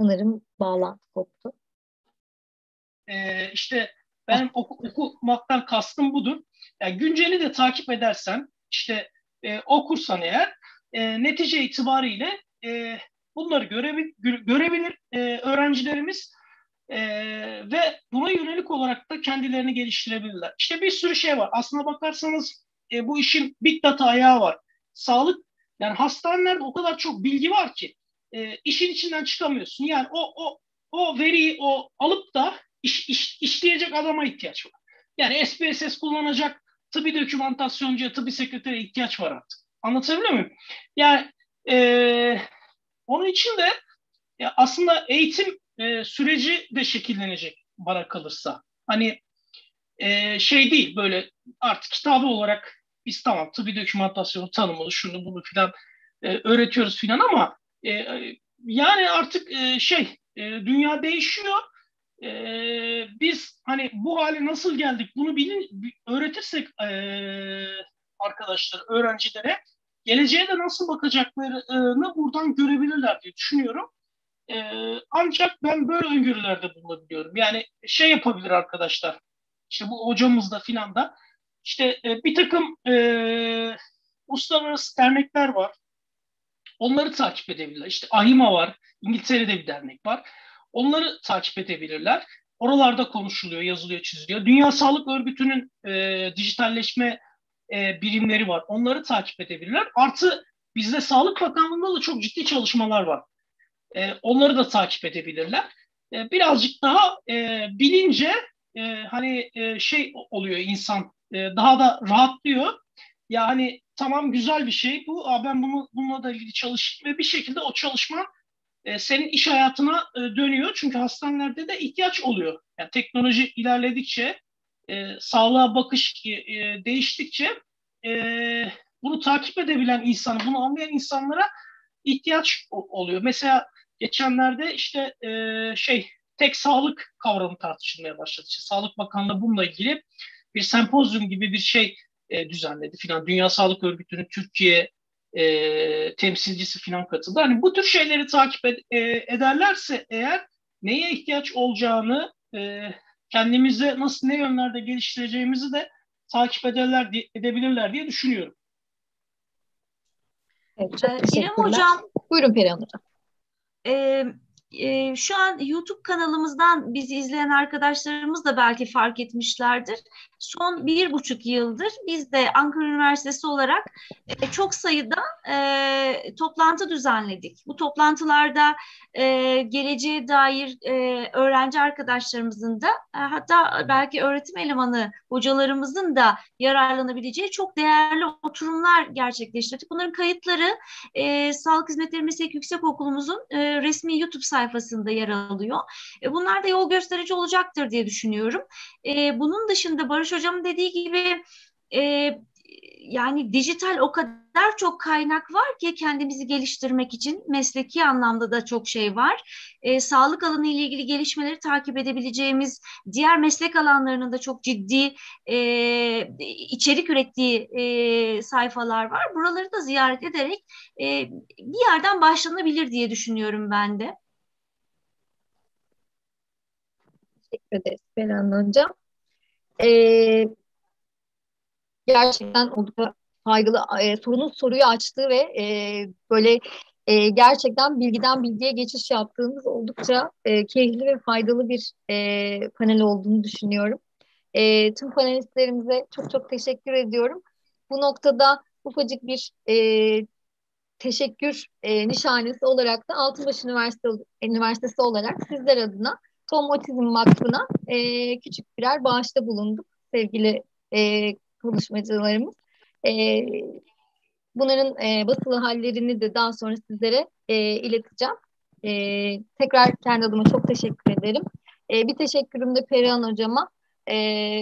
Sanırım bağlantı koptu.
Ee, işte ben oku, okumaktan kastım budur. Yani günceli de takip edersen, işte e, okursan eğer e, netice itibariyle e, bunları görebil, görebilir e, öğrencilerimiz e, ve buna yönelik olarak da kendilerini geliştirebilirler. İşte bir sürü şey var. Aslına bakarsanız e, bu işin big data ayağı var. Sağlık yani hastanelerde o kadar çok bilgi var ki e, işin içinden çıkamıyorsun. Yani o o o veriyi o alıp da iş, iş, işleyecek adama ihtiyaç var. Yani SPSS kullanacak tıbbi dokümantasyoncuya, tıbbi sekretere ihtiyaç var artık. Anlatabiliyor muyum? Yani e, onun için de ya aslında eğitim e, süreci de şekillenecek bana kalırsa. Hani e, şey değil böyle artık kitabı olarak biz tamam tıbbi dokümantasyonu tanımını şunu bunu filan e, öğretiyoruz filan ama e, yani artık e, şey e, dünya değişiyor. E, biz hani bu hale nasıl geldik bunu bilin öğretirsek e, arkadaşlar öğrencilere geleceğe de nasıl bakacaklarını buradan görebilirler diye düşünüyorum. E, ancak ben böyle öngörülerde bulunabiliyorum. Yani şey yapabilir arkadaşlar. İşte bu hocamız da filan da işte e, bir takım e, uluslararası dernekler var. Onları takip edebilirler. İşte AHİMA var. İngiltere'de bir dernek var. Onları takip edebilirler. Oralarda konuşuluyor, yazılıyor, çiziliyor. Dünya Sağlık Örgütü'nün e, dijitalleşme e, birimleri var. Onları takip edebilirler. Artı bizde Sağlık Bakanlığı'nda da çok ciddi çalışmalar var. E, onları da takip edebilirler. E, birazcık daha e, bilince e, hani e, şey oluyor insan e, daha da rahatlıyor. Yani tamam güzel bir şey bu. Aa, ben bunu bununla da ilgili çalışayım ve bir şekilde o çalışma e, senin iş hayatına e, dönüyor. Çünkü hastanelerde de ihtiyaç oluyor. Yani teknoloji ilerledikçe, e, sağlığa bakış e, e, değiştikçe e, bunu takip edebilen insan, bunu anlayan insanlara ihtiyaç oluyor. Mesela geçenlerde işte e, şey tek sağlık kavramı tartışılmaya başladı. İşte Sağlık Bakanlığı bununla ilgili bir sempozyum gibi bir şey e, düzenledi filan. Dünya Sağlık Örgütü'nün Türkiye e, temsilcisi filan katıldı. Hani bu tür şeyleri takip ed- e, ederlerse eğer neye ihtiyaç olacağını e, kendimize nasıl ne yönlerde geliştireceğimizi de takip ederler edebilirler diye düşünüyorum.
Evet, ee, İrem Hocam. Buyurun Perihan Hocam.
E, e, şu an YouTube kanalımızdan bizi izleyen arkadaşlarımız da belki fark etmişlerdir. Son bir buçuk yıldır biz de Ankara Üniversitesi olarak e, çok sayıda e, toplantı düzenledik. Bu toplantılarda e, geleceğe dair e, öğrenci arkadaşlarımızın da e, hatta belki öğretim elemanı hocalarımızın da yararlanabileceği çok değerli oturumlar gerçekleştirdik. Bunların kayıtları e, Sağlık Hizmetleri Meslek Yüksekokulumuzun e, resmi YouTube sayfasında yer alıyor. E, bunlar da yol gösterici olacaktır diye düşünüyorum. E, bunun dışında Barış Hocam'ın dediği gibi e, yani dijital o kadar çok kaynak var ki kendimizi geliştirmek için mesleki anlamda da çok şey var. E, sağlık alanı ile ilgili gelişmeleri takip edebileceğimiz diğer meslek alanlarının da çok ciddi e, içerik ürettiği e, sayfalar var. Buraları da ziyaret ederek e, bir yerden başlanabilir diye düşünüyorum ben de.
Teşekkür ederiz Beren Hocam. Ee, gerçekten oldukça faydalı e, sorunun soruyu açtığı ve e, böyle e, gerçekten bilgiden bilgiye geçiş yaptığımız oldukça e, keyifli ve faydalı bir e, panel olduğunu düşünüyorum. E, tüm panelistlerimize çok çok teşekkür ediyorum. Bu noktada ufacık bir e, teşekkür e, nişanesi olarak da Altınbaş Üniversitesi, Üniversitesi olarak sizler adına Tom Otizm Vakfı'na e, küçük birer bağışta bulunduk sevgili e, konuşmacılarımız. E, bunların e, basılı hallerini de daha sonra sizlere e, ileteceğim. E, tekrar kendi adıma çok teşekkür ederim. E, bir teşekkürüm de Perihan Hocama. E,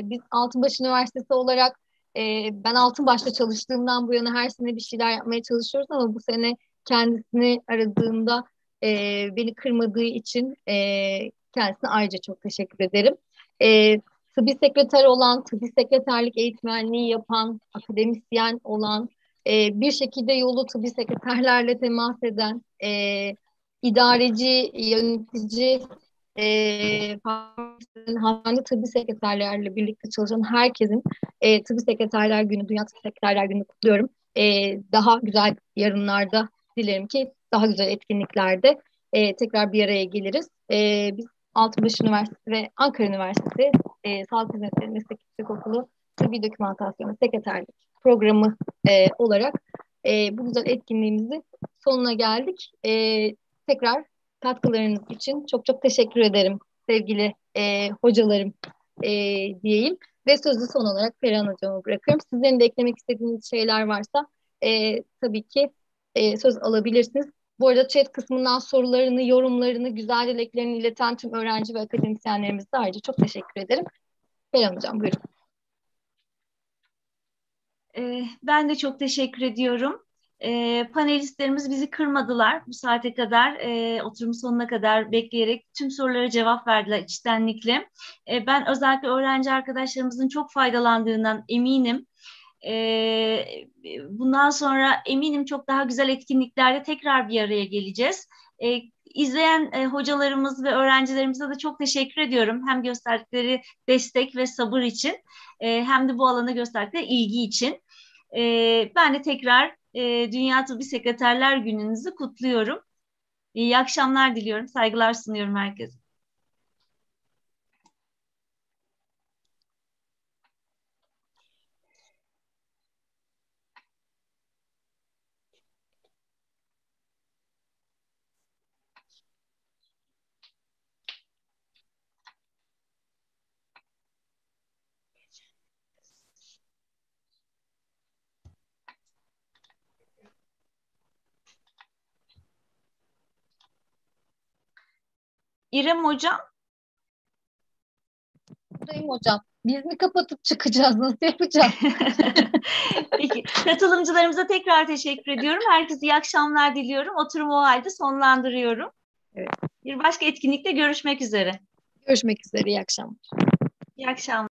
biz Altınbaş Üniversitesi olarak e, ben Altınbaş'ta çalıştığımdan bu yana her sene bir şeyler yapmaya çalışıyoruz ama bu sene kendisini aradığında e, beni kırmadığı için e, kendisine ayrıca çok teşekkür ederim. E, tıbbi sekreter olan, tıbbi sekreterlik eğitmenliği yapan, akademisyen olan, e, bir şekilde yolu tıbbi sekreterlerle temas eden, e, idareci, yönetici, e, hastane tıbbi sekreterlerle birlikte çalışan herkesin e, tıbbi sekreterler günü, Dünya Tıbbi Sekreterler Günü kutluyorum. E, daha güzel yarınlarda dilerim ki daha güzel etkinliklerde e, tekrar bir araya geliriz. E, biz Altınbaş Üniversitesi ve Ankara Üniversitesi e, Sağlık Hizmetleri Meslek Yüksekokulu Tıbbi Dokümantasyon Sekreterlik programı e, olarak e, bu güzel etkinliğimizi sonuna geldik. E, tekrar katkılarınız için çok çok teşekkür ederim sevgili e, hocalarım e, diyeyim. Ve sözü son olarak Perihan Hocam'a bırakıyorum. Sizlerin de eklemek istediğiniz şeyler varsa e, tabii ki e, söz alabilirsiniz. Bu arada chat kısmından sorularını, yorumlarını, güzel dileklerini ileten tüm öğrenci ve akademisyenlerimize ayrıca çok teşekkür ederim. Perihan Hocam buyurun.
Ee, ben de çok teşekkür ediyorum. E, panelistlerimiz bizi kırmadılar bu saate kadar, e, oturum sonuna kadar bekleyerek tüm sorulara cevap verdiler içtenlikle. Ben özellikle öğrenci arkadaşlarımızın çok faydalandığından eminim. E, bundan sonra eminim çok daha güzel etkinliklerde tekrar bir araya geleceğiz. E, izleyen e, hocalarımız ve öğrencilerimize de çok teşekkür ediyorum. Hem gösterdikleri destek ve sabır için e, hem de bu alana gösterdikleri ilgi için. E, ben de tekrar e, Dünya Tıbbi Sekreterler Gününüzü kutluyorum. İyi akşamlar diliyorum. Saygılar sunuyorum herkese. İrem Hocam.
Buradayım hocam. Biz mi kapatıp çıkacağız? Nasıl yapacağız?
Peki. Katılımcılarımıza tekrar teşekkür ediyorum. Herkese iyi akşamlar diliyorum. Oturumu o halde sonlandırıyorum.
Evet.
Bir başka etkinlikte görüşmek üzere.
Görüşmek üzere. İyi akşamlar.
İyi akşamlar.